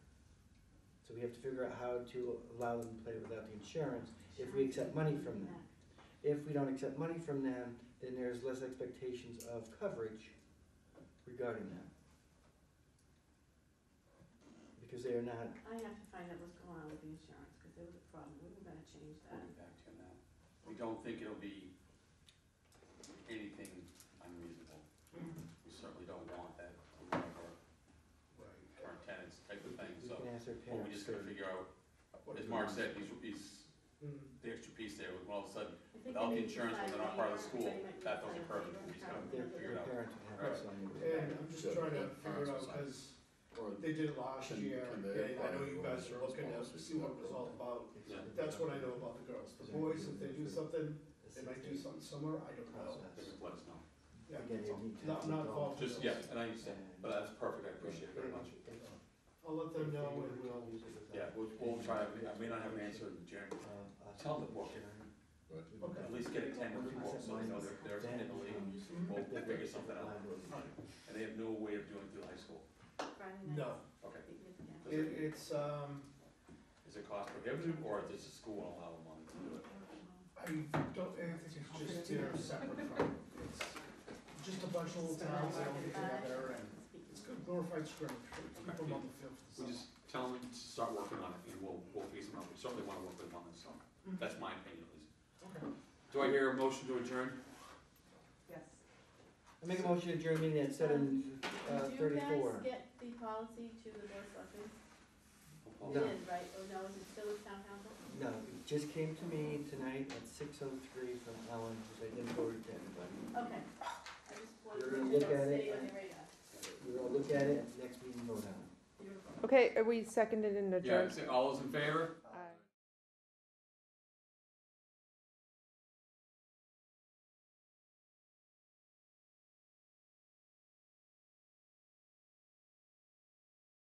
Speaker 5: So we have to figure out how to allow them to play without the insurance, if we accept money from them. If we don't accept money from them, then there's less expectations of coverage regarding them. Because they are not,
Speaker 7: I have to find out what's going on with the insurance, cause there was a problem, we were gonna change
Speaker 1: We'll
Speaker 7: that.
Speaker 1: get back to you on that. We don't think it'll be anything unreasonable. We certainly don't want that to one of our current tenants type of thing, so.
Speaker 5: can
Speaker 1: But we just gotta figure out as Mark said, he's, he's,
Speaker 8: Mm.
Speaker 1: the extra piece there, when all of a sudden,
Speaker 7: I
Speaker 1: without the insurance, when they're not part of the school, that doesn't
Speaker 7: deciding
Speaker 1: hurt.
Speaker 7: whether
Speaker 1: He's
Speaker 7: or
Speaker 1: gonna
Speaker 7: not
Speaker 5: Their,
Speaker 1: figure it out.
Speaker 5: parents would have
Speaker 1: Right.
Speaker 5: to sign it.
Speaker 8: And I'm just trying to figure it out,
Speaker 6: sign.
Speaker 8: Cause
Speaker 6: Or
Speaker 8: they did it last
Speaker 6: Can-
Speaker 8: year,
Speaker 6: can they
Speaker 8: and I know
Speaker 6: apply
Speaker 8: you
Speaker 6: for
Speaker 8: guys are looking to
Speaker 6: insurance
Speaker 8: see what it was all about.
Speaker 1: Yeah.
Speaker 8: That's what I know about the girls. The boys, if they do something, they might do something similar, I don't know.
Speaker 1: they can let us know.
Speaker 8: Yeah,
Speaker 5: Again, you need to
Speaker 8: Not, not involved.
Speaker 1: Just,
Speaker 8: those.
Speaker 1: yeah, and I understand, but that's perfect, I appreciate it very much.
Speaker 8: I'll let them know and we'll,
Speaker 1: Yeah, we'll, we'll try, I may not have an answer in Jim, Tell them, look.
Speaker 8: okay.
Speaker 1: at least get a ten with people, so they know they're, they're in the league, we'll figure something out. And they have no way of doing it through high school,
Speaker 7: Friday night.
Speaker 8: No,
Speaker 1: okay.
Speaker 7: I think we have to
Speaker 8: it, it's, um,
Speaker 1: Is it cost prohibitive, or does the school allow them money to do it?
Speaker 8: I don't, I think it's just, they're separate from, it's just a bunch of little towns that all get together and it's good glorified scrimmage, keep them on the field.
Speaker 1: We just tell them to start working on it, and we'll, we'll phase them up. we certainly wanna work with them on this, so, that's my opinion at least.
Speaker 8: Okay.
Speaker 1: Do I hear a motion to adjourn?
Speaker 4: Yes.
Speaker 5: I make a motion to adjourn meeting at seven, uh,
Speaker 7: Did you
Speaker 5: thirty-four.
Speaker 7: guys get the policy to the board of selectmen? You
Speaker 5: No.
Speaker 7: did, right, or no, is it still with town council?
Speaker 5: No, it just came to me tonight at six oh three from Ellen, because I didn't forward it to anybody.
Speaker 7: Okay, I just wanted
Speaker 5: You're
Speaker 7: to
Speaker 5: gonna
Speaker 7: make
Speaker 5: look
Speaker 7: sure
Speaker 5: at
Speaker 7: that
Speaker 5: it.
Speaker 7: stayed on your radar.
Speaker 5: We're gonna look at it, at the next meeting vote on it.
Speaker 7: Beautiful.
Speaker 9: Okay, are we seconded and
Speaker 1: Yeah,
Speaker 9: adjourned?
Speaker 1: say- all those in favor?